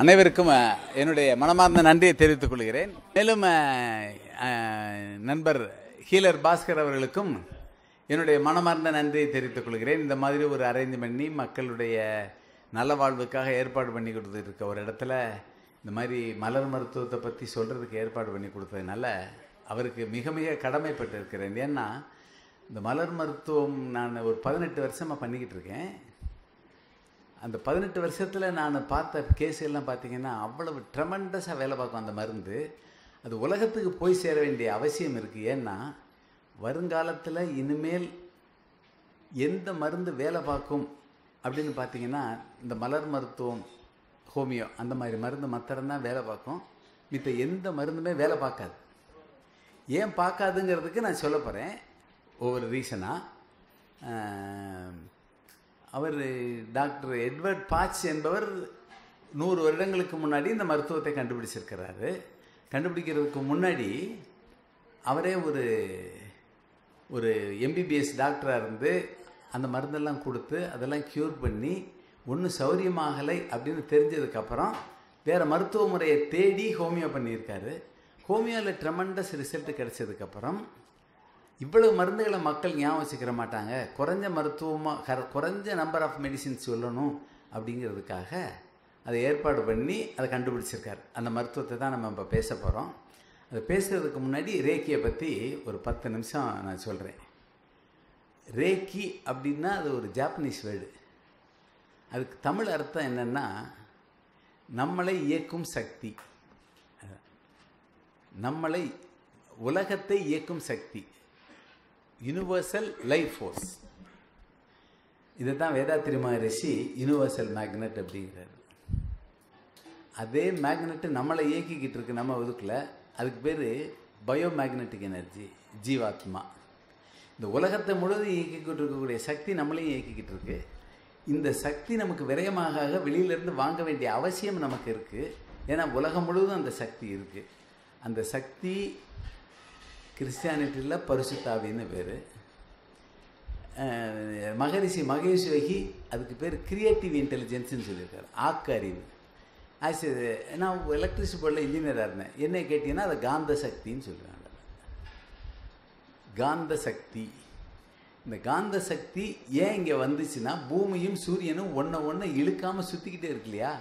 அனைவருக்கும் என்னுடைய மனமார்ந்த நன்றியை தெரிவித்துக் கொள்கிறேன். மேலும் நண்பர் ஹீலர் பாஸ்கர் அவர்களுக்கும் என்னுடைய மனமார்ந்த நன்றியை தெரிவித்துக் கொள்கிறேன். இந்த மாதிரி ஒரு அரேஞ்ச் பண்ணி மக்களுடைய நல்ல வாழ்வுக்காக ஏற்பாடு பண்ணி கொடுத்துருக்க ஒரு இடத்துல இந்த மாதிரி மலர் மருத்துவத்தை பற்றி சொல்கிறதுக்கு ஏற்பாடு பண்ணி கொடுத்ததுனால அவருக்கு மிக மிக கடமைப்பட்டு இருக்கிறேன் ஏன்னா இந்த மலர் மருத்துவம் நான் ஒரு பதினெட்டு வருஷமாக பண்ணிக்கிட்டு இருக்கேன். அந்த பதினெட்டு வருஷத்தில் நான் பார்த்த கேஸ் எல்லாம் பார்த்தீங்கன்னா அவ்வளவு ட்ரெமண்டஸாக வேலை பார்க்கும் அந்த மருந்து. அது உலகத்துக்கு போய் சேர வேண்டிய அவசியம் இருக்குது ஏன்னா வருங்காலத்தில் இனிமேல் எந்த மருந்து வேலை பார்க்கும் அப்படின்னு பார்த்தீங்கன்னா இந்த மலர் மருத்துவம் ஹோமியோ அந்த மாதிரி மருந்து மாத்திரம்தான் வேலை பார்க்கும். மித்த எந்த மருந்துமே வேலை பார்க்காது. ஏன் பார்க்காதுங்கிறதுக்கு நான் சொல்ல போகிறேன் ஒவ்வொரு ரீசனாக அவர் டாக்டர் எட்வர்ட் பாச் என்பவர் நூறு வருடங்களுக்கு முன்னாடி இந்த மருத்துவத்தை கண்டுபிடிச்சிருக்கிறாரு. கண்டுபிடிக்கிறதுக்கு முன்னாடி அவரே ஒரு ஒரு எம்பிபிஎஸ் டாக்டராக இருந்து அந்த மருந்தெல்லாம் கொடுத்து அதெல்லாம் க்யூர் பண்ணி ஒன்றும் சௌரியமாகலை அப்படின்னு தெரிஞ்சதுக்கப்புறம் வேறு மருத்துவ முறையை தேடி ஹோமியோ பண்ணியிருக்காரு. ஹோமியோவில் ட்ரெமண்டஸ் ரிசல்ட் கிடச்சதுக்கப்புறம் இவ்வளவு மருந்துகளை மக்கள் ஞாபகம் வச்சுக்கிற மாட்டாங்க? குறைஞ்ச மருத்துவமாக கர குறைஞ்ச நம்பர் ஆஃப் மெடிசின்ஸ் சொல்லணும் அப்படிங்கிறதுக்காக அதை ஏற்பாடு பண்ணி அதை கண்டுபிடிச்சிருக்கார். அந்த மருத்துவத்தை தான் நம்ம இப்போ பேச போகிறோம் அதை பேசுகிறதுக்கு முன்னாடி ரேக்கியை பற்றி ஒரு பத்து நிமிஷம் நான் சொல்கிறேன் ரேக்கி அப்படின்னா அது ஒரு ஜாப்பனீஸ் வேர்டு. அதுக்கு தமிழ் அர்த்தம் என்னென்னா நம்மளை இயக்கும் சக்தி. நம்மளை உலகத்தை இயக்கும் சக்தி. யூனிவர்சல் லைஃப் ஃபோர்ஸ் இதை தான் வேதாத்திரி மகரிஷி யூனிவர்சல் மேக்னெட் அப்படிங்கிறாரு. அதே மேக்னெட்டு நம்மளை இயக்கிக்கிட்டு இருக்கு நம்ம ஒதுக்கில் அதுக்கு பேர் பயோ மேக்னெட்டிக் எனர்ஜி ஜீவாத்மா. இந்த உலகத்தை முழுவதும் இயக்கிக்கிட்டு இருக்கக்கூடிய சக்தி நம்மளையும் இயக்கிக்கிட்டு இருக்கு. இந்த சக்தி நமக்கு விரயமாக வெளியிலேருந்து வாங்க வேண்டிய அவசியம் நமக்கு இருக்குது ஏன்னா உலகம் முழுவதும் அந்த சக்தி இருக்குது அந்த சக்தி கிறிஸ்டியானிட்டியில் பரிசுத்தாவின்னு பேர். மகரிஷி மகேஷ்வகி அதுக்கு பேர் கிரியேட்டிவ் இன்டெலிஜென்ஸ்னு சொல்லியிருக்காரு. ஆக்கறிவு. ஆஸ் நான் எலக்ட்ரிசிட்டி போர்டில் இன்ஜினியராக இருந்தேன். என்ன கேட்டிங்கன்னா அதை காந்த சக்தின்னு சொல்லுவாங்க காந்த சக்தி. இந்த காந்த சக்தி ஏன் இங்கே வந்துச்சுன்னா பூமியும் சூரியனும் ஒன்றை ஒன்று இழுக்காமல் சுற்றிக்கிட்டே இருக்கு இல்லையா?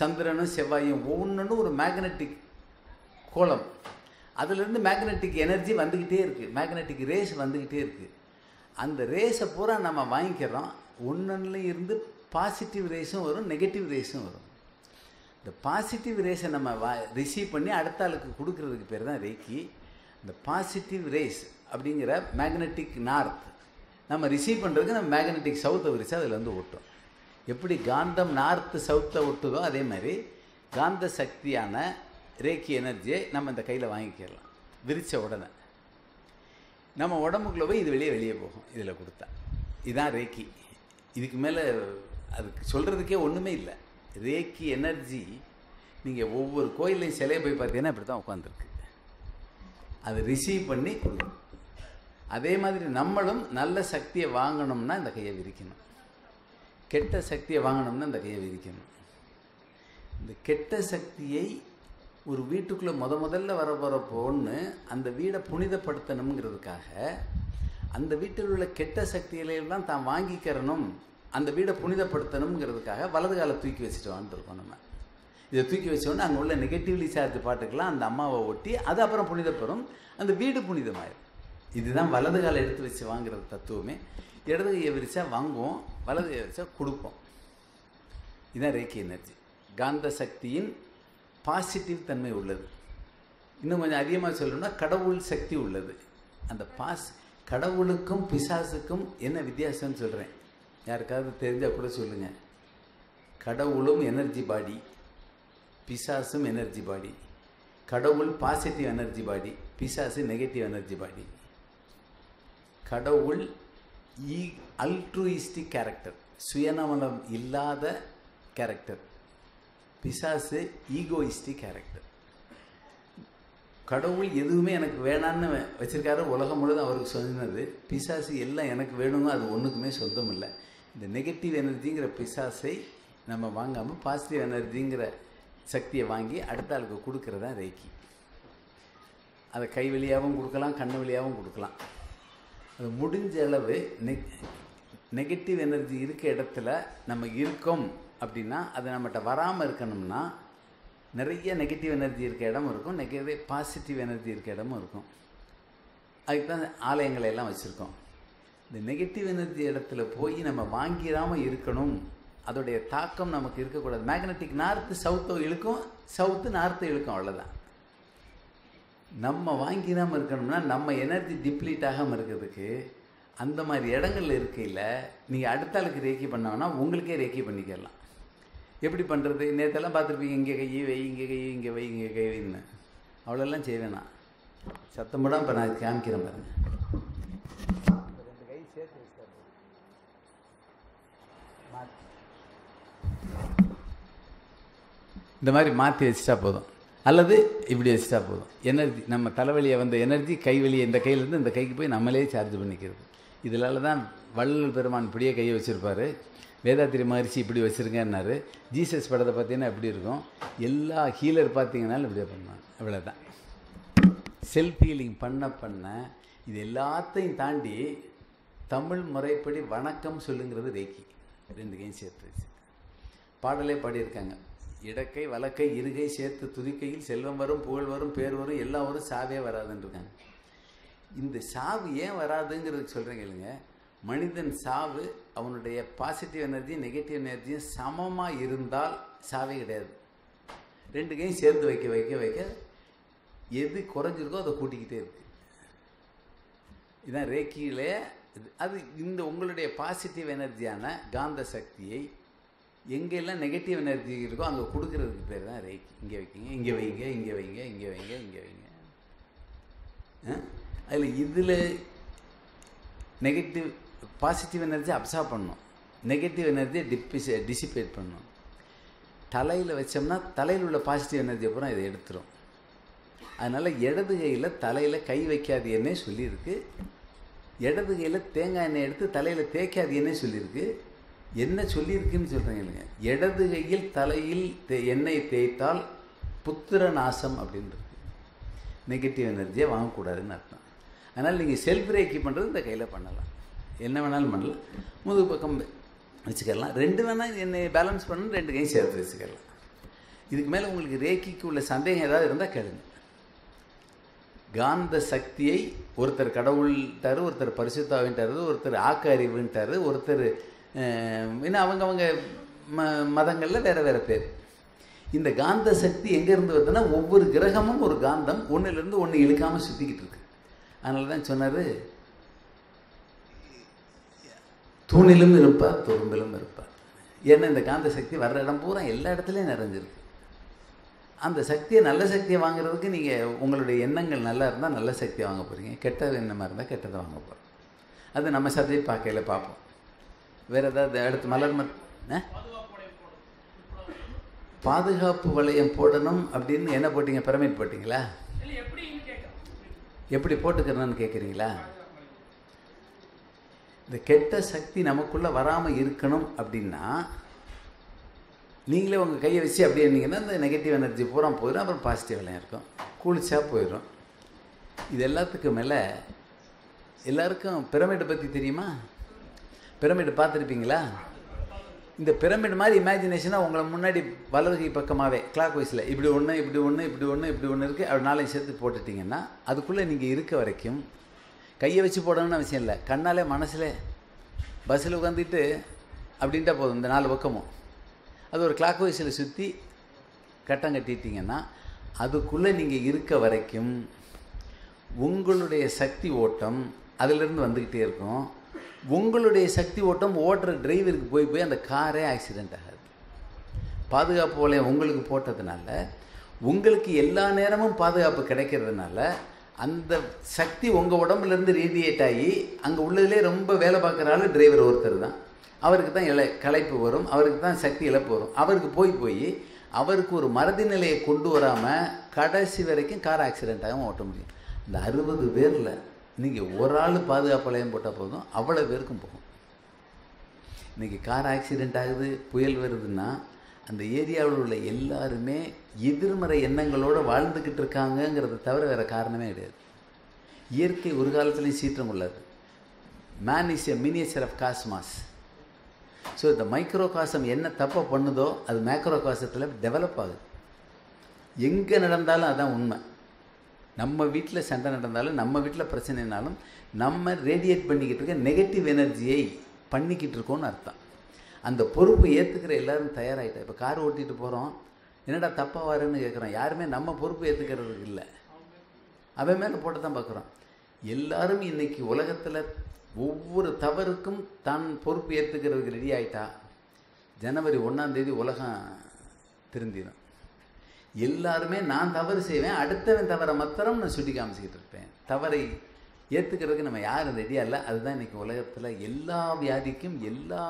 சந்திரனும் செவ்வாயும் ஒவ்வொன்றும் ஒரு மேக்னெட்டிக் கோலம் அதுலேருந்து மேக்னெட்டிக் எனர்ஜி வந்துக்கிட்டே இருக்குது மேக்னெட்டிக் ரேஸ் வந்துக்கிட்டே இருக்குது அந்த ரேஸை பூரா நம்ம வாங்கிக்கிறோம். ஒன்றுல இருந்து பாசிட்டிவ் ரேஸும் வரும் நெகட்டிவ் ரேஸும் வரும். இந்த பாசிட்டிவ் ரேஸை நம்ம வா ரிசீவ் பண்ணி அடுத்த ஆளுக்கு கொடுக்குறதுக்கு பேர் தான் ரேக்கி இந்த பாசிட்டிவ் ரேஸ் அப்படிங்கிற மேக்னெட்டிக் நார்த் நம்ம ரிசீவ் பண்ணுறதுக்கு நம்ம மேக்னெட்டிக் சவுத்தை விரிச்சு அதில் வந்து ஒட்டும். எப்படி காந்தம் நார்த்து சவுத்தை ஒட்டுதோ அதே மாதிரி காந்த சக்தியான ரேக்கி எனர்ஜியை நம்ம இந்த கையில் வாங்கிக்கிறலாம். விரித்த உடனே. நம்ம உடம்புக்குள்ளே போய் இது வெளியே வெளியே போகும் இதில் கொடுத்தா. இதுதான் ரேக்கி. இதுக்கு மேலே அதுக்கு சொல்கிறதுக்கே ஒன்றுமே இல்லை. ரேக்கி எனர்ஜி நீங்கள் ஒவ்வொரு கோயிலையும் சிலையை போய் பார்த்தீங்கன்னா இப்படி தான் உட்காந்துருக்கு அதை ரிசீவ் பண்ணி கொடுக்கணும். அதே மாதிரி நம்மளும் நல்ல சக்தியை வாங்கணும்னா இந்த கையை விரிக்கணும். கெட்ட சக்தியை வாங்கணும்னா இந்த கையை விரிக்கணும். இந்த கெட்ட சக்தியை ஒரு வீட்டுக்குள்ளே முத முதல்ல வர போகிற பொண்ணு அந்த வீடை புனிதப்படுத்தணுங்கிறதுக்காக அந்த வீட்டில் உள்ள கெட்ட சக்திகளையெல்லாம் தான் வாங்கிக்கிறணும். அந்த வீடை புனிதப்படுத்தணுங்கிறதுக்காக வலது காலை தூக்கி வச்சுட்டு வந்துருக்கோம் நம்ம. இதை தூக்கி வச்சோன்னே அங்கே உள்ள நெகட்டிவ்லி சார்ஜ் பாட்டுக்கெல்லாம் அந்த அம்மாவை ஒட்டி அது அப்புறம் புனிதப்பெறும். அந்த வீடு புனிதமாயிடும் இதுதான் வலது காலை எடுத்து வச்சு வாங்குறது தத்துவமே. இடது கையை விரிச்சா வாங்குவோம் வலது கையை விரிச்சா கொடுப்போம். இதுதான் ரேக்கி எனர்ஜி. காந்த சக்தியின் பாசிட்டிவ் தன்மை உள்ளது. இன்னும் கொஞ்சம் அதிகமாக சொல்லணும்னா கடவுள் சக்தி உள்ளது. அந்த பாஸ் கடவுளுக்கும் பிசாசுக்கும் என்ன வித்தியாசம்னு சொல்கிறேன் யாருக்காவது தெரிஞ்சால் கூட சொல்லுங்கள் கடவுளும் எனர்ஜி பாடி பிசாசும் எனர்ஜி பாடி. கடவுள் பாசிட்டிவ் எனர்ஜி பாடி பிசாசு நெகட்டிவ் எனர்ஜி பாடி. கடவுள் ஈ அல்ட்ரூயிஸ்டிக் கேரக்டர் சுயநமலம் இல்லாத கேரக்டர். பிசாசு ஈகோயிஸ்டிக் கேரக்டர் கடவுள் எதுவுமே எனக்கு வேணான்னு வச்சுருக்காரு. உலகம் முழுதும் அவருக்கு சொன்னது. பிசாசு எல்லாம் எனக்கு வேணுமோ அது ஒன்றுக்குமே சொந்தம் இல்லை இந்த நெகட்டிவ் எனர்ஜிங்கிற பிசாசை நம்ம வாங்காமல் பாசிட்டிவ் எனர்ஜிங்கிற சக்தியை வாங்கி அடுத்த ஆளுக்கு கொடுக்குறதா ரேக்கி அதை கை வழியாகவும் கொடுக்கலாம் கண்ணு வழியாகவும் கொடுக்கலாம். அது முடிஞ்ச அளவு நெ நெகட்டிவ் எனர்ஜி இருக்க இடத்துல நம்ம இருக்கோம். அப்படின்னா அது நம்மகிட்ட வராமல் இருக்கணும்னா நிறைய நெகட்டிவ் எனர்ஜி இருக்க இடமும் இருக்கும் நெகட்டிவ் பாசிட்டிவ் எனர்ஜி இருக்க இடமும் இருக்கும். அதுக்கு தான் ஆலயங்களை எல்லாம் வச்சுருக்கோம். இந்த நெகட்டிவ் எனர்ஜி இடத்துல போய் நம்ம வாங்கிடாமல் இருக்கணும். அதோடைய தாக்கம் நமக்கு இருக்கக்கூடாது. மேக்னெட்டிக் நார்த்து சவுத்தோ இழுக்கும் சவுத்து நார்த்து இழுக்கும் அவ்வளோதான் நம்ம வாங்கிடாமல் இருக்கணும்னா நம்ம எனர்ஜி டிப்ளீட் ஆகாமல் இருக்கிறதுக்கு அந்த மாதிரி இடங்கள்ல இருக்கையில் நீங்கள் அடுத்த ஆளுக்கு ரேக்கி பண்ணோன்னா உங்களுக்கே ரேக்கி பண்ணிக்கலாம். எப்படி பண்ணுறது நேற்றெல்லாம் பார்த்துருப்பீங்க இங்கே கை வை இங்கே கை இங்கே வை இங்கே கை வைன்னு அவ்வளோலாம் செய்வேன் நான் சத்தம் போடாமல் இப்போ நான் காமிக்கிறேன் பாருங்க. சேர்த்து இந்த மாதிரி மாற்றி வச்சுட்டா போதும். அல்லது இப்படி வச்சுட்டா போதும். எனர்ஜி நம்ம தலைவலியை வந்த எனர்ஜி கை வலியை இந்த கையிலேருந்து இந்த கைக்கு போய் நம்மளே சார்ஜ் பண்ணிக்கிறது. இதனால தான் வள்ளல் பெருமான் இப்படியே கையை வச்சுருப்பாரு. வேதாத்திரி மகரிஷி இப்படி வச்சுருங்கன்னாரு. ஜீசஸ் படத்தை பார்த்தீங்கன்னா எப்படி இருக்கும்? எல்லா ஹீலர் பார்த்தீங்கன்னாலும் இப்படியே பண்ணுவாங்க. இவ்வளோதான் செல்ஃப் ஹீலிங் பண்ண பண்ண இது எல்லாத்தையும் தாண்டி தமிழ் முறைப்படி வணக்கம் சொல்லுங்கிறது ரேக்கி ரெண்டு கையும் சேர்த்து வச்சு பாடலே பாடியிருக்காங்க. இடக்கை வழக்கை இருகை சேர்த்து துதிக்கையில் செல்வம் வரும் புகழ் வரும் பேர் வரும் எல்லா வரும் சாவே வராதுன்னு இருக்காங்க இந்த சாவு ஏன் வராதுங்கிறது சொல்கிறேங்க இல்லைங்க மனிதன் சாவு அவனுடைய பாசிட்டிவ் எனர்ஜியும் நெகட்டிவ் எனர்ஜியும் சமமாக இருந்தால் சாவே கிடையாது. ரெண்டு கையும் சேர்ந்து வைக்க வைக்க வைக்க எது குறைஞ்சிருக்கோ அதை கூட்டிக்கிட்டே இருக்கு. இதான் ரேக்கியில் அது இந்த உங்களுடைய பாசிட்டிவ் எனர்ஜியான காந்த சக்தியை எங்கெல்லாம் நெகட்டிவ் எனர்ஜி இருக்கோ அங்கே கொடுக்கறதுக்கு பேர் தான் ரேக்கி. இங்கே வைக்கிங்க இங்கே வைங்க இங்கே வைங்க இங்கே வைங்க இங்கே வைங்க. அதில் இதில் நெகட்டிவ் பாசிட்டிவ் எனர்ஜி அப்சார்ப் பண்ணும் நெகட்டிவ் எனர்ஜியை டிப்பிஸ் டிசிபேட் பண்ணும் தலையில் வச்சோம்னா தலையில் உள்ள பாசிட்டிவ் எனர்ஜி பூரா இதை எடுத்துரும். அதனால் இடது கையில் தலையில் கை வைக்காதீன்னே சொல்லியிருக்கு. இடது கையில் தேங்காய் எண்ணெய் எடுத்து தலையில் தேய்க்காதீன்னே சொல்லியிருக்கு. என்ன சொல்லியிருக்குன்னு சொல்கிறேங்க இல்லைங்க. இடது கையில் தலையில் தே எண்ணெய் தேய்த்தால் புத்திர நாசம் அப்படின்றது. நெகட்டிவ் எனர்ஜியை வாங்கக்கூடாதுன்னு அர்த்தம். அதனால் நீங்கள் செல்ஃப் ரேக்கி பண்ணுறது இந்த கையில் பண்ணலாம். என்ன வேணாலும் பண்ணலாம். முதுகு பக்கம் வச்சுக்கலாம். ரெண்டு வேணால் என்னை பேலன்ஸ் பண்ணணும் ரெண்டு கையும் சேர்த்து வச்சுக்கலாம். இதுக்கு மேலே உங்களுக்கு ரேக்கிக்கு உள்ள சந்தேகம் ஏதாவது இருந்தால் கேளுங்க. காந்த சக்தியை ஒருத்தர் கடவுள்ட்டாரு ஒருத்தர் பரிசுத்தாவின்ட்டாரு ஒருத்தர் ஆக்க அறிவுன்ட்டாரு ஒருத்தர் இன்னும் அவங்கவங்க ம மதங்களில் வேறு வேறு பேர். இந்த காந்த சக்தி எங்கேருந்து வருதுன்னா ஒவ்வொரு கிரகமும் ஒரு காந்தம் ஒன்றுலேருந்து ஒன்று இழுக்காமல் சுற்றிக்கிட்டு இருக்கு. அதனால தான் சொன்னார் தூணிலும் இருப்பார் துரும்பிலும் இருப்பார். ஏன்னா இந்த காந்த சக்தி வர்ற இடம் பூரா எல்லா இடத்துலையும் நிறைஞ்சிருக்கு. அந்த சக்தியை நல்ல சக்தியை வாங்குறதுக்கு நீங்கள் உங்களுடைய எண்ணங்கள் நல்லா இருந்தால் நல்ல சக்தியை வாங்க போகிறீங்க கெட்ட எண்ணமாக இருந்தால் கெட்டதை வாங்க போகிறோம் அது நம்ம சதையை பார்க்கையில் பார்ப்போம். வேறு ஏதாவது அடுத்து மலர் மத் பாதுகாப்பு வளையம் போடணும் அப்படின்னு என்ன போட்டிங்க? பிரமிட் போட்டிங்களா? எப்படி போட்டுக்கிறேன்னு கேட்குறீங்களா இந்த கெட்ட சக்தி நமக்குள்ளே வராமல் இருக்கணும் அப்படின்னா நீங்களே உங்கள் கையை வச்சு அப்படி இருந்தீங்கன்னா இந்த நெகட்டிவ் எனர்ஜி பூரா போயிடும் அப்புறம் பாசிட்டிவ் எல்லாம் இருக்கும். குளிச்சா போயிடும் இது எல்லாத்துக்கும் மேலே எல்லாருக்கும் பிரமிடை பற்றி தெரியுமா? பிரமிடு பார்த்துருப்பீங்களா? இந்த பிரமிட் மாதிரி இமேஜினேஷனாக உங்களை முன்னாடி வலதுகை பக்கமாகவே கிளாக் வைஸில் இப்படி ஒன்று இப்படி ஒன்று இப்படி ஒன்று இப்படி ஒன்று இருக்குது அப்படி நாளைக்கு சேர்த்து போட்டுட்டிங்கன்னா அதுக்குள்ளே நீங்கள் இருக்க வரைக்கும் கையை வச்சு போடணும்னு அவசியம் இல்லை. கண்ணாலே மனசில் பஸ்ஸில் உட்காந்துட்டு அப்படின்ட்டா போதும் இந்த நாலு பக்கமும். அது ஒரு கிளாக் வைஸில் சுற்றி கட்டம் கட்டிட்டீங்கன்னா அதுக்குள்ளே நீங்கள் இருக்க வரைக்கும் உங்களுடைய சக்தி ஓட்டம் அதிலிருந்து வந்துக்கிட்டே இருக்கும். உங்களுடைய சக்தி ஓட்டம் ஓட்டுற டிரைவருக்கு போய் போய் அந்த காரே ஆக்சிடெண்ட் ஆகாது. பாதுகாப்பு வளையம் உங்களுக்கு போட்டதுனால உங்களுக்கு எல்லா நேரமும் பாதுகாப்பு கிடைக்கிறதுனால அந்த சக்தி உங்கள் உடம்புலேருந்து ரேடியேட் ஆகி அங்கே உள்ளதுலேயே ரொம்ப வேலை பார்க்குறாலும் டிரைவர் ஒருத்தர் தான். அவருக்கு தான் இலை களைப்பு வரும் அவருக்கு தான் சக்தி இழப்பு வரும். அவருக்கு போய் போய் அவருக்கு ஒரு மறதி நிலையை கொண்டு வராமல் கடைசி வரைக்கும் கார் ஆக்சிடெண்ட் ஆகாமல் ஓட்ட முடியும். இந்த அறுபது பேரில் நீங்கள் ஒரு ஆள் பாதுகாப்பளையம் போட்டால் போதும் அவ்வளோ பேருக்கும் போகும். இன்றைக்கி கார் ஆக்சிடெண்ட் ஆகுது புயல் வருதுன்னா அந்த ஏரியாவில் உள்ள எல்லாருமே எதிர்மறை எண்ணங்களோடு வாழ்ந்துக்கிட்டு இருக்காங்கங்கிறத தவிர வேறு காரணமே கிடையாது. இயற்கை ஒரு காலத்துலேயும் சீற்றம் கொள்ளாது man is a miniature of cosmos so இந்த மைக்ரோ காசம் என்ன தப்பை பண்ணுதோ அது மேக்ரோ காசத்தில் டெவலப் ஆகுது. எங்கே நடந்தாலும் அதுதான் உண்மை. நம்ம வீட்டில் சண்டை நடந்தாலும் நம்ம வீட்டில் பிரச்சனைனாலும் நம்ம ரேடியேட் பண்ணிக்கிட்டு இருக்க நெகட்டிவ் எனர்ஜியை பண்ணிக்கிட்டு இருக்கோன்னு அர்த்தம். அந்த பொறுப்பு ஏற்றுக்கிற எல்லாரும் தயாராகிட்டா இப்போ கார் ஓட்டிகிட்டு போகிறோம் என்னடா தப்பாக வரேன்னு கேட்குறோம் யாருமே நம்ம பொறுப்பு ஏற்றுக்கிறதுக்கு இல்லை. அவன் மேலே போட்டு தான் பார்க்குறோம் எல்லாரும் இன்றைக்கி உலகத்தில் ஒவ்வொரு தவறுக்கும் தான் பொறுப்பு ஏற்றுக்கிறதுக்கு ரெடி ஆகிட்டா ஜனவரி ஒன்றாந்தேதி உலகம் திருந்திடும் எல்லாருமே நான் தவறு செய்வேன் அடுத்தவன் தவறை மாத்திரம் நான் சுட்டி காமிச்சிக்கிட்டு இருப்பேன். தவறை ஏற்றுக்கிறதுக்கு நம்ம யாரும் ரெடியாக இல்லை. அதுதான் இன்றைக்கி உலகத்தில் எல்லா வியாதிக்கும் எல்லா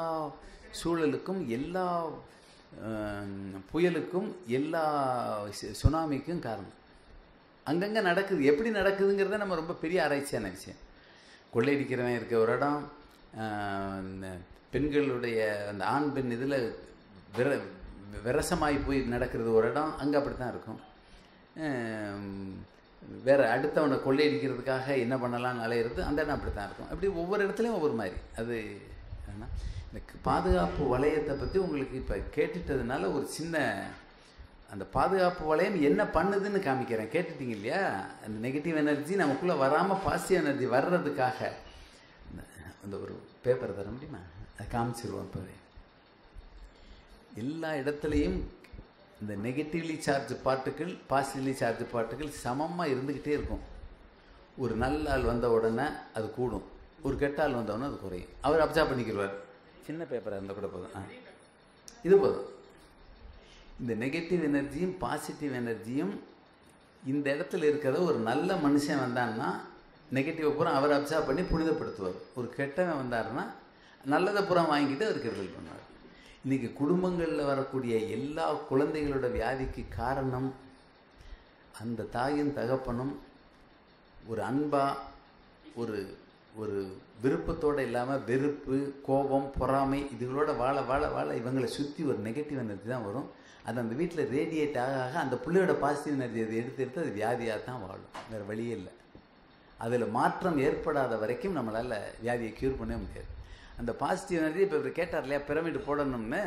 சூழலுக்கும் எல்லா புயலுக்கும் எல்லா சுனாமிக்கும் காரணம். அங்கங்கே நடக்குது. எப்படி நடக்குதுங்கிறத நம்ம ரொம்ப பெரிய ஆராய்ச்சியான விஷயம் கொள்ளையடிக்கிறவன் இருக்க ஒரு இடம் பெண்களுடைய அந்த ஆண் பெண் இதில் விர விரசமாய் போய் நடக்கிறது ஒரு இடம் அங்கே அப்படி தான் இருக்கும் வேறு அடுத்தவனை கொள்ளையடிக்கிறதுக்காக என்ன பண்ணலாம்னு அலையிறது அந்த இடம் அப்படி தான் இருக்கும். அப்படி ஒவ்வொரு இடத்துலையும் ஒவ்வொரு மாதிரி. அது ஆனால் இந்த பாதுகாப்பு வளையத்தை பற்றி உங்களுக்கு இப்போ கேட்டுட்டதுனால ஒரு சின்ன அந்த பாதுகாப்பு வளையம் என்ன பண்ணுதுன்னு காமிக்கிறேன். கேட்டுட்டீங்க இல்லையா? அந்த நெகட்டிவ் எனர்ஜி நமக்குள்ளே வராமல் பாசிட்டிவ் எனர்ஜி வர்றதுக்காக. அந்த ஒரு பேப்பர் தர முடியுமா? அதை காமிச்சிருவோம் இப்போவே. எல்லா இடத்துலையும் இந்த நெகட்டிவ்லி சார்ஜ் பாட்டுகள் பாசிட்டிவ்லி சார்ஜ் பாட்டுகள் சமமாக இருந்துக்கிட்டே இருக்கும். ஒரு நல்ல ஆள் வந்த உடனே அது கூடும். ஒரு கெட்ட ஆள் வந்த உடனே அது குறையும். அவர் அப்சர்வ் பண்ணிக்கிறார் சின்ன பேப்பராக இருந்தால் கூட போதும். ஆ. இது போதும். இந்த நெகட்டிவ் எனர்ஜியும் பாசிட்டிவ் எனர்ஜியும் இந்த இடத்துல இருக்கிறத ஒரு நல்ல மனுஷன் வந்தான்னா நெகட்டிவை பூரா அவர் அப்சர்வ் பண்ணி புனிதப்படுத்துவார். ஒரு கெட்டவன் வந்தாருன்னா நல்லதை பூரா வாங்கிட்டு அவர் கெடுதல் பண்ணுவார். இன்றைக்கி குடும்பங்களில் வரக்கூடிய எல்லா குழந்தைகளோட வியாதிக்கு காரணம் அந்த தாயும் தகப்பனும் ஒரு அன்பாக ஒரு ஒரு விருப்பத்தோடு இல்லாமல் வெறுப்பு கோபம் பொறாமை இதுகளோட வாழ வாழ வாழ இவங்களை சுற்றி ஒரு நெகட்டிவ் எனர்ஜி தான் வரும். அது அந்த வீட்டில் ரேடியேட் ஆக ஆக அந்த பிள்ளையோட பாசிட்டிவ் எனர்ஜி அதை எடுத்து எடுத்து அது வியாதியாக தான் வாழும். வேறு வழியே இல்லை. அதில் மாற்றம் ஏற்படாத வரைக்கும் நம்மளால் வியாதியை க்யூர் பண்ணவே முடியாது. அந்த பாசிட்டிவ் எனர்ஜி இப்போ இவர் கேட்டார் இல்லையா பிரமிடு போடணும்னு?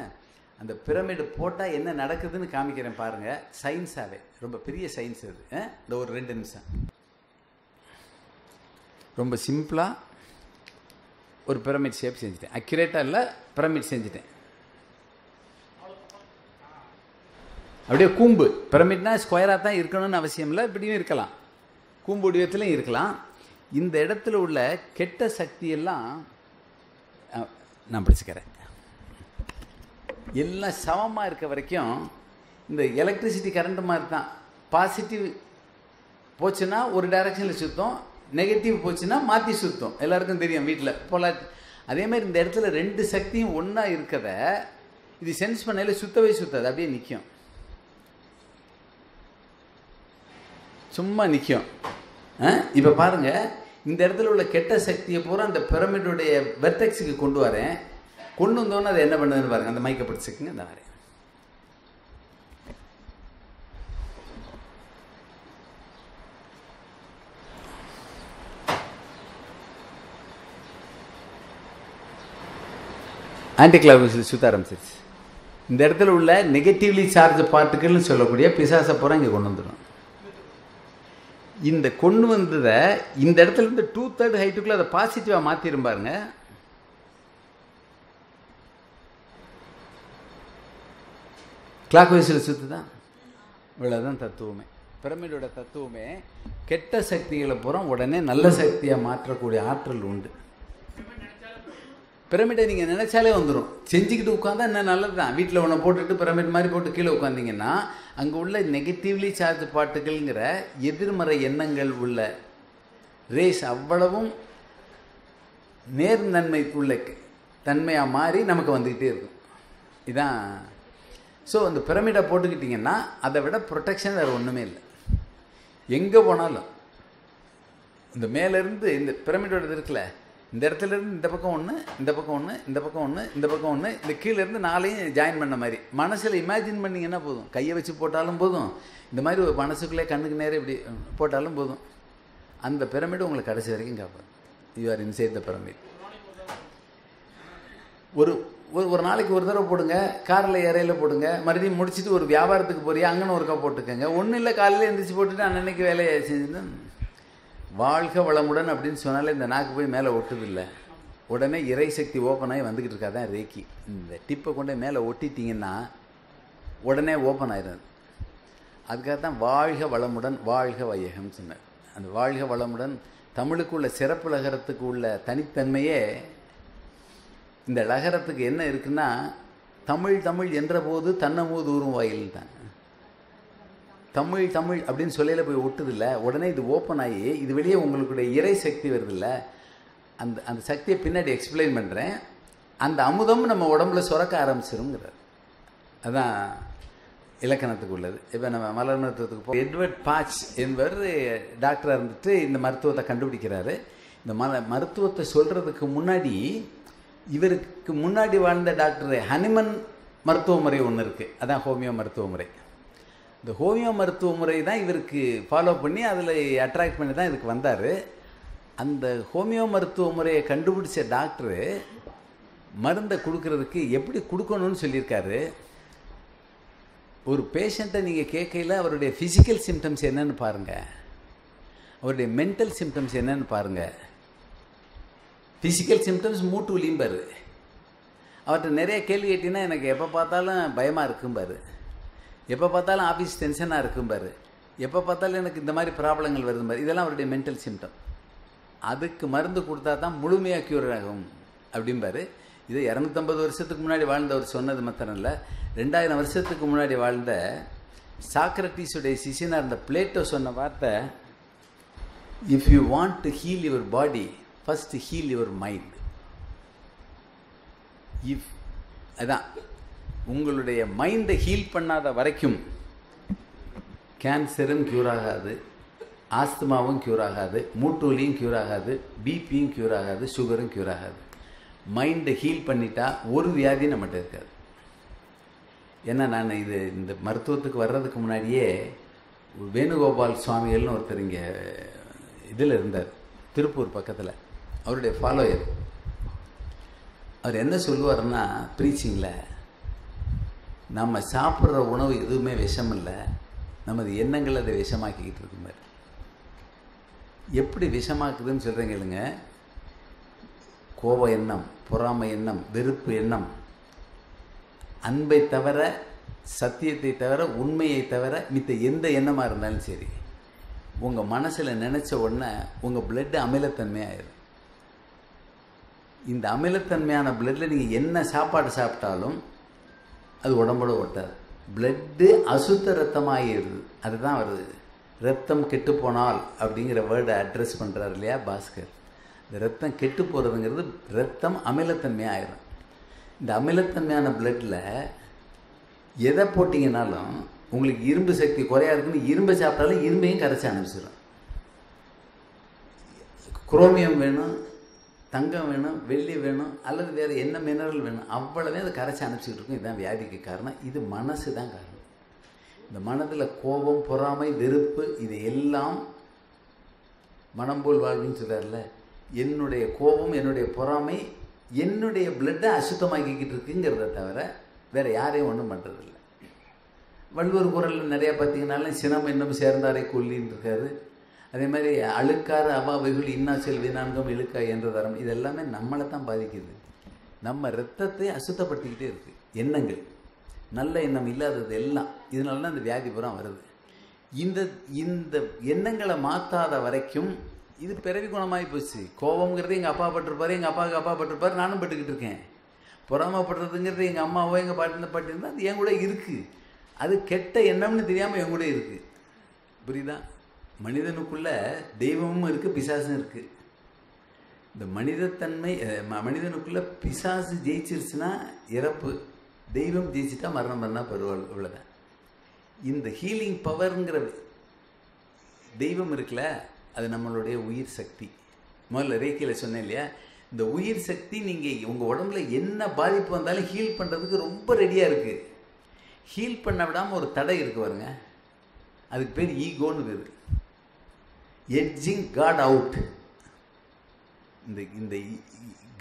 அந்த பிரமிடு போட்டால் என்ன நடக்குதுன்னு காமிக்கிறேன் பாருங்கள் சயின்ஸாகவே ரொம்ப பெரிய சயின்ஸ் அது. இந்த ஒரு ரெண்டு நிமிஷம். ரொம்ப சிம்பிளாக ஒரு பிரமிட் ஷேப் செஞ்சுட்டேன். அக்யூரேட்டாக இல்லை பிரமிட் செஞ்சுட்டேன். அப்படியே கூம்பு. பிரமிட்னா ஸ்கொயராக தான் இருக்கணும்னு அவசியம் இல்லை இப்படியும் இருக்கலாம். கூம்பு வடிவத்திலையும் இருக்கலாம். இந்த இடத்துல உள்ள கெட்ட சக்தியெல்லாம் நான் பிடிச்சிக்கிறேன். எல்லாம் சமமாக இருக்க வரைக்கும் இந்த எலக்ட்ரிசிட்டி கரண்ட் மாதிரி தான். பாசிட்டிவ் போச்சுன்னா ஒரு டைரக்ஷனில் சுற்றும் நெகட்டிவ் போச்சுன்னா மாற்றி சுத்தம். எல்லாருக்கும் தெரியும் வீட்டில் போல அதே மாதிரி இந்த இடத்துல ரெண்டு சக்தியும் ஒன்றா இருக்கத இது சென்ஸ் பண்ணையில் சுத்தவே சுத்தாது. அப்படியே நிற்கும் சும்மா நிற்கும் இப்போ பாருங்கள் இந்த இடத்துல உள்ள கெட்ட சக்தியை பூரா அந்த பிரமிடுடைய வெர்டெக்ஸுக்கு கொண்டு வரேன். கொண்டு வந்தோன்னே அதை என்ன பண்ணுதுன்னு பாருங்கள் அந்த மைக்கை பிடிச்சிக்குங்க. இந்த வரேன் ஆன்டி கிளாவிஸில் சுத்த ஆரம்பிச்சிருச்சு. இந்த இடத்துல உள்ள நெகட்டிவ்லி சார்ஜ் பார்ட்டிகள்னு சொல்லக்கூடிய பிசாசை பூரா இங்கே கொண்டு வந்துடும் இந்த கொண்டு வந்ததை இந்த இடத்துல இருந்து டூ தேர்ட் ஹைட்டுக்குள்ளே அதை பாசிட்டிவாக மாற்றிடும் பாருங்க. கிளாக் வைஸில் சுற்று தான் இவ்வளோதான் தத்துவமே. பிரமிடோட தத்துவமே கெட்ட சக்திகளை பூரா உடனே நல்ல சக்தியாக மாற்றக்கூடிய ஆற்றல் உண்டு. பிரமிடை நீங்கள் நினச்சாலே வந்துடும் செஞ்சுக்கிட்டு உட்காந்தா என்ன நல்லது தான் வீட்டில் ஒன்று போட்டுட்டு பிரமிட் மாதிரி போட்டு கீழே உட்காந்திங்கன்னா அங்கே உள்ள நெகட்டிவ்லி சார்ஜ் பாட்டுகள்ங்கிற எதிர்மறை எண்ணங்கள் உள்ள ரேஸ் அவ்வளவும் நேர் நன்மை தன்மையாக மாறி நமக்கு வந்துக்கிட்டே இருக்கும். இதான். ஸோ அந்த பிரமிடை போட்டுக்கிட்டிங்கன்னா அதை விட ப்ரொடெக்ஷன் வேறு ஒன்றுமே இல்லை. எங்கே போனாலும் இந்த மேலேருந்து இந்த பிரமிடோட இருக்குல்ல இந்த இடத்துல இருந்து இந்த பக்கம் ஒன்று இந்த பக்கம் ஒன்று இந்த பக்கம் ஒன்று இந்த பக்கம் ஒன்று இந்த கீழே இருந்து நாளையும் ஜாயின் பண்ண மாதிரி. மனசில் இமேஜின் பண்ணிங்கன்னா போதும். கையை வச்சு போட்டாலும் போதும். இந்த மாதிரி ஒரு மனசுக்குள்ளே கண்ணுக்கு நேரம் இப்படி போட்டாலும் போதும். அந்த பிரமிடு உங்களை கடைசி வரைக்கும் காப்பாது you are inside the pyramid ஒரு ஒரு ஒரு நாளைக்கு ஒரு தடவை போடுங்க. காரில் இறையில் போடுங்க. மறுபடியும் முடிச்சுட்டு ஒரு வியாபாரத்துக்கு போறியா? அங்கன்னு ஒருக்கா போட்டுக்கோங்க. ஒன்றும் இல்லை காலையில் எழுந்திரிச்சு போட்டுட்டு அன்னன்னைக்கு வேலையை செஞ்சுன்னு வாழ்க வளமுடன் அப்படின்னு சொன்னாலே இந்த நாக்கு போய் மேலே ஒட்டுதில்லை. உடனே இறை சக்தி ஓப்பன் ஆகி வந்துக்கிட்டு இருக்காதான் ரேக்கி இந்த டிப்பை கொண்டு மேலே ஒட்டிட்டீங்கன்னா உடனே ஓப்பன் ஆயிடுது அதுக்காக தான் வாழ்க வளமுடன் வாழ்க வையகம் சொன்னார். அந்த வாழ்க வளமுடன் தமிழுக்கு உள்ள சிறப்பு லகரத்துக்கு உள்ள தனித்தன்மையே இந்த லகரத்துக்கு என்ன இருக்குன்னா தமிழ் தமிழ் என்ற போது தன்னமோது ஊரும் வாயில் தான் தமிழ் தமிழ் அப்படின்னு சொல்லையில் போய் ஒட்டுதில்ல உடனே இது ஓப்பன் ஆகி இது வெளியே உங்களுடைய இறை சக்தி வருதில்ல அந்த அந்த சக்தியை பின்னாடி எக்ஸ்பிளைன் பண்ணுறேன் அந்த அமுதம் நம்ம உடம்புல சுரக்க ஆரம்பிச்சிருங்கிறார். அதுதான் இலக்கணத்துக்கு உள்ளது. இப்போ நம்ம மலர் மருத்துவத்துக்கு போ எட்வர்ட் பாச் என்பவர் டாக்டராக இருந்துட்டு இந்த மருத்துவத்தை கண்டுபிடிக்கிறாரு. இந்த மல மருத்துவத்தை சொல்கிறதுக்கு முன்னாடி இவருக்கு முன்னாடி வாழ்ந்த டாக்டர் ஹனிமன் மருத்துவ முறை ஒன்று இருக்குது அதான் ஹோமியோ மருத்துவ முறை. இந்த ஹோமியோ மருத்துவ முறை தான் இவருக்கு ஃபாலோ பண்ணி அதில் அட்ராக்ட் பண்ணி தான் இதுக்கு வந்தார். அந்த ஹோமியோ மருத்துவ முறையை கண்டுபிடிச்ச டாக்டரு மருந்தை கொடுக்கறதுக்கு எப்படி கொடுக்கணும்னு சொல்லியிருக்காரு. ஒரு பேஷண்ட்டை நீங்கள் கேட்கையில் அவருடைய ஃபிசிக்கல் சிம்டம்ஸ் என்னன்னு பாருங்கள் அவருடைய மென்டல் சிம்டம்ஸ் என்னன்னு பாருங்கள் ஃபிசிக்கல் சிம்டம்ஸ் மூட்டு வலிம்பாரு. அவர்கிட்ட நிறைய கேள்வி கேட்டிங்கன்னா எனக்கு எப்போ பார்த்தாலும் பயமாக இருக்கும்பாரு. எப்போ பார்த்தாலும் ஆஃபீஸ் டென்ஷனாக இருக்கும் பாரு. எப்போ பார்த்தாலும் எனக்கு இந்த மாதிரி ப்ராப்ளங்கள் வருதும்பாரு இதெல்லாம் அவருடைய மென்டல் சிம்டம் அதுக்கு மருந்து கொடுத்தா தான் முழுமையாக க்யூர் ஆகும் அப்படிம்பாரு இது இரநூத்தம்பது வருஷத்துக்கு முன்னாடி வாழ்ந்தவர் சொன்னது மாத்திரம் இல்லை. ரெண்டாயிரம் வருஷத்துக்கு முன்னாடி வாழ்ந்த சாக்ரட்டிஸுடைய சிசினாக இருந்த பிளேட்டோ சொன்ன வார்த்தை if you want to heal your body first heal your mind if அதான் உங்களுடைய மைண்டை ஹீல் பண்ணாத வரைக்கும் கேன்சரும் க்யூர் ஆகாது ஆஸ்துமாவும் க்யூர் ஆகாது மூட்டுவலியும் க்யூர் ஆகாது பிபியும் க்யூர் ஆகாது சுகரும் க்யூர் ஆகாது. மைண்டை ஹீல் பண்ணிட்டா ஒரு வியாதி நம்மகிட்ட இருக்காது. ஏன்னா நான் இது இந்த மருத்துவத்துக்கு வர்றதுக்கு முன்னாடியே வேணுகோபால் சுவாமிகள்னு ஒருத்தர் இங்கே இதில் இருந்தார் திருப்பூர் பக்கத்தில். அவருடைய ஃபாலோயர் அவர் என்ன சொல்லுவார்னா ப்ரீச்சிங்கில் நம்ம சாப்பிட்ற உணவு எதுவுமே விஷம் இல்லை நமது எண்ணங்கள் அதை விஷமாக்கிக்கிட்டு மாதிரி எப்படி விஷமாக்குதுன்னு சொல்கிறேங்க இல்லைங்க? கோப எண்ணம் பொறாமை எண்ணம் வெறுப்பு எண்ணம். அன்பை தவிர சத்தியத்தை தவிர உண்மையை தவிர மித்த எந்த எண்ணமாக இருந்தாலும் சரி உங்கள் மனசில் நினச்ச உடனே உங்கள் பிளட்டு அமிலத்தன்மையாயிடும் இந்த அமிலத்தன்மையான பிளட்டில் நீங்கள் என்ன சாப்பாடு சாப்பிட்டாலும் அது உடம்போட ஒட்டாது பிளட்டு அசுத்த ரத்தமாகிடுது அதுதான் வருது. ரத்தம் கெட்டு போனால் அப்படிங்கிற வேர்டை அட்ரஸ் பண்ணுறாரு இல்லையா பாஸ்கர். இந்த ரத்தம் கெட்டு போகிறதுங்கிறது ரத்தம் அமிலத்தன்மையாக ஆயிரும் இந்த அமிலத்தன்மையான பிளட்டில் எதை போட்டிங்கனாலும் உங்களுக்கு இரும்பு சக்தி குறையா இருக்குன்னு இரும்பை சாப்பிட்டாலும் இரும்பையும் கரைச்சி அனுப்பிச்சிடும் குரோமியம் வேணும் தங்கம் வேணும் வெள்ளி வேணும் அல்லது வேறு என்ன மினரல் வேணும் அவ்வளவே அதை கரைச்சி அனுப்பிச்சிட்டு இருக்கும். இதுதான் வியாதிக்கு காரணம். இது மனசு தான் காரணம். இந்த மனதில் கோபம் பொறாமை வெறுப்பு இது எல்லாம் மனம் போல் வாழ்வுன்னு சொல்கிறார்ல என்னுடைய கோபம் என்னுடைய பொறாமை என்னுடைய பிளட்டை அசுத்தமாக்கிக்கிட்டு இருக்குங்கிறத தவிர வேறு யாரையும் ஒன்றும் பண்ணுறதில்ல வள்ளுவர் குரலில் நிறையா பார்த்தீங்கன்னாலும் சினம் இன்னும் சேர்ந்தாரை கொல்லின்னு இருக்காரு. அதே மாதிரி அழுக்கார அபாவைகள் இன்னா செல்வி நான்கும் இழுக்கா என்ற தரம் இது எல்லாமே நம்மளை தான் பாதிக்குது. நம்ம ரத்தத்தை அசுத்தப்படுத்திக்கிட்டே இருக்கு. எண்ணங்கள். நல்ல எண்ணம் இல்லாதது எல்லாம். இதனால தான் இந்த வியாதி புறம் வருது. இந்த இந்த எண்ணங்களை மாற்றாத வரைக்கும் இது பிறவி குணமாகி போச்சு. கோபங்கிறது எங்கள் அப்பா பட்டிருப்பாரு எங்கள் அப்பாவுக்கு அப்பா பட்டிருப்பாரு நானும் பட்டுக்கிட்டு இருக்கேன். பொறாமப்படுறதுங்கிறது எங்கள் அம்மாவோ எங்கள் பாட்டி பாட்டிருந்தால் அது என் கூட இருக்குது அது கெட்ட எண்ணம்னு தெரியாமல் என் கூட இருக்குது புரியுதா? மனிதனுக்குள்ள தெய்வமும் இருக்குது பிசாசும் இருக்குது இந்த மனிதத்தன்மை மனிதனுக்குள்ள பிசாசு ஜெயிச்சிருச்சுன்னா இறப்பு. தெய்வம் ஜெயிச்சிட்டா மரணம் பண்ணால் பருவாள் இவ்வளோதான் இந்த ஹீலிங் பவருங்கிற தெய்வம் இருக்குல்ல அது நம்மளுடைய உயிர் சக்தி. முதல்ல ரேக்கியில் சொன்னேன் இல்லையா இந்த உயிர் சக்தி நீங்கள் உங்கள் உடம்புல என்ன பாதிப்பு வந்தாலும் ஹீல் பண்ணுறதுக்கு ரொம்ப ரெடியாக இருக்குது ஹீல் பண்ண விடாமல் ஒரு தடை இருக்கு பாருங்க. அதுக்கு பேர் ஈகோன்னு பேர் எட்ஜிங் காட் அவுட் இந்த இந்த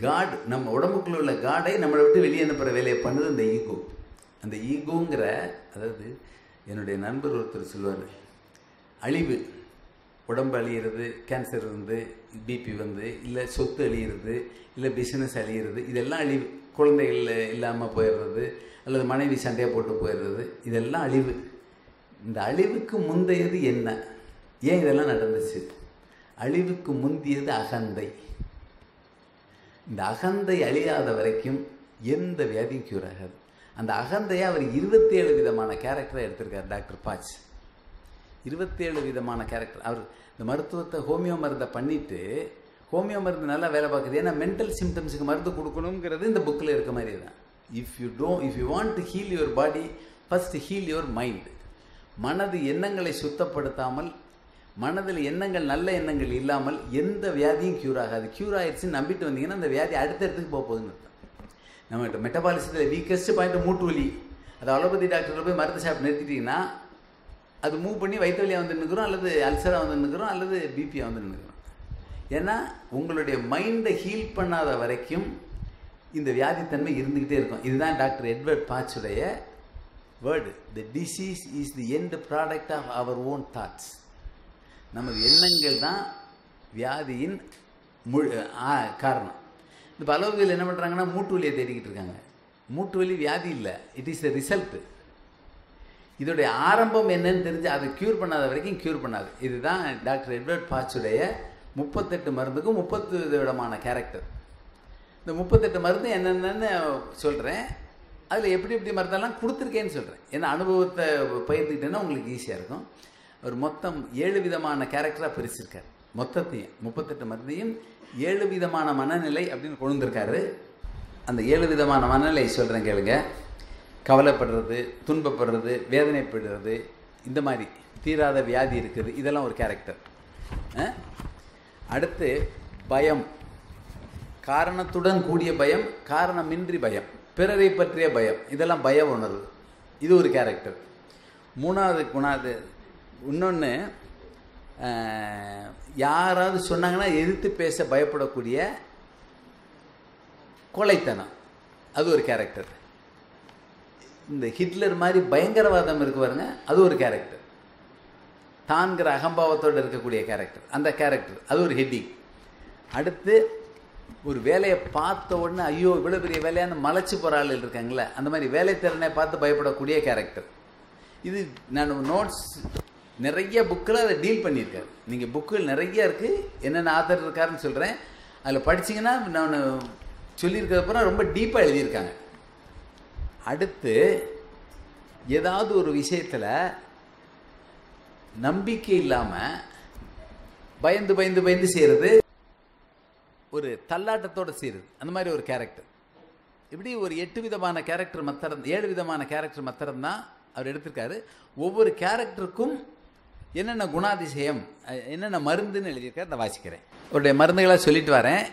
காட் நம்ம உடம்புக்குள்ள உள்ள காடை நம்மளை விட்டு வெளியே அனுப்புகிற வேலையை பண்ணுது? இந்த ஈகோ அந்த ஈகோங்கிற அதாவது என்னுடைய நண்பர் ஒருத்தர் சொல்லுவார் அழிவு. உடம்பு அழியிறது கேன்சர் வந்து பிபி வந்து இல்லை சொத்து அழியிறது இல்லை பிஸ்னஸ் அழியிறது இதெல்லாம் அழிவு. குழந்தைகள் இல்லாமல் போயிடுறது அல்லது மனைவி சண்டையை போட்டு போயிடுறது இதெல்லாம் அழிவு. இந்த அழிவுக்கு முந்தையது என்ன? ஏன் இதெல்லாம் நடந்துச்சு? அழிவுக்கு முந்தியது அகந்தை. இந்த அகந்தை அழியாத வரைக்கும் எந்த வியாதியும் கியூர் ஆகாது. அந்த அகந்தையை அவர் இருபத்தேழு விதமான கேரக்டரை எடுத்திருக்கார் டாக்டர் பாச். இருபத்தேழு விதமான கேரக்டர் அவர் இந்த மருத்துவத்தை ஹோமியோ மருந்தை பண்ணிவிட்டு ஹோமியோ மருந்து நல்லா வேலை பார்க்குது. ஏன்னா மென்டல் சிம்டம்ஸுக்கு மருந்து கொடுக்கணுங்கிறது இந்த புக்கில் இருக்க மாதிரி தான். If you do if you want to heal your body first heal your mind மனது எண்ணங்களை சுத்தப்படுத்தாமல் மனதில் எண்ணங்கள் நல்ல எண்ணங்கள் இல்லாமல் எந்த வியாதியும் க்யூர் ஆகாது. க்யூர் ஆயிடுச்சுன்னு நம்பிட்டு வந்தீங்கன்னா அந்த வியாதி அடுத்த இடத்துக்கு போக போகுதுன்னு அர்த்தம். நம்மகிட்ட மெட்டபாலிசத்தில் வீக்கஸ்ட் பாயிண்ட் மூட்டு வலி. அது அலோபதி டாக்டர் போய் மருந்து சாப்பிட்டு நிறுத்திட்டீங்கன்னா அது மூவ் பண்ணி வயிற்று வலியாக வந்து நிற்கிறோம் அல்லது அல்சராக வந்து நிற்கிறோம் அல்லது பிபியாக வந்து நிற்கிறோம் ஏன்னா உங்களுடைய மைண்டை ஹீல் பண்ணாத வரைக்கும் இந்த வியாதித்தன்மை இருந்துக்கிட்டே இருக்கும். இதுதான் doctor Edward பாச்சுடைய word the disease is the end product of our own thoughts நமது எண்ணங்கள் தான் வியாதியின் முழு காரணம். இந்த பலவகையில் என்ன பண்ணுறாங்கன்னா மூட்டு வலியை தேடிக்கிட்டு இருக்காங்க. மூட்டு வலி வியாதி இல்லை. இட் இஸ் த ரிசல்ட்டு இதோடைய ஆரம்பம் என்னன்னு தெரிஞ்சு அதை க்யூர் பண்ணாத வரைக்கும் க்யூர் பண்ணாது. இதுதான் டாக்டர் எட்வர்ட் பாச்சுடைய முப்பத்தெட்டு மருந்துக்கும் முப்பத்து விதமான கேரக்டர் இந்த முப்பத்தெட்டு மருந்து என்னென்னு சொல்கிறேன் அதில் எப்படி எப்படி மருந்தெல்லாம் கொடுத்துருக்கேன்னு சொல்கிறேன் ஏன்னா அனுபவத்தை பயிர்த்துக்கிட்டேன்னா உங்களுக்கு ஈஸியாக இருக்கும். அவர் மொத்தம் ஏழு விதமான கேரக்டராக பிரிச்சிருக்கார். மொத்தத்தையும் முப்பத்தெட்டு மருந்தையும் ஏழு விதமான மனநிலை அப்படின்னு கொண்டு வந்திருக்காரு அந்த ஏழு விதமான மனநிலை சொல்கிறேன் கேளுங்க. கவலைப்படுறது துன்பப்படுறது வேதனைப்படுறது இந்த மாதிரி தீராத வியாதி இருக்குது. இதெல்லாம் ஒரு கேரக்டர் அடுத்து பயம். காரணத்துடன் கூடிய பயம் காரணமின்றி பயம். பிறரை பற்றிய பயம். இதெல்லாம் பய உணர்வு. இது ஒரு கேரக்டர் மூணாவது குணாது இன்னொன்று யாராவது சொன்னாங்கன்னா எதிர்த்து பேச பயப்படக்கூடிய கொலைத்தனம். அது ஒரு கேரக்டர் இந்த ஹிட்லர் மாதிரி பயங்கரவாதம் இருக்கு பாருங்க அது ஒரு கேரக்டர் தான்கிற அகம்பாவத்தோடு இருக்கக்கூடிய கேரக்டர் அந்த கேரக்டர் அது ஒரு ஹெட்டிங் அடுத்து ஒரு வேலையை பார்த்த உடனே ஐயோ இவ்வளோ பெரிய வேலையான்னு மலைச்சு போகிற ஆள் இருக்காங்களே அந்த மாதிரி வேலை திறனை பார்த்து பயப்படக்கூடிய கேரக்டர் இது நான் நோட்ஸ் நிறைய புக்கில் அதை டீல் பண்ணியிருக்காரு. நீங்கள் புக்கில் நிறைய இருக்குது என்னென்ன ஆத்தர் இருக்காருன்னு சொல்கிறேன் அதில் படிச்சீங்கன்னா நான் சொல்லியிருக்கிறப்பறம் ரொம்ப டீப்பாக எழுதியிருக்காங்க. அடுத்து ஏதாவது ஒரு விஷயத்தில் நம்பிக்கை இல்லாமல் பயந்து பயந்து பயந்து செய்கிறது ஒரு தள்ளாட்டத்தோடு செய்கிறது அந்த மாதிரி ஒரு கேரக்டர் இப்படி ஒரு எட்டு விதமான கேரக்டர் மத்திரம் ஏழு விதமான கேரக்டர் மத்திரம் தான் அவர் எடுத்திருக்காரு. ஒவ்வொரு கேரக்டருக்கும் என்னென்ன குணாதிசயம் என்னென்ன மருந்துன்னு எழுதியிருக்காரு நான் வாசிக்கிறேன். அவருடைய மருந்துகளை சொல்லிட்டு வரேன்.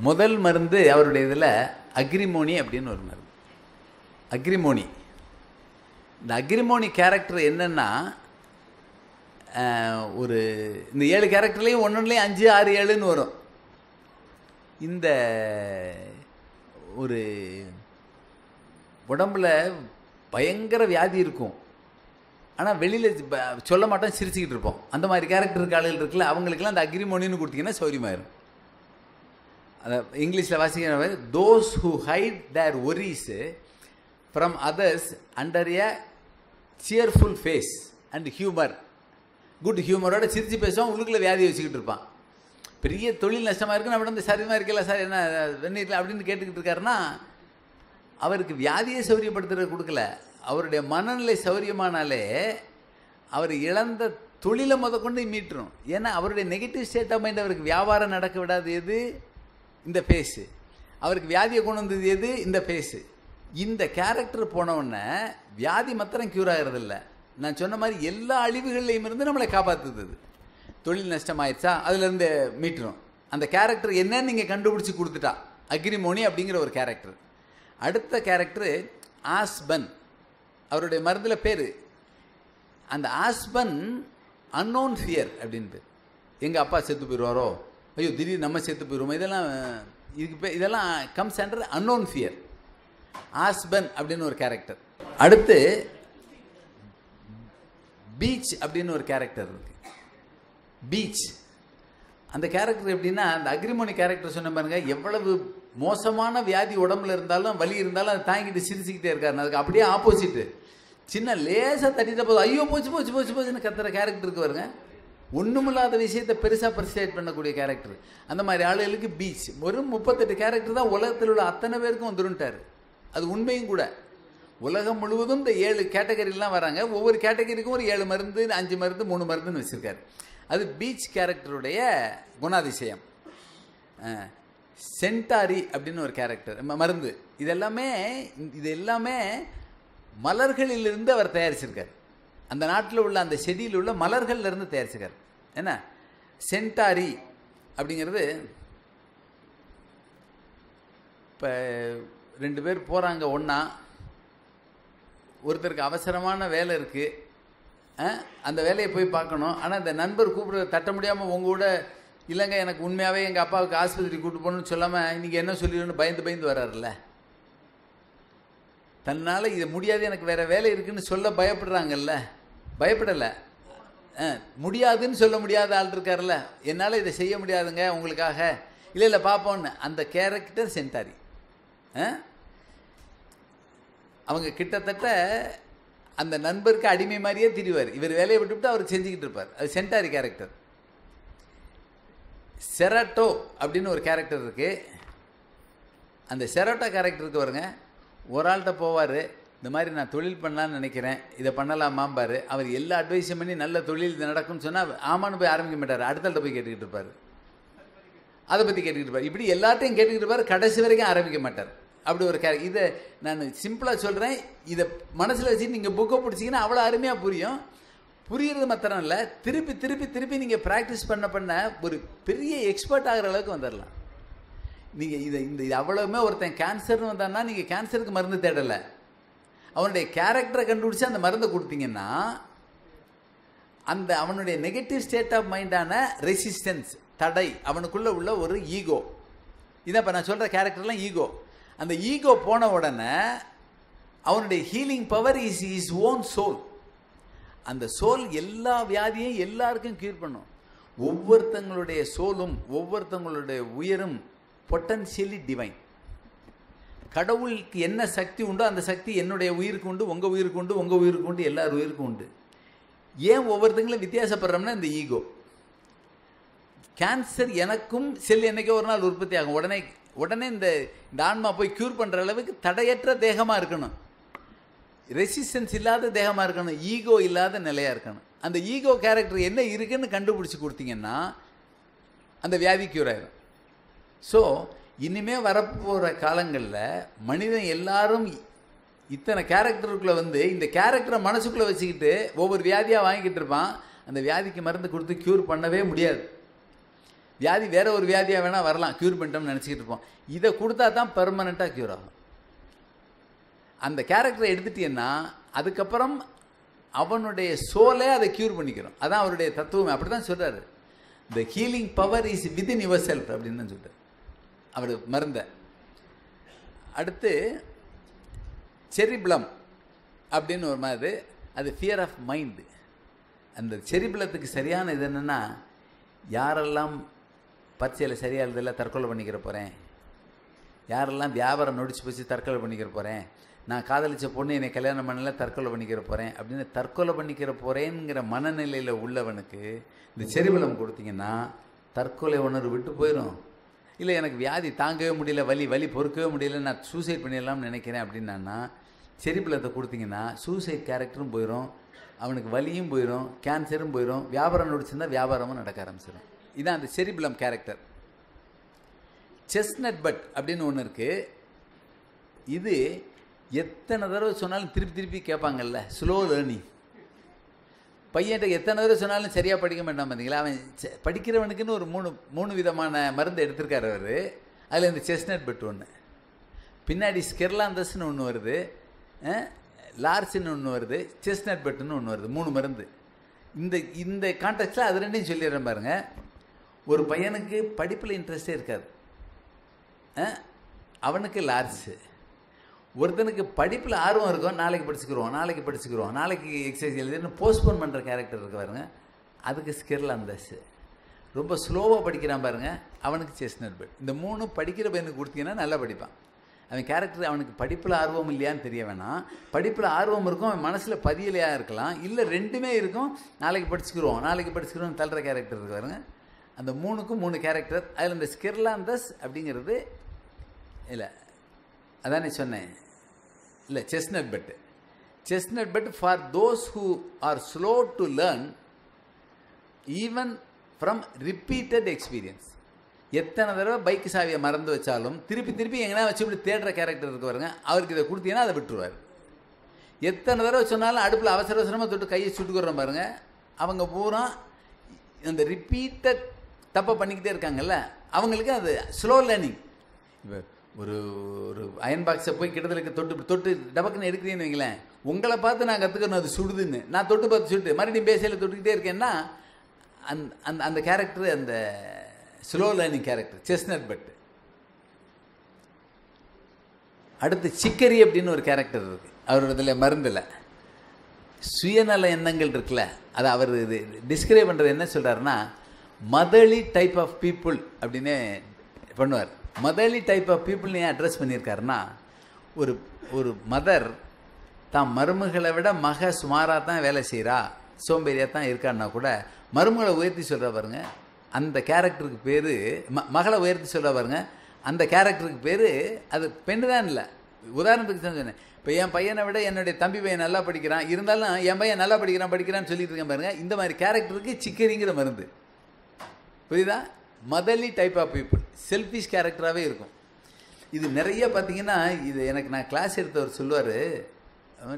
முதல் மருந்து அவருடைய இதில் அக்ரிமோனி அப்படின்னு ஒரு மருந்து. அக்ரிமோனி. இந்த அக்ரிமோனி கேரக்டர் என்னென்னா ஒரு இந்த ஏழு கேரக்டர்லேயும் ஒன்றுலேயும் அஞ்சு ஆறு ஏழுன்னு வரும். இந்த ஒரு உடம்புல பயங்கர வியாதி இருக்கும். ஆனால் வெளியில் சொல்ல மாட்டோம் சிரிச்சுக்கிட்டு இருப்போம். அந்த மாதிரி கேரக்டர் ஆளுகள் இருக்குல்ல அவங்களுக்குலாம் அந்த அக்ரிமோனின்னு கொடுத்தீங்கன்னா சௌரியமாயிரும். அதை இங்கிலீஷில் வாசிக்கிற those who hide their worries from others under a cheerful face and humour good ஹியூமரோட சிரித்து பேசுவோம் உள்ளுக்குள்ள வியாதி வச்சுக்கிட்டு இருப்பான். பெரிய தொழில் நஷ்டமாக இருக்குன்னு நம்ம வந்து சரிமா இருக்கல சார் என்ன வெந்நீரில்? அப்படின்னு கேட்டுக்கிட்டு இருக்காருன்னா அவருக்கு வியாதியை சௌரியப்படுத்துறது கொடுக்கல. அவருடைய மனநிலை சௌரியமானாலே அவர் இழந்த தொழிலை முத கொண்டு மீட்டுரும். ஏன்னா அவருடைய நெகட்டிவ் ஸ்டேட் ஆஃப் மைண்ட் அவருக்கு வியாபாரம் நடக்க விடாது எது? இந்த ஃபேஸு அவருக்கு வியாதியை கொண்டு வந்தது எது? இந்த ஃபேஸு இந்த கேரக்டர் போனவுடனே வியாதி மாத்திரம் க்யூர் ஆகிறதில்ல. நான் சொன்ன மாதிரி எல்லா அழிவுகள்லையும் இருந்து நம்மளை காப்பாற்றுது அது. தொழில் நஷ்டமாயிடுச்சா? அதுலேருந்து மீட்டுரும். அந்த கேரக்டர் என்னன்னு நீங்கள் கண்டுபிடிச்சி கொடுத்துட்டா. அக்ரிமோனி அப்படிங்கிற ஒரு கேரக்டர் அடுத்த கேரக்டர் ஆஸ்பன். அவருடைய மருந்தில் பேர். அந்த ஆஸ்பன் அன்னோன் ஃபியர் அப்படின்னு பேர் எங்கள் அப்பா செத்து போயிடுவாரோ ஐயோ திடீர் நம்ம செத்து போயிடுவோம் இதெல்லாம் இதுக்கு பே இதெல்லாம் comes centre unknown fear aspen அப்படின்னு ஒரு கேரக்டர் அடுத்து பீச் அப்படின்னு ஒரு கேரக்டர் இருக்கு. பீச் அந்த கேரக்டர் எப்படின்னா அந்த அக்ரிமோனி கேரக்டர் சொன்ன பாருங்க எவ்வளவு மோசமான வியாதி உடம்புல இருந்தாலும் வலி இருந்தாலும் அதை தாங்கிட்டு சிரிச்சுக்கிட்டே இருக்காரு. அதுக்கு அப்படியே ஆப்போசிட்டு சின்ன லேசாக தட்டிட்ட போதும் ஐயோ போச்சு போச்சு போச்சு போச்சுன்னு கத்துற கேரக்டருக்கு வருங்க ஒன்றுமில்லாத விஷயத்தை பெருசாக பர்சிடேட் பண்ணக்கூடிய கேரக்டர் அந்த மாதிரி ஆளுகளுக்கு பீச் வெறும் முப்பத்தெட்டு கேரக்டர் தான் உலகத்தில் உள்ள அத்தனை பேருக்கும் வந்துருன்ட்டார். அது உண்மையும் கூட. உலகம் முழுவதும் இந்த ஏழு கேட்டகரிலாம் வராங்க. ஒவ்வொரு கேட்டகரிக்கும் ஒரு ஏழு மருந்து அஞ்சு மருந்து மூணு மருந்துன்னு வச்சுருக்காரு. அது பீச் கேரக்டருடைய குணாதிசயம். சென்டாரி அப்படின்னு ஒரு கேரக்டர் மருந்து. இதெல்லாமே இது எல்லாமே மலர்களிலிருந்து அவர் தயாரிச்சிருக்கார். அந்த நாட்டில் உள்ள அந்த செடியில் உள்ள மலர்கள்லேருந்து தயாரிச்சிருக்கார். என்ன? சென்டாரி அப்படிங்கிறது இப்போ ரெண்டு பேர் போகிறாங்க ஒன்றா ஒருத்தருக்கு அவசரமான வேலை இருக்குது அந்த வேலையை போய் பார்க்கணும். ஆனால் இந்த நண்பர் கூப்பிட தட்ட முடியாமல் உங்கள் கூட இல்லைங்க எனக்கு உண்மையாகவே எங்கள் அப்பாவுக்கு ஆஸ்பத்திரி கூப்பிட்டு போகணும்னு சொல்லாமல் நீங்கள் என்ன சொல்லிடுன்னு பயந்து பயந்து வர்றாருல்ல. தன்னால் இது முடியாது எனக்கு வேறு வேலை இருக்குதுன்னு சொல்ல பயப்படுறாங்கல்ல. பயப்படலை. முடியாதுன்னு சொல்ல முடியாத ஆள் இருக்கார்ல என்னால் இதை செய்ய முடியாதுங்க உங்களுக்காக. இல்லை இல்லை பார்ப்போன்னு அந்த கேரக்டர் சென்டாரி. அவங்க கிட்டத்தட்ட அந்த நண்பருக்கு அடிமை மாதிரியே திரிவார். இவர் வேலையை விட்டுவிட்டு அவர் செஞ்சுக்கிட்டு இருப்பார். அது சென்டாரி கேரக்டர். செரட்டோ அப்படின்னு ஒரு கேரக்டர் இருக்குது அந்த செரட்டோ கேரக்டருக்கு வருங்க ஒரு ஆள்கிட்ட போவார் இந்த மாதிரி நான் தொழில் பண்ணலான்னு நினைக்கிறேன் இதை பண்ணலாமாம்பார் அவர் எல்லா அட்வைஸும் பண்ணி நல்ல தொழில் இது நடக்கும்னு சொன்னால் ஆமான்னு போய் ஆரம்பிக்க மாட்டார். அடுத்த போய் கேட்டுக்கிட்டு இருப்பார். அதை பற்றி கேட்டுக்கிட்டு இருப்பார். இப்படி எல்லாத்தையும் கேட்டுக்கிட்டு இருப்பார். கடைசி வரைக்கும் ஆரம்பிக்க மாட்டார். அப்படி ஒரு கே இதை நான் சிம்பிளாக சொல்கிறேன் இதை மனசில் வச்சுட்டு நீங்கள் புக்கை பிடிச்சிங்கன்னா அவ்வளோ அருமையாக புரியும். புரியுறது மாத்திரம் இல்லை. திருப்பி திருப்பி திருப்பி நீங்கள் ப்ராக்டிஸ் பண்ண பண்ண ஒரு பெரிய எக்ஸ்பர்ட் ஆகிற அளவுக்கு வந்துடலாம் நீங்கள் இதை இந்த அவ்வளவுமே ஒருத்தன் கேன்சர்னு வந்தான்னா நீங்கள் கேன்சருக்கு மருந்து தேடலை. அவனுடைய கேரக்டரை கண்டுபிடிச்சி அந்த மருந்தை கொடுத்தீங்கன்னா அந்த அவனுடைய நெகட்டிவ் ஸ்டேட் ஆஃப் மைண்டான ரெசிஸ்டன்ஸ் தடை அவனுக்குள்ளே உள்ள ஒரு ஈகோ இதான் இப்போ நான் சொல்கிற கேரக்டர்லாம் ஈகோ அந்த ஈகோ போன உடனே அவனுடைய healing power is is own soul அந்த சோல் எல்லா வியாதியும் எல்லாருக்கும் கியூர் பண்ணும். ஒவ்வொருத்தங்களுடைய சோலும் ஒவ்வொருத்தங்களுடைய உயரும் பொட்டன்ஷியலி டிவைன் கடவுளுக்கு என்ன சக்தி உண்டோ அந்த சக்தி என்னுடைய உயிருக்கு உண்டு உங்கள் உயிருக்கு உண்டு உங்கள் உயிருக்கு உண்டு எல்லார் உயிருக்கும் உண்டு. ஏன் ஒவ்வொருத்தங்களும் வித்தியாசப்படுறோம்னா இந்த ஈகோ கேன்சர் எனக்கும் செல் என்றைக்கோ ஒரு நாள் உற்பத்தி ஆகும் உடனே உடனே இந்த இந்த ஆன்மா போய் க்யூர் பண்ணுற அளவுக்கு தடையற்ற தேகமாக இருக்கணும். ரெசிஸ்டன்ஸ் இல்லாத தேகமாக இருக்கணும் ஈகோ இல்லாத நிலையாக இருக்கணும். அந்த ஈகோ கேரக்டர் என்ன இருக்குன்னு கண்டுபிடிச்சி கொடுத்தீங்கன்னா அந்த வியாதி க்யூர் ஆயிரும். ஸோ இனிமேல் வரப்போகிற காலங்களில் மனிதன் எல்லாரும் இத்தனை கேரக்டருக்குள்ளே வந்து இந்த கேரக்டரை மனசுக்குள்ளே வச்சுக்கிட்டு ஒவ்வொரு வியாதியாக வாங்கிக்கிட்டு இருப்பான். அந்த வியாதிக்கு மருந்து கொடுத்து க்யூர் பண்ணவே முடியாது. வியாதி வேறு ஒரு வியாதியாக வேணால் வரலாம் க்யூர் பண்ணிட்டோம்னு நினச்சிக்கிட்டு இருப்போம். இதை கொடுத்தா தான் பெர்மனெண்ட்டாக க்யூர் ஆகும். அந்த கேரக்டரை எடுத்துட்டீங்கன்னா அதுக்கப்புறம் அவனுடைய சோலே அதை க்யூர் பண்ணிக்கிறோம். அதான் அவருடைய தத்துவம். அப்படி தான் சொல்கிறாரு the healing power is within yourself அப்படின்னு தான் சொல்கிறார் அவர் மருந்த அடுத்து செரிபிளம் அப்படின்னு ஒரு மாதிரி அது. ஃபியர் ஆஃப் மைண்டு அந்த செரிபிளத்துக்கு சரியான இது என்னென்னா யாரெல்லாம் பரீட்சையில் சரியாக எழுதல தற்கொலை பண்ணிக்கிற போகிறேன் யாரெல்லாம் வியாபாரம் நொடிச்சு போச்சு தற்கொலை பண்ணிக்கிற போகிறேன் நான் காதலிச்ச பொண்ணு என்னை கல்யாணம் பண்ணல தற்கொலை பண்ணிக்கிற போகிறேன் அப்படின்னு தற்கொலை பண்ணிக்கிற போகிறேங்கிற மனநிலையில் உள்ளவனுக்கு இந்த செரிபலம் கொடுத்தீங்கன்னா தற்கொலை உணர்வு விட்டு போயிடும் இல்லை எனக்கு வியாதி தாங்கவே முடியல வலி வலி பொறுக்கவே முடியல நான் சூசைட் பண்ணிடலாம்னு நினைக்கிறேன் அப்படின்னா செரிபலத்தை கொடுத்தீங்கன்னா சூசைட் கேரக்டரும் போயிடும் அவனுக்கு வலியும் போயிடும் கேன்சரும் போயிடும் வியாபாரம் நடிச்சிருந்தா வியாபாரமும் நடக்க ஆரம்பிச்சிடும் இதான் அந்த செரிபிளம் கேரக்டர் செஸ்னட் பட் அப்படின்னு ஒன்று இருக்குது இது எத்தனை தடவை சொன்னாலும் திருப்பி திருப்பி கேட்பாங்கல்ல? ஸ்லோ லேர்னிங் பையன்கிட்ட எத்தனை தடவை சொன்னாலும் சரியாக படிக்க மாட்டான் பார்த்தீங்களா அவன் செ- படிக்கிறவனுக்குன்னு ஒரு மூணு மூணு விதமான மருந்து எடுத்திருக்காரு அவர். அதில் இந்த செஸ்னட் பெட் ஒன்று பின்னாடி ஸ்கெர்லாந்தஸ்னு ஒன்று வருது. லார்ஸ்ன்னு ஒன்று வருது. செஸ்னட் பெட்டுன்னு ஒன்று வருது. மூணு மருந்து. இந்த இந்த கான்டெக்ட்டில் அது ரெண்டையும் சொல்லிடுறேன் பாருங்கள் ஒரு பையனுக்கு படிப்பில் இன்ட்ரெஸ்டே இருக்காது. அவனுக்கு லார்ஸு ஒருத்தனுக்கு படிப்பில் ஆர்வம் இருக்கும் நாளைக்கு படிச்சுக்கிறோம் நாளைக்கு படிச்சுக்கிறோம் நாளைக்கு எக்ஸசைஸ் எழுதினு போஸ்ட்போன் பண்ணுற கேரக்டர் இருக்கு பாருங்க. அதுக்கு ஸ்கிர்லாந்தஸ் ரொம்ப ஸ்லோவாக படிக்கிறான் பாருங்க அவனுக்கு செஸ்னட் பெட் இந்த மூணு படிக்கிற பையனுக்கு கொடுத்தீங்கன்னா நல்லா படிப்பான். அவன் கேரக்டர் அவனுக்கு படிப்பில் ஆர்வம் இல்லையான்னு தெரிய வேணாம். படிப்பில் ஆர்வம் இருக்கும் அவன் மனசில் பதியலையாக இருக்கலாம். இல்லை ரெண்டுமே இருக்கும் நாளைக்கு படிச்சுக்கிறோம் நாளைக்கு படிச்சுக்கிறோம் தள்ளுற கேரக்டர் இருக்கு பாருங்க. அந்த மூணுக்கும் மூணு கேரக்டர் அதில் இந்த ஸ்கிர்லாந்தஸ் அப்படிங்கிறது இல்லை அதானே சொன்னேன். இல்லை chestnut bud chestnut bud for those who are slow to learn even from repeated experience எத்தனை தடவை பைக் சாவியை மறந்து வச்சாலும் திருப்பி திருப்பி எங்கன்னா வச்சு இப்படி தேடுற கேரக்டர் இருக்கு பாருங்க அவருக்கு இதை கொடுத்தீங்கன்னா அதை விட்டுருவார். எத்தனை தடவை சொன்னாலும் அடுப்பில் அவசர அவசரமாக தொட்டு கையை சுட்டுக்கிறோம் பாருங்க அவங்க பூரா அந்த ரிப்பீட்டட் தப்பை பண்ணிக்கிட்டே இருக்காங்கல்ல அவங்களுக்கு அது ஸ்லோ லேர்னிங் இப்போ ஒரு ஒரு அயன் பாக்ஸை போய் கிட்டத்தட்ட தொட்டு தொட்டு டபக்குன்னு எடுக்கிறீன்னு வைங்களேன். உங்களை பார்த்து நான் கற்றுக்கணும் அது சுடுதுன்னு. நான் தொட்டு பார்த்து சுட்டு மறுபடியும் பேசையில் தொட்டுக்கிட்டே இருக்கேன்னா அந் அந்த அந்த கேரக்டர் அந்த ஸ்லோ லேர்னிங் கேரக்டர் செஸ்னட் பட்டு அடுத்து சிக்கரி அப்படின்னு ஒரு கேரக்டர் இருக்குது அவர் இதில் மருந்தில் சுயநல எண்ணங்கள் இருக்குல்ல அதை அவர் இது டிஸ்கிரைப் பண்ணுறது என்ன சொல்கிறாருன்னா மதலி டைப் ஆஃப் பீப்புள் அப்படின்னு பண்ணுவார். மதலி டைப் ஆஃப் பீப்புள்னு ஏன் அட்ரஸ் பண்ணியிருக்காருன்னா ஒரு ஒரு மதர் தான் மருமகளை விட மக சுமாராக தான் வேலை செய்கிறா சோம்பேறியாக தான் இருக்கான்னா கூட மருமகளை உயர்த்தி சொல்கிற பாருங்க அந்த கேரக்டருக்கு பேர் ம மகளை உயர்த்தி சொல்கிற பாருங்க அந்த கேரக்டருக்கு பேர் அது பெண்ணு தான் இல்லை. உதாரணத்துக்கு தான் சொன்னேன். இப்போ என் பையனை விட என்னுடைய தம்பி பையன் நல்லா படிக்கிறான் இருந்தாலும் என் பையன் நல்லா படிக்கிறான் படிக்கிறான்னு சொல்லிட்டு இருக்கேன் பாருங்கள் இந்த மாதிரி கேரக்டருக்கு சிக்கரிங்கிற மருந்து. புரியுதா? மதலி டைப் ஆஃப் பீப்புள் செல்ஃபிஷ் கேரக்டராகவே இருக்கும். இது நிறைய பார்த்தீங்கன்னா இது எனக்கு நான் கிளாஸ் எடுத்தவர் சொல்லுவார்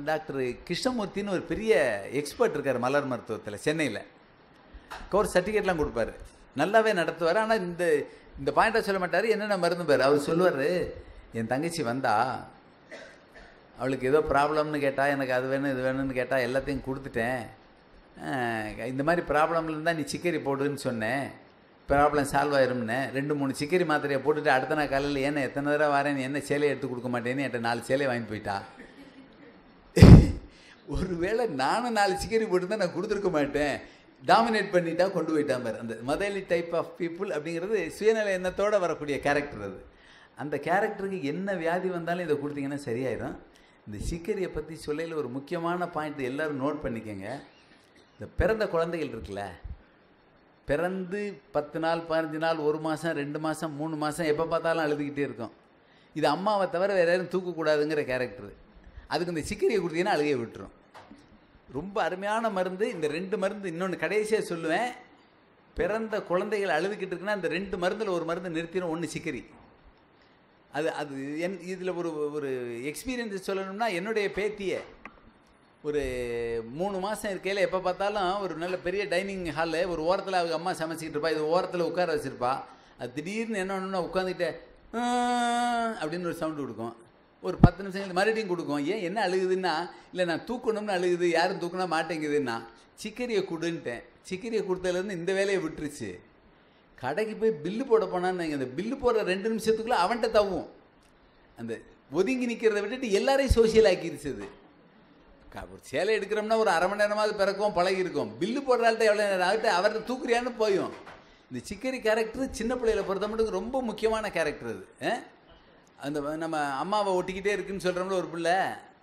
டாக்டர் கிருஷ்ணமூர்த்தின்னு ஒரு பெரிய எக்ஸ்பர்ட் இருக்கார் மலர் மருத்துவத்தில் சென்னையில். கோர்ஸ் சர்டிஃபிகேட்லாம் கொடுப்பாரு. நல்லாவே நடத்துவார். ஆனால் இந்த இந்த பாயிண்ட்டை சொல்ல மாட்டார் என்னென்ன மருந்து பேர். அவர் சொல்லுவார் என் தங்கச்சி வந்தா அவளுக்கு ஏதோ ப்ராப்ளம்னு கேட்டால் எனக்கு அது வேணும் இது வேணும்னு கேட்டால் எல்லாத்தையும் கொடுத்துட்டேன். இந்த மாதிரி ப்ராப்ளம்ல இருந்தால் நீ சிக்கரி போடுன்னு சொன்னேன். ப்ராப்ளம் சால்வ் ஆயிரும்னு ரெண்டு மூணு சிக்கரி மாத்திரையை போட்டுட்டு அடுத்த நாள் காலையில் என்ன எத்தனை தடவை வரேன்? என்ன சேலையை எடுத்து கொடுக்க மாட்டேன்னு என்கிட்ட நாலு சேலையை வாங்கிட்டு போயிட்டா. ஒருவேளை நானும் நாலு சிக்கரி போட்டுருந்தா நான் கொடுத்துருக்க மாட்டேன். டாமினேட் பண்ணிட்டா கொண்டு போயிட்டான் பாரு. அந்த மதலி டைப் ஆஃப் பீப்புள் அப்படிங்கிறது சுயநல எண்ணத்தோடு வரக்கூடிய கேரக்டர் அது. அந்த கேரக்டருக்கு என்ன வியாதி வந்தாலும் இதை கொடுத்தீங்கன்னா சரியாயிடும் இந்த சிக்கரியை பற்றி சொல்லையில் ஒரு முக்கியமான பாயிண்ட் எல்லாரும் நோட் பண்ணிக்கோங்க. இந்த பிறந்த குழந்தைகள் இருக்குல்ல பிறந்து பத்து நாள் பதினஞ்சு நாள் ஒரு மாதம் ரெண்டு மாதம் மூணு மாதம் எப்போ பார்த்தாலும் அழுதுகிட்டே இருக்கும். இது அம்மாவை தவிர வேற யாரும் தூக்கக்கூடாதுங்கிற கேரக்டர் அதுக்கு இந்த சிக்கரியை கொடுத்தீங்கன்னா அழுகையை விட்டுரும். ரொம்ப அருமையான மருந்து இந்த ரெண்டு மருந்து இன்னொன்று கடைசியாக சொல்லுவேன். பிறந்த குழந்தைகள் அழுதுகிட்டு இருக்குன்னா இந்த ரெண்டு மருந்தில் ஒரு மருந்து நிறுத்திடும் ஒன்று சிக்கரி. அது அது என் இதில் ஒரு ஒரு எக்ஸ்பீரியன்ஸ் சொல்லணும்னா என்னுடைய பேத்தியை ஒரு மூணு மாதம் இருக்கையில் எப்போ பார்த்தாலும் ஒரு நல்ல பெரிய டைனிங் ஹாலில் ஒரு ஓரத்தில் அவங்க அம்மா சமைச்சிக்கிட்டு இருப்பா. இது ஓரத்தில் உட்கார வச்சுருப்பா. அது திடீர்னு என்ன ஒன்றுனா உட்காந்துக்கிட்டே அப்படின்னு ஒரு சவுண்டு கொடுக்கும். ஒரு பத்து நிமிஷம் மறுபடியும் கொடுக்கும். ஏன் என்ன அழுகுதுன்னா இல்லை நான் தூக்கணும்னு அழுகுது. யாரும் தூக்கினா மாட்டேங்குதுன்னா. சிக்கரியை கொடுன்ட்டேன். சிக்கரியை கொடுத்ததுலேருந்து இந்த வேலையை விட்டுருச்சு. கடைக்கு போய் பில்லு போட போனான்னு அந்த பில்லு போடுற ரெண்டு நிமிஷத்துக்குள்ளே அவன்கிட்ட தவும் அந்த ஒதுங்கி நிற்கிறத விட்டுட்டு எல்லாரையும் சோசியல் ஆக்கிருச்சு அது. ஒரு சேலை எடுக்கிறோம்னா ஒரு அரை மணி நேரமாவது பிறக்கும் பழகி இருக்கும் பில்லு போடுற ஆள்கிட்ட எவ்வளோ நேரம் ஆகிட்டு அவர்கிட்ட தூக்குறியான்னு போயும். இந்த சிக்கரி கேரக்டர் சின்ன பிள்ளையில பொறுத்த மட்டும் ரொம்ப முக்கியமான கேரக்டர் அது. ஆ? அந்த நம்ம அம்மாவை ஒட்டிக்கிட்டே இருக்குன்னு சொல்கிறோம்ல ஒரு பிள்ளை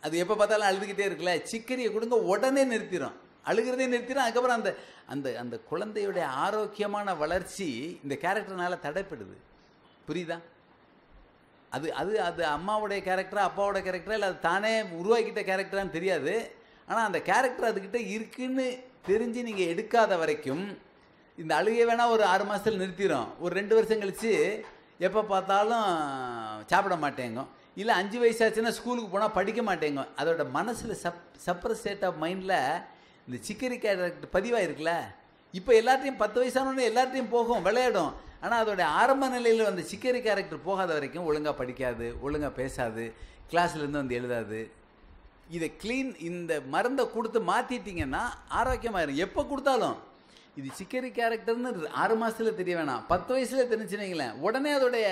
அது எப்போ பார்த்தாலும் அழுதுகிட்டே இருக்குல்ல? சிக்கரியை கொடுங்க உடனே நிறுத்திடும் அழுகிறதே நிறுத்திடும் அதுக்கப்புறம் அந்த அந்த அந்த குழந்தையுடைய ஆரோக்கியமான வளர்ச்சி இந்த கேரக்டர்னால தடைப்படுது. புரியுதா? அது அது அது அம்மாவுடைய கேரக்டரா அப்பாவோட கேரக்டரா இல்லை அது தானே உருவாக்கிட்ட கேரக்டரான்னு தெரியாது. ஆனால் அந்த கேரக்டர் அதுக்கிட்ட இருக்குன்னு தெரிஞ்சு நீங்கள் எடுக்காத வரைக்கும் இந்த அழுகை வேணால் ஒரு ஆறு மாதத்தில் நிறுத்திடும் ஒரு ரெண்டு வருஷம் கழித்து எப்போ பார்த்தாலும் சாப்பிட மாட்டேங்க. இல்லை அஞ்சு வயசாச்சுன்னா ஸ்கூலுக்கு போனால் படிக்க மாட்டேங்க. அதோட மனசில் சப் சப்ரஸ் ஸ்டேட் ஆஃப் மைண்டில் இந்த சிக்கரி கேரக்டர் பதிவாயிருக்குல்ல இப்போ எல்லாத்தையும் பத்து வயசானோடனே எல்லாத்தையும் போகும் விளையாடும். ஆனால் அதோடைய ஆரம்ப நிலையில் அந்த சிக்கரி கேரக்டர் போகாத வரைக்கும் ஒழுங்காக படிக்காது ஒழுங்காக பேசாது கிளாஸ்லேருந்து வந்து எழுதாது. இதை க்ளீன் இந்த மருந்தை கொடுத்து மாற்றிட்டீங்கன்னா ஆரோக்கியமாயிரும் எப்போ கொடுத்தாலும். இது சிக்கரி கேரக்டர்னு ஆறு மாதத்தில் தெரிய வேணாம். பத்து வயசில் தெரிஞ்சுன்னு வைங்களேன். உடனே அதோடைய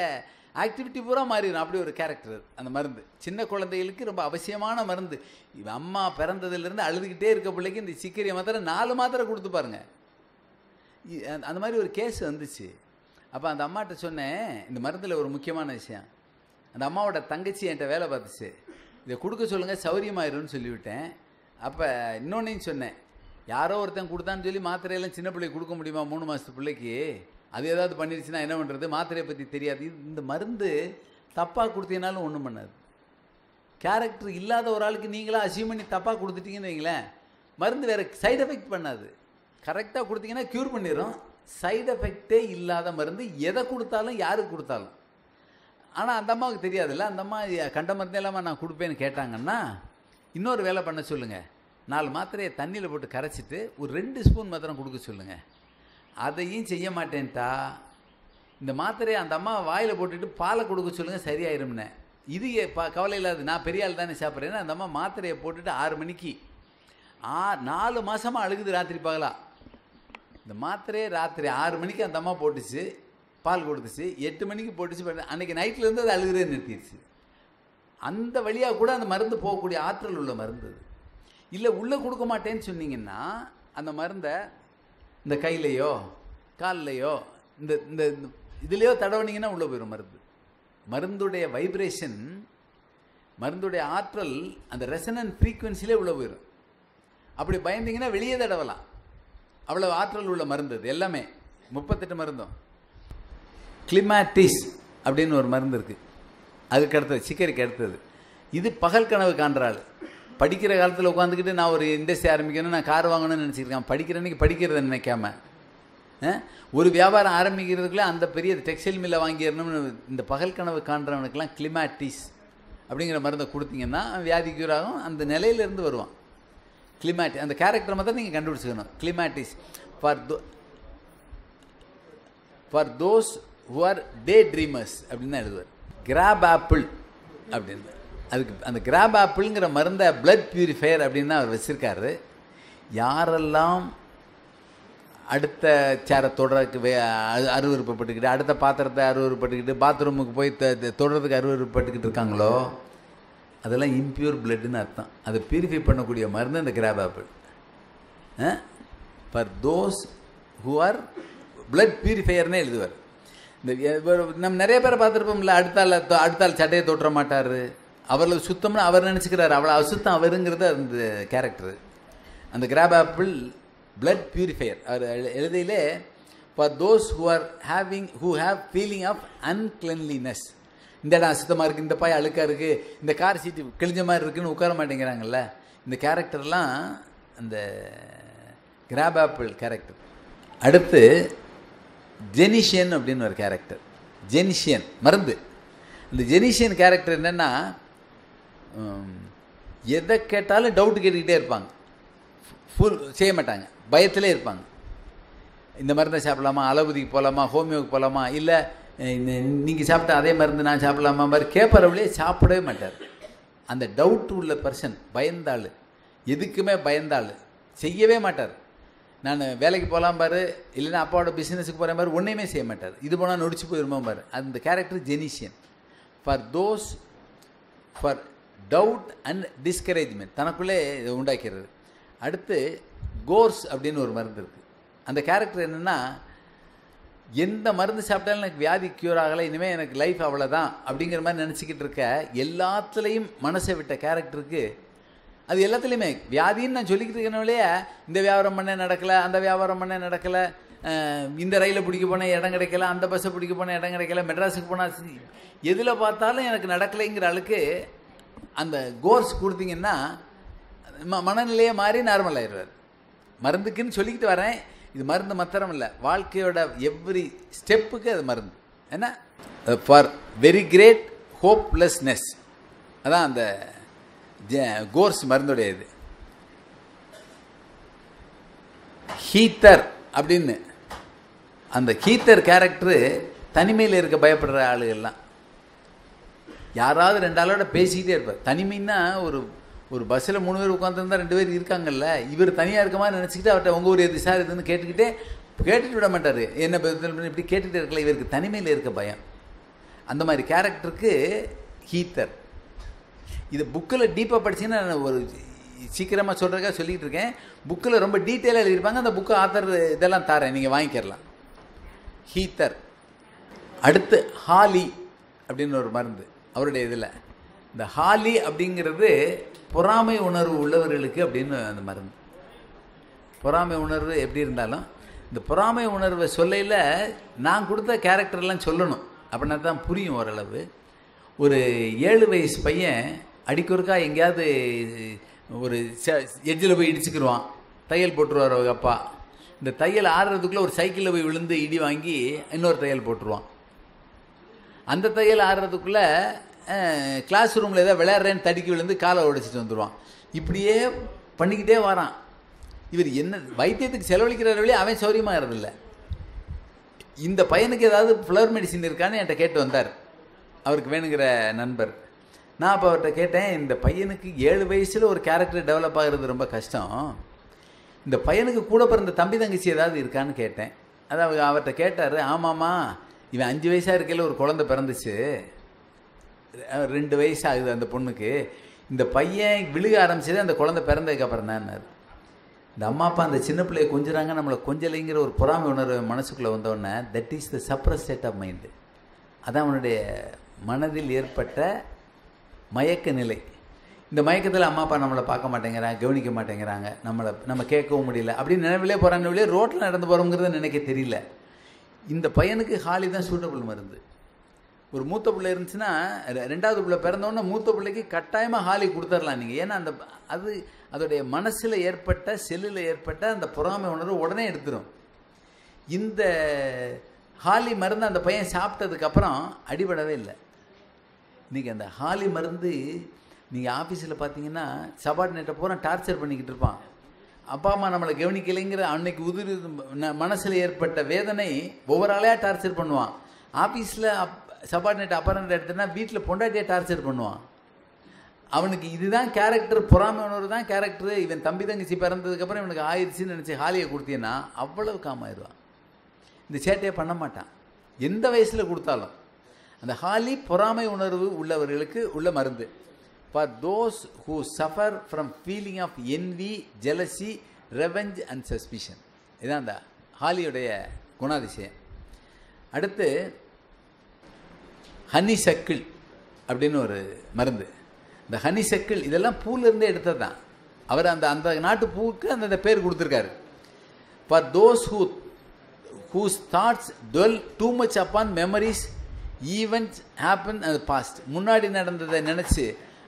ஆக்டிவிட்டி பூரா மாறிடும் அப்படி ஒரு கேரக்டர் அந்த மருந்து. சின்ன குழந்தைகளுக்கு ரொம்ப அவசியமான மருந்து. இவன் அம்மா பிறந்ததுலேருந்து அழுதுகிட்டே இருக்க பிள்ளைக்கு இந்த சிக்கரியை மாத்திரை நாலு மாத்திரை கொடுத்து பாருங்க. அந்த- மாதிரி ஒரு கேஸ் வந்துச்சு. அப்போ அந்த அம்மாட்ட சொன்னேன் இந்த மருந்தில் ஒரு முக்கியமான விஷயம். அந்த அம்மாவோட தங்கச்சி என்கிட்ட வேலை பார்த்துச்சு. இதை கொடுக்க சொல்லுங்கள் சௌரியமாயிரும்னு சொல்லிவிட்டேன். அப்போ இன்னொன்னையும் சொன்னேன் யாரோ ஒருத்தன் கொடுத்தான்னு சொல்லி மாத்திரையெல்லாம் சின்ன பிள்ளைக்கு கொடுக்க முடியுமா மூணு மாதத்து பிள்ளைக்கு? அது ஏதாவது பண்ணிருச்சுன்னா என்ன பண்ணுறது மாத்திரையை பற்றி தெரியாது. இந்த மருந்து தப்பாக கொடுத்தீங்கனாலும் ஒன்றும் பண்ணாது. கேரக்டர் இல்லாத ஒரு ஆளுக்கு நீங்களாக அசீவ் பண்ணி தப்பாக கொடுத்துட்டீங்கன்னு வைங்களேன். மருந்து வேறு சைடு எஃபெக்ட் பண்ணாது. கரெக்டாக கொடுத்தீங்கன்னா க்யூர் பண்ணிடும் சைடு எஃபெக்டே இல்லாத மருந்து எதை கொடுத்தாலும் யாருக்கு கொடுத்தாலும். ஆனால் அந்த அம்மாவுக்கு தெரியாதுல்ல. அந்த அம்மா கண்ட மருந்து இல்லாமல் நான் கொடுப்பேன்னு கேட்டாங்கன்னா இன்னொரு வேலை பண்ண சொல்லுங்கள் நாலு மாத்திரையை தண்ணியில் போட்டு கரைச்சிட்டு ஒரு ரெண்டு ஸ்பூன் மாத்திரம் கொடுக்க சொல்லுங்கள் அதையும் செய்ய மாட்டேன்ட்டா. இந்த மாத்திரையை அந்த அம்மா வாயில் போட்டுட்டு பாலை கொடுக்க சொல்லுங்கள் சரியாயிரும்னே. இது ப கவலை இல்லாது. நான் பெரிய ஆள் தானே சாப்பிட்றேன்னு அந்த அம்மா மாத்திரையை போட்டுட்டு ஆறு மணிக்கு. ஆ நாலு மாதமாக அழுகுது ராத்திரி பகலா. இந்த மாத்திரையே ராத்திரி ஆறு மணிக்கு அந்த அம்மா போட்டுச்சு பால் கொடுத்துச்சு எட்டு மணிக்கு போட்டுச்சு அன்றைக்கி அன்னைக்கு நைட்ல அது அழுகிறே நிறுத்திடுச்சு. அந்த வழியாக கூட அந்த மருந்து போகக்கூடிய ஆற்றல் உள்ள மருந்து அது. இல்லை உள்ளே கொடுக்க மாட்டேன்னு சொன்னீங்கன்னா அந்த மருந்தை இந்த கையிலையோ கால்லையோ இந்த இந்த இந்த இதுலேயோ தடவுனீங்கன்னா உள்ளே போயிடும் மருந்து. மருந்துடைய வைப்ரேஷன் மருந்துடைய ஆற்றல் அந்த ரெசனன் ஃப்ரீக்குவென்சிலே உள்ளே போயிடும் அப்படி பயந்தீங்கன்னா வெளியே தடவலாம். அவ்வளவு ஆற்றல் உள்ள மருந்து அது எல்லாமே. முப்பத்தெட்டு மருந்தும். கிளிமாட்டிஸ் அப்படின்னு ஒரு மருந்து இருக்குது அதுக்கு அடுத்தது சிக்கரிக்கு அடுத்தது. இது பகல் கனவு காண்றாள் படிக்கிற காலத்தில் உட்காந்துக்கிட்டு நான் ஒரு இண்டஸ்ட்ரி ஆரம்பிக்கணும் நான் கார் வாங்கணும்னு நினச்சிருக்கேன். படிக்கிற அன்னைக்கு படிக்கிறத நினைக்காம. ஒரு வியாபாரம் ஆரம்பிக்கிறதுக்குள்ளே அந்த பெரிய டெக்ஸ்டைல் மில்லை வாங்கிடணும்னு இந்த பகல் கனவு காண்றவனுக்கெல்லாம் கிளிமாட்டிஸ் அப்படிங்கிற மருந்தை கொடுத்தீங்கன்னா வியாதி cure அந்த நிலையிலேருந்து வருவான். கிளிமாட்டி அந்த கேரக்டர் மாத்திரம் நீங்கள் கண்டுபிடிச்சிக்கணும். Clematis for those for those who are daydreamers அப்படின்னு தான் எழுதுவார். கிராப் ஆப்பிள் அப்படின்னு. அதுக்கு அந்த கிராப் ஆப்பிள்ங்கிற மருந்தை பிளட் பியூரிஃபையர் அப்படின்னு தான் அவர் வச்சுருக்காரு. யாரெல்லாம் அடுத்த சேரை தொடறதுக்கு வே அ- அடுத்த பாத்திரத்தை அருவருப்பட்டுக்கிட்டு பாத்ரூமுக்கு போய் த- த- இருக்காங்களோ அதெல்லாம் இம்பியூர் பிளட்டுன்னு அர்த்தம். அதை பியூரிஃபை பண்ணக்கூடிய மருந்து அந்த crab apple for those who are blood பியூரிஃபையர்னே எழுதுவார். இந்த நம்ம நிறைய பேரை பார்த்துருப்போம்ல அடுத்த ஆள் அடுத்த ஆள் சட்டையை தொட்டுற மாட்டார். அவரில் சுத்தம்னு அவர் நினச்சிக்கிறார். அவ்வளோ அசுத்தம் அவருங்கிறது அந்த கேரக்டர் அந்த கிராப் ஆப்பிள் பிளட் பியூரிஃபையர் அவர் எழு- எழுதியிலே for those who are having who have feeling of uncleanliness இந்த இடம் அசுத்தமாக இருக்குது இந்த பாய் அழுக்காக இருக்குது இந்த கார் சீட்டு கிழிஞ்ச மாதிரி இருக்குதுன்னு உட்கார மாட்டேங்கிறாங்கல்ல இந்த கேரக்டர்லாம் அந்த கிராப் ஆப்பிள் கேரக்டர் அடுத்து ஜெனிஷியன் அப்படின்னு ஒரு கேரக்டர் ஜெனிஷியன் மருந்து. இந்த ஜெனிஷியன் கேரக்டர் என்னென்னா எதை கேட்டாலும் டவுட் கேட்டுக்கிட்டே இருப்பாங்க. ஃபுல் செய்ய மாட்டாங்க. பயத்திலே இருப்பாங்க. இந்த மருந்தை சாப்பிடலாமா? அலோபதிக்கு போகலாமா ஹோமியோக்கு போகலாமா இல்லை நீங்கள் சாப்பிட்டா அதே மருந்து நான் சாப்பிடலாமா? மாதிரி கேட்பறவளே சாப்பிடவே மாட்டார். அந்த டவுட் உள்ள பர்சன் பயந்தாள். எதுக்குமே பயந்தாள். செய்யவே மாட்டார். நான் வேலைக்கு போகலாம் பாரு இல்லைன்னா அப்பாவோட பிஸ்னஸுக்கு போகிற மாதிரி ஒன்றையுமே செய்ய மாட்டார். இது போனால் நொடிச்சு போயிருமா பாரு. அந்த character gentian for those for doubt and discouragement தனக்குள்ளே இதை உண்டாக்கிறது. அடுத்து கோர்ஸ் அப்படின்னு ஒரு மருந்து இருக்குது அந்த கேரக்டர் என்னென்னா எந்த மருந்து சாப்பிட்டாலும் எனக்கு வியாதி க்யூர் ஆகலை இனிமேல் எனக்கு லைஃப் அவ்வளோதான் அப்படிங்கிற மாதிரி நினச்சிக்கிட்டு இருக்க எல்லாத்துலேயும் மனசை விட்ட கேரக்டருக்கு அது எல்லாத்துலேயுமே. வியாதின்னு நான் சொல்லிக்கிட்டு இருக்கனாலே இந்த வியாபாரம் பண்ண நடக்கலை அந்த வியாபாரம் பண்ண நடக்கலை இந்த ரயிலில் பிடிக்க போனேன் இடம் கிடைக்கல அந்த பஸ்ஸை பிடிக்க போனேன் இடம் கிடைக்கல மெட்ராஸுக்கு போனால் எதில் பார்த்தாலும் எனக்கு நடக்கலைங்கிற அளவுக்கு அந்த கோர்ஸ் கொடுத்தீங்கன்னா ம மனநிலையை மாறி நார்மல் ஆயிடுவார். மருந்துக்குன்னு சொல்லிக்கிட்டு வரேன். இது மருந்து மாத்திரம் இல்லை வாழ்க்கையோட எவ்ரி ஸ்டெப்புக்கு அது மருந்து. என்ன? ஃபார் வெரி கிரேட் ஹோப்லெஸ்னஸ் அதான் அந்த ஜ- கோர்ஸ் மருந்துடைய இது ஹீத்தர் அப்படின்னு அந்த ஹீத்தர் கேரக்டரு தனிமையில் இருக்க பயப்படுற ஆளுகள்லாம். யாராவது ரெண்டு ஆளோட பேசிக்கிட்டே இருப்பார். தனிமைன்னா ஒரு ஒரு பஸ்ஸில் மூணு பேர் உட்காந்துருந்தா ரெண்டு பேர் இருக்காங்கல்ல? இவர் தனியாக இருக்கமா நினச்சிக்கிட்டு அவர்கிட்ட உங்கள் ஊர் எது சார் இதுன்னு கேட்டுக்கிட்டே கேட்டுட்டு விட மாட்டார். என்ன இப்படி கேட்டுகிட்டே இருக்கல இவருக்கு தனிமையில் இருக்க பயம். அந்த மாதிரி கேரக்டருக்கு ஹீத்தர். இது புக்கில் டீப்பாக படிச்சிங்கன்னா நான் ஒரு சீக்கிரமாக சொல்கிறதுக்காக சொல்லிக்கிட்டு இருக்கேன். புக்கில் ரொம்ப டீட்டெயிலாக எழுதியிருப்பாங்க. அந்த புக்கு ஆத்தர் இதெல்லாம் தரேன். நீங்கள் வாங்கிக்கிறலாம் ஹீத்தர். அடுத்து ஹாலி அப்படின்னு ஒரு மருந்து. அவருடைய இதில். இந்த ஹாலி அப்படிங்கிறது பொறாமை உணர்வு உள்ளவர்களுக்கு அப்படின்னு அந்த மருந்து. பொறாமை உணர்வு எப்படி இருந்தாலும் இந்த பொறாமை உணர்வை சொல்லையில் நான் கொடுத்த கேரக்டர்லாம் சொல்லணும். அப்படின்னா தான் புரியும் ஓரளவு. ஒரு ஏழு வயசு பையன் அடிக்கொருக்கா எங்கேயாவது ஒரு எஜ்ஜில் போய் இடிச்சுக்கிடுவான் தையல் போட்டுருவார் அவங்க அப்பா. இந்த தையல் ஆடுறதுக்குள்ளே ஒரு சைக்கிளில் போய் விழுந்து இடி வாங்கி இன்னொரு தையல் போட்டுருவான். அந்த தையல் ஆடுறதுக்குள்ளே கிளாஸ் ரூமில் ஏதாவது விளையாடுறேன்னு தடுக்கி விழுந்து காலை உடைச்சிட்டு வந்துடுவான் இப்படியே பண்ணிக்கிட்டே வரான். இவர் என்ன வைத்தியத்துக்கு செலவழிக்கிற வழி அவன் சௌரியமாகறதில்ல இந்த பையனுக்கு ஏதாவது ஃப்ளவர் மெடிசின் இருக்கான்னு என்கிட்ட கேட்டு வந்தார். அவருக்கு வேணுங்கிற நண்பர். நான் அப்போ அவர்கிட்ட கேட்டேன் இந்த பையனுக்கு ஏழு வயசில் ஒரு கேரக்டர் டெவலப் ஆகிறது ரொம்ப கஷ்டம். இந்த பையனுக்கு கூட பிறந்த தம்பி தங்கச்சி ஏதாவது இருக்கான்னு கேட்டேன். அதாவது அவர்கிட்ட கேட்டார் ஆமாம்மா இவன் அஞ்சு வயசாக இருக்கையில் ஒரு குழந்தை பிறந்துச்சு. ரெண்டு வயசு ஆகுது அந்த பொண்ணுக்கு. இந்த பையன் விழுக ஆரம்பிச்சது அந்த குழந்தை பிறந்ததுக்கு அப்புறம் தான் இந்த அம்மா அப்பா அந்த சின்ன பிள்ளைய கொஞ்சிறாங்க நம்மளை கொஞ்சலைங்கிற ஒரு பொறாமை உணர்வு மனசுக்குள்ளே வந்தோடனே that is the suppress state of mind அதான் அவனுடைய மனதில் ஏற்பட்ட மயக்க நிலை. இந்த மயக்கத்தில் அம்மா அப்பா நம்மளை பார்க்க மாட்டேங்கிறாங்க கவனிக்க மாட்டேங்கிறாங்க நம்மளை நம்ம கேட்கவும் முடியல. அப்படின்னு நினைவிலே போகிறாங்க ரோட்டில் நடந்து போகிறோங்கிறத நினைக்க தெரியல. இந்த பையனுக்கு ஹாலி தான் சூட்டபிள் மருந்து. ஒரு மூத்த பிள்ளை இருந்துச்சுன்னா ரெண்டாவது பிள்ளை பிறந்தோடனே மூத்த பிள்ளைக்கு கட்டாயமாக ஹாலி கொடுத்துர்லாம் நீங்கள் ஏன்னா அந்த அது அதோடைய மனசில் ஏற்பட்ட செல்லில் ஏற்பட்ட அந்த பொறாமை உணர்வு உடனே எடுத்துரும். இந்த ஹாலி மருந்து அந்த பையன் சாப்பிட்டதுக்கப்புறம் அடிபடவே இல்லை. இன்றைக்கி அந்த ஹாலி மருந்து நீங்கள் ஆஃபீஸில் பார்த்தீங்கன்னா சபார்டினேட்டை பூரா டார்ச்சர் பண்ணிக்கிட்டு இருப்பான். அப்பா அம்மா நம்மளை கவனிக்கலைங்கிற அன்னைக்கு உதிரி மனசில் ஏற்பட்ட வேதனை ஒவ்வொரு ஆளையாக டார்ச்சர் பண்ணுவான். ஆஃபீஸில் அப் சபார்டினேட் அப்பரண்ட் எடுத்தனா வீட்டில் பொண்டாட்டியை டார்ச்சர் பண்ணுவான். அவனுக்கு இதுதான் கேரக்டர் பொறாமை உணர்வு தான் கேரக்டர் இவன் தம்பி தங்கச்சி பிறந்ததுக்கப்புறம் இவனுக்கு ஆயிடுச்சுன்னு நினச்சி ஹாலியை கொடுத்தீங்கன்னா அவ்வளவு காமாயிருவான் இந்த சேட்டையை பண்ண மாட்டான். எந்த வயசில் கொடுத்தாலும். அந்த ஹாலி பொறாமை உணர்வு உள்ளவர்களுக்கு உள்ள மருந்து. For those who suffer from feeling of envy jealousy revenge and suspicion இதுதான் அந்த ஹாலியுடைய குணாதிசயம். அடுத்து ஹனி சக்கிள் அப்படின்னு ஒரு மருந்து. இந்த ஹனி சக்கிள் இதெல்லாம் பூலேருந்தே எடுத்தது தான் அவர் அந்த அந்த நாட்டு பூவுக்கு அந்த பேர் கொடுத்துருக்காரு. For those who whose thoughts dwell too much upon memories events happen அது பாஸ்ட் முன்னாடி நடந்ததை நினச்சி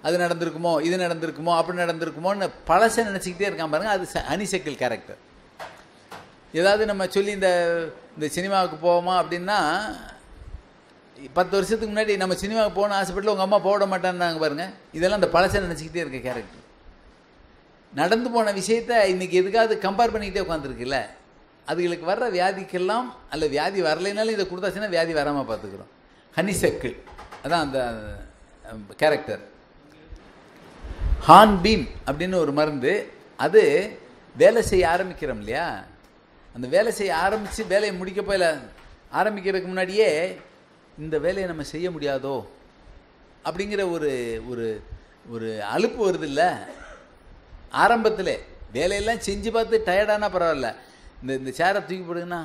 அது நடந்திருக்குமோ இது நடந்திருக்குமோ அப்படி நடந்திருக்குமோன்னு பழசை நினச்சிக்கிட்டே இருக்கான் பாருங்கள் அது ஹனிசைக்கிள் கேரக்டர் ஏதாவது நம்ம சொல்லி இந்த இந்த சினிமாவுக்கு போவோமா அப்படின்னா பத்து வருஷத்துக்கு முன்னாடி நம்ம சினிமாவுக்கு போகணும் ஆசைப்பட்டு உங்கள் அம்மா போட மாட்டேன்னாங்க பாருங்க. இதெல்லாம் அந்த பழசை நினச்சிக்கிட்டே இருக்க கேரக்டர் நடந்து போன விஷயத்த இன்னைக்கு எதுக்காவது கம்பேர் பண்ணிக்கிட்டே உட்காந்துருக்குல்ல அதுகளுக்கு வர்ற வியாதிக்கெல்லாம் அல்ல வியாதி வரலைனாலும் இதை கொடுத்தாச்சுன்னா வியாதி வராமல் பார்த்துக்கிறோம். ஹனிசக்கிள். அதான் அந்த கேரக்டர் ஹான் பீம் அப்படின்னு ஒரு மருந்து அது வேலை செய்ய ஆரம்பிக்கிறோம் இல்லையா? அந்த வேலை செய்ய ஆரம்பித்து வேலையை முடிக்க போயில ஆரம்பிக்கிறதுக்கு முன்னாடியே இந்த வேலையை நம்ம செய்ய முடியாதோ? அப்படிங்கிற ஒரு ஒரு ஒரு அலுப்பு வருது இல்லை ஆரம்பத்தில் வேலையெல்லாம் செஞ்சு பார்த்து டயர்டானா பரவாயில்ல. இந்த இந்த சேரை தூக்கி போடுங்கண்ணா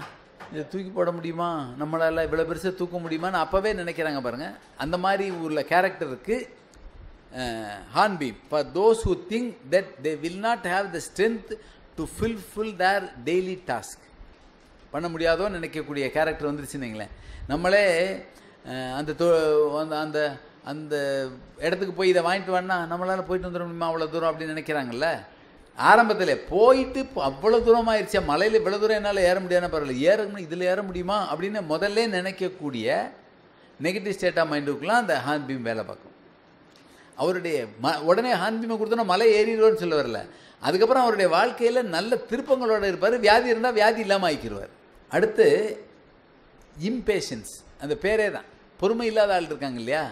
இதை தூக்கி போட முடியுமா? நம்மளால் இவ்வளோ பெருசாக தூக்க முடியுமான்னு அப்போவே நினைக்கிறாங்க பாருங்கள் அந்த மாதிரி உள்ள கேரக்டருக்கு hornbeam for those who think that they will not have the strength to fulfil their daily task பண்ண முடியாதோன்னு நினைக்கக்கூடிய கேரக்டர் வந்துருச்சுன்னு நம்மளே அந்த அந்த அந்த அந்த இடத்துக்கு போய் இதை வாங்கிட்டு வானா நம்மளால் போயிட்டு வந்துட முடியுமா? அவ்வளோ தூரம் அப்படின்னு நினைக்கிறாங்கல்ல? ஆரம்பத்தில் போயிட்டு அவ்வளோ தூரம் ஆயிடுச்சா மலையில் இவ்வளோ தூரம் என்னால் ஏற முடியாதுன்னா பரவாயில்ல. ஏறணும் இதில் ஏற முடியுமா? அப்படின்னு முதல்ல நினைக்கக்கூடிய நெகட்டிவ் ஸ்டேட் ஆஃப் மைண்டுக்குலாம் அந்த ஹான்பீம் வேலை பார்க்கும். அவருடைய ம உடனே ஹான்பீமை கொடுத்தோன்னா மலை ஏறிடுவோன்னு சொல்ல வரல. அதுக்கப்புறம் அவருடைய வாழ்க்கையில் நல்ல திருப்பங்களோடு இருப்பார். வியாதி இருந்தால் வியாதி இல்லாமல் ஆக்கிடுவார் அடுத்து இம்பேஷன்ஸ் அந்த பேரே தான். பொறுமை இல்லாத ஆள் இருக்காங்க இல்லையா?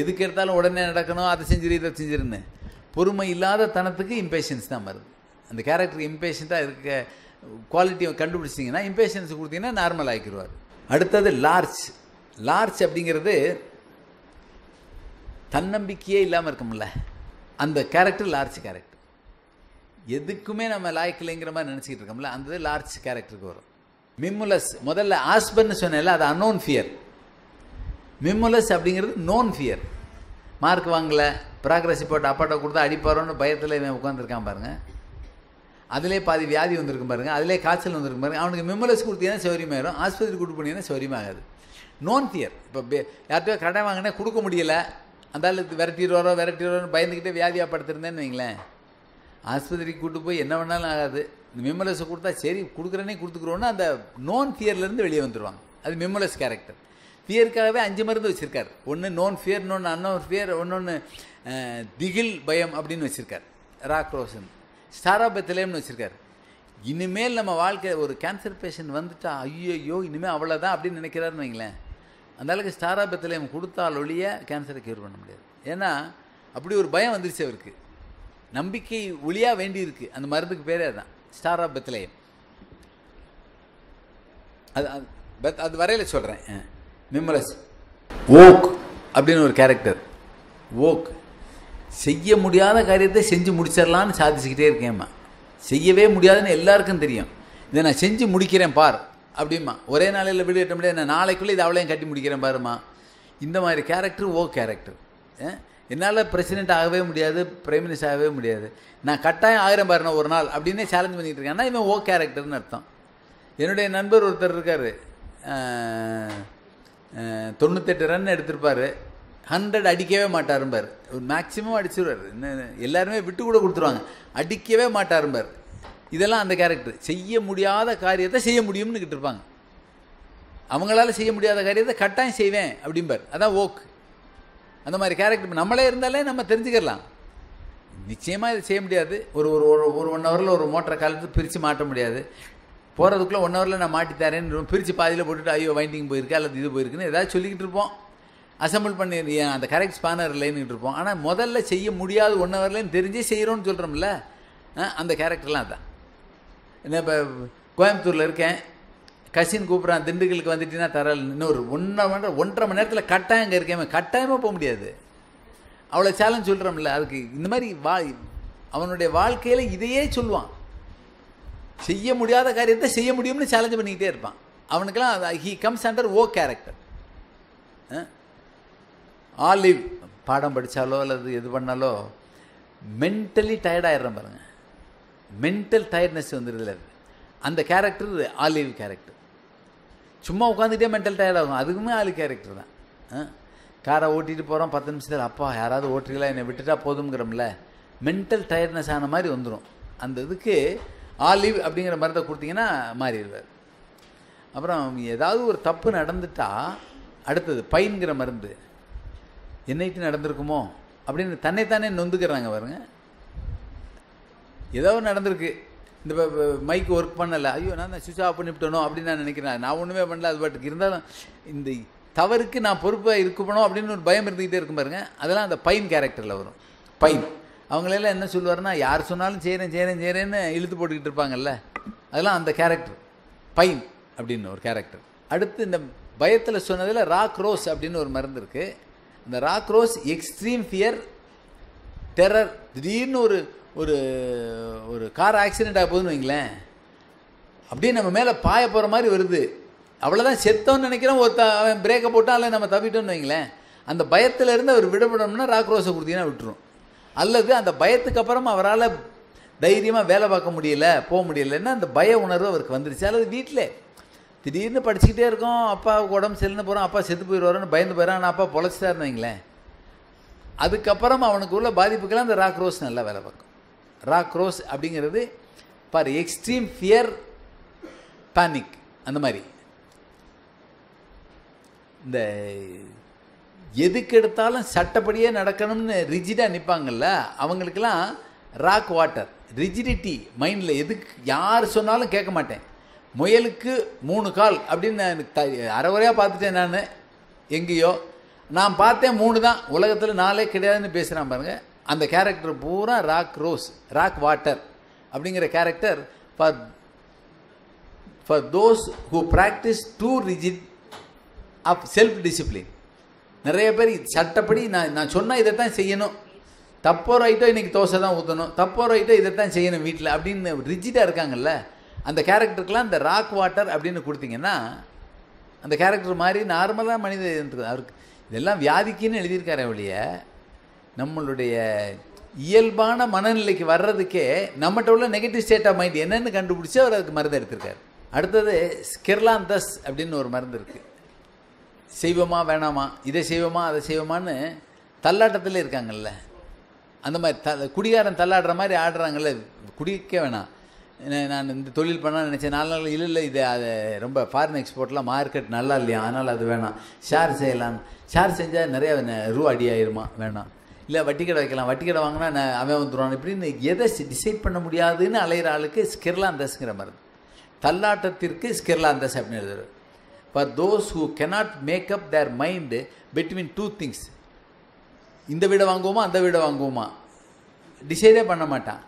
எதுக்கு எடுத்தாலும் உடனே நடக்கணும் அதை செஞ்சிரு இதை செஞ்சிருன்னு. பொறுமை இல்லாத தனத்துக்கு இம்பேஷன்ஸ் தான் வருது. அந்த கேரக்டர் இம்பேஷண்ட்டாக இருக்க குவாலிட்டியை கண்டுபிடிச்சிங்கன்னா இம்பேஷன்ஸ் கொடுத்தீங்கன்னா நார்மல் ஆகிக்கிடுவார் அடுத்தது லார்ஜ் லார்ஜ் அப்படிங்கிறது தன்னம்பிக்கையே இல்லாமல் இருக்கும்ல. அந்த கேரக்டர் லார்ஜ் கேரக்டர் எதுக்குமே நம்ம லாய்க்கில்லைங்கிற மாதிரி நினச்சிக்கிட்டு இருக்கோம்ல அந்த லார்ஜ் கேரக்டருக்கு வரும். மிம்முலஸ் முதல்ல ஆஸ்பன்னு சொன்னேன்ல அது அன்னோன் ஃபியர் மிம்முலஸ் அப்படிங்கிறது நோன் ஃபியர் மார்க் வாங்கலை ப்ராக்ரஸ் ரிப்போர்ட் அப்பாட்ட கொடுத்தா அடிப்பாரோன்னு பயத்தில் இவன் உட்காந்துருக்கான் பாருங்கள் அதிலே பாதி வியாதி வந்திருக்கும் பாருங்க அதிலே காய்ச்சல் வந்திருக்கும் பாருங்கள் அவனுக்கு மிம்முலஸ் கொடுத்தீங்கன்னா சௌரியமாயிரும் ஆஸ்பத்திரி கூட்டு போனீங்கன்னா சௌரியமாகாது நோன் ஃபியர் இப்போ யார்கிட்டயோ கடை வாங்கினா கொடுக்க முடியல. அந்த ஆள் விரட்டிடுவாரோ விரட்டிடுவாரோ பயந்துக்கிட்டே வியாதியாக படுத்திருந்தேன்னு வைங்களேன். ஆஸ்பத்திரிக்கு கூட்டு போய் என்ன வேணாலும் ஆகாது. இந்த மிம்மலஸை கொடுத்தா சரி கொடுக்குறேனே கொடுத்துக்குறோன்னு அந்த நோன் ஃபியர்லேருந்து வெளியே வந்துடுவாங்க அது மிம்மலஸ் கேரக்டர் ஃபியருக்காகவே அஞ்சு மருந்து வச்சுருக்கார். ஒன்று நோன் ஃபியர் இன்னொன்று அன்னோன் ஃபியர் ஒன்று திகில் பயம் அப்படின்னு வச்சுருக்கார். ஸ்டார் ஆஃப் பெத்தலேம்னு வச்சுருக்கார். இனிமேல் நம்ம வாழ்க்கை ஒரு கேன்சர் பேஷண்ட் வந்துட்டா ஐயோ இனிமேல் அவ்வளோதான் அப்படின்னு நினைக்கிறாருன்னு வைங்களேன். அந்த அளவுக்கு ஆஃப் பெத்தலேம் கொடுத்தால் ஒழிய கேன்சரை க்யூர் பண்ண முடியாது. ஏன்னா அப்படி ஒரு பயம் வந்துருச்சு அவருக்கு. நம்பிக்கை ஒளியாக வேண்டியிருக்கு. அந்த மருந்துக்கு பேரே அதுதான் ஸ்டார் ஆஃப் பெத்லேயம் அது அது அது வரையில் சொல்கிறேன் மிம்மலஸ் ஓக் அப்படின்னு ஒரு கேரக்டர் ஓக் செய்ய முடியாத காரியத்தை செஞ்சு முடிச்சிடலான்னு சாதிச்சுக்கிட்டே இருக்கேம்மா. செய்யவே முடியாதுன்னு எல்லாருக்கும் தெரியும். இதை நான் செஞ்சு முடிக்கிறேன் பார் அப்படிம்மா. ஒரே நாளையில் வீடு கட்ட முடியாது. நான் நாளைக்குள்ளே இதை அவளையும் கட்டி முடிக்கிறேன் பாருமா இந்த மாதிரி கேரக்டர் ஓ கேரக்டர் என்னால் பிரசிடென்ட் ஆகவே முடியாது பிரைம் மினிஸ்டர் ஆகவே முடியாது. நான் கட்டாயம் ஆகிறேன் பாருண்ணா ஒரு நாள் அப்படின்னே சேலஞ்ச் பண்ணிகிட்டு இருக்கேன் ஆனால் இவன் ஓ கேரக்டர்னு அர்த்தம். என்னுடைய நண்பர் ஒருத்தர் இருக்கார். தொண்ணூத்தெட்டு ரன் எடுத்திருப்பார். ஹண்ட்ரட் அடிக்கவே மாட்டாரும்பார். ஒரு மேக்ஸிமம் அடிச்சிருவார். எல்லாருமே விட்டு கூட கொடுத்துருவாங்க. அடிக்கவே மாட்டாரும்பார். இதெல்லாம் அந்த கேரக்டர் செய்ய முடியாத காரியத்தை செய்ய முடியும்னு கிட்டு இருப்பாங்க. அவங்களால செய்ய முடியாத காரியத்தை கட்டாயம் செய்வேன் அப்படிம்பார். அதான் ஓக் அந்த மாதிரி கேரக்டர் நம்மளே இருந்தாலே நம்ம தெரிஞ்சுக்கலாம் நிச்சயமாக இதை செய்ய முடியாது. ஒரு ஒரு ஒரு ஒரு ஒன் ஹவரில் ஒரு மோட்டரை காலத்து பிரித்து மாட்ட முடியாது. போகிறதுக்குள்ளே ஒன் ஹவரில் நான் மாட்டி தரேன்னு பிரித்து பாதியில் போட்டுட்டு ஐயோ வைண்டிங் போயிருக்கு? அல்லது இது போயிருக்குன்னு ஏதாவது சொல்லிக்கிட்டு இருப்போம். அசம்பிள் பண்ணி அந்த கரெக்ட் ஸ்பானர் இல்லைன்னு இருப்போம். ஆனால் முதல்ல செய்ய முடியாது ஒன் ஹவர்லேன்னு தெரிஞ்சே செய்கிறோன்னு சொல்கிறோம்ல அந்த கேரக்டர்லாம் அதான். என்ன இப்போ கோயம்புத்தூரில் இருக்கேன். கசின் கூப்பிட்றான் திண்டுக்கலுக்கு வந்துட்டீங்கன்னா தரல் இன்னொரு ஒன்றரை மணி நேரம் ஒன்றரை மணி நேரத்தில் கட்டாயம் இங்கே இருக்கேன். கட்டாயமாக போக முடியாது. அவ்வளோ சேலஞ்ச் சொல்கிறோம்ல அதுக்கு இந்த மாதிரி வா அவனுடைய வாழ்க்கையில் இதையே சொல்லுவான். செய்ய முடியாத காரியத்தை செய்ய முடியும்னு சேலஞ்ச் பண்ணிக்கிட்டே இருப்பான். அவனுக்கெல்லாம் he comes under oak character olive பாடம் படித்தாலோ அல்லது எது பண்ணாலோ மென்டலி டயர்டாயிடுறேன் பாருங்க. மென்டல் டயர்ட்னஸ் வந்துடுதுல அந்த கேரக்டர் ஆலிவ் கேரக்டர் சும்மா உட்காந்துட்டே மென்டல் டயர்ட் ஆகும். அதுக்குமே ஆளு கேரக்டர் தான். காரை ஓட்டிகிட்டு போகிறோம் பத்து நிமிஷத்தில் அப்பா யாராவது ஓட்டுறீங்களா? என்னை விட்டுட்டா போதுங்கிறோம்ல மென்டல் டயர்ட்னஸ் ஆன மாதிரி வந்துடும் அந்த இதுக்கு ஆலிவ் அப்படிங்கிற மருந்தை கொடுத்தீங்கன்னா மாறிடுவார். அப்புறம் ஏதாவது ஒரு தப்பு நடந்துட்டா அடுத்தது பைன்கிற மருந்து. என்னைட்டு நடந்திருக்குமோ அப்படின்னு தன்னைத்தானே நொந்துக்கிறாங்க பாருங்க. ஏதோ நடந்திருக்கு. இந்த மைக் ஒர்க் பண்ணலை. ஐயோ நான் சுவிச் ஆஃப் பண்ணிவிட்டனோ அப்படின்னு நான் நினைக்கிறேன். நான் ஒன்றுமே பண்ணல அது பாட்டுக்கு. இருந்தாலும் இந்த தவறுக்கு நான் பொறுப்பாக இருக்கணும் அப்படின்னு ஒரு பயம் இருந்துக்கிட்டே இருக்கும் பாருங்க. அதெல்லாம் அந்த பைன் கேரக்டரில் வரும். பைன். அவங்களெல்லாம் என்ன சொல்லுவாருன்னா யார் சொன்னாலும் செய்கிறேன் செய்கிறேன் செய்கிறேன்னு இழுத்து போட்டுக்கிட்டு இருப்பாங்கல்ல. அதெல்லாம் அந்த கேரக்டர் பைன் அப்படின்னு ஒரு கேரக்டர் அடுத்து இந்த பயத்தில் சொன்னதில் ராக் ரோஸ் அப்படின்னு ஒரு மருந்து இருக்குது இந்த rock rose extreme fear terror திடீர்னு ஒரு ஒரு ஒரு கார் ஆக்சிடெண்ட் ஆக போகுதுன்னு வைங்களேன். அப்படியே நம்ம மேலே பாய போகிற மாதிரி வருது. அவ்வளோதான் செத்தோன்னு நினைக்கிறோம் ஒரு த அவன் பிரேக்கை போட்டால் நம்ம தவிட்டோன்னு வைங்களேன். அந்த பயத்திலேருந்து அவர் விடப்படணும்னா ராக் ரோஸை கொடுத்தீங்கன்னா விட்டுரும். அல்லது அந்த பயத்துக்கு அப்புறம் அவரால் தைரியமாக வேலை பார்க்க முடியல போக முடியலன்னா அந்த பய உணர்வு அவருக்கு வந்துருச்சு. அல்லது வீட்டில் திடீர்னு படிச்சுக்கிட்டே இருக்கோம் அப்பாவுக்கு உடம்பு செல்லுன்னு போகிறோம் அப்பா செத்து போயிடுவாருன்னு பயந்து போயிடறான் ஆனால் அப்பா பொழைச்சிட்டாருன்னு வைங்களேன். அதுக்கப்புறம் அவனுக்கு உள்ள பாதிப்புக்கெல்லாம் அந்த ராக் ரோஸ் நல்லா வேலை பார்க்கும். ராக் ரோஸ் அப்படிங்கிறது பார் எக்ஸ்ட்ரீம் ஃபியர் பேனிக் அந்த மாதிரி. இந்த எதுக்கு எடுத்தாலும் சட்டப்படியே நடக்கணும்னு ரிஜிடாக நிற்பாங்கல்ல அவங்களுக்கெல்லாம் ராக் வாட்டர் ரிஜிடிட்டி மைண்டில் எதுக்கு யார் சொன்னாலும் கேட்க மாட்டேன். முயலுக்கு மூணு கால் அப்படின்னு நான் த அரைகுறையாக பார்த்துட்டேன் நான். எங்கேயோ நான் பார்த்தேன் மூணு தான். உலகத்தில் நாளே கிடையாதுன்னு பேசுகிறான் பாருங்கள் அந்த கேரக்டர் பூரா ராக் ரோஸ் ராக் வாட்டர் அப்படிங்கிற character for for those who practise too rigid of self discipline நிறைய பேர் சட்டப்படி நான் நான் சொன்னால் இதை தான் செய்யணும். தப்போ ரைட்டோ இன்றைக்கி தோசை தான் ஊற்றணும் தப்போ ரைட்டோ இதை தான் செய்யணும் வீட்டில் அப்படின்னு ரிஜிட்டாக இருக்காங்கல்ல அந்த கேரக்டருக்கெலாம் இந்த ராக் வாட்டர் அப்படின்னு கொடுத்தீங்கன்னா அந்த கேரக்டர் மாதிரி நார்மலாக மனித அவருக்கு இதெல்லாம் வியாதிக்குன்னு எழுதியிருக்காரு ஒழிய நம்மளுடைய இயல்பான மனநிலைக்கு வர்றதுக்கே நம்மகிட்ட உள்ள நெகட்டிவ் ஸ்டேட் ஆஃப் மைண்ட் என்னென்னு கண்டுபிடிச்சி அவர் அதுக்கு மருந்து எடுத்திருக்காரு. அடுத்தது ஸ்கிர்லாந்தஸ் அப்படின்னு ஒரு மருந்து இருக்குது செய்வோமா வேணாமா? இதை செய்வோமா அதை செய்வோமான்னு தள்ளாட்டத்தில் இருக்காங்கல்ல. அந்த மாதிரி த குடிகாரன் தள்ளாடுற மாதிரி ஆடுறாங்கல்ல. குடிக்க வேணாம். நான் இந்த தொழில் பண்ண நினச்சேன். நாலு நாள் இல்லை இல்லை இது அது ரொம்ப ஃபாரின் எக்ஸ்போர்ட்லாம் மார்க்கெட் நல்லா இல்லையா? அதனால் அது வேணாம். ஷேர் செய்யலாம் ஷேர் செஞ்சால் நிறையா ரூ அடி ஆயிருமா? வேணாம். இல்லை வட்டி கடை வைக்கலாம். வட்டி கடை வாங்கினா நான் அவன் வந்துடுவான் இப்படின்னு எதை டிசைட் பண்ண முடியாதுன்னு அலையிற ஆளுக்கு ஸ்கிர்லாந்தஸ்ங்கிற மருந்து. தள்ளாட்டத்திற்கு ஸ்கிர்லாந்தஸ் அப்படின்னு எழுதுறது for those who cannot make up their mind between two things இந்த வீடை வாங்குவோமா அந்த வீடை வாங்குவோமா? டிசைடே பண்ண மாட்டான்.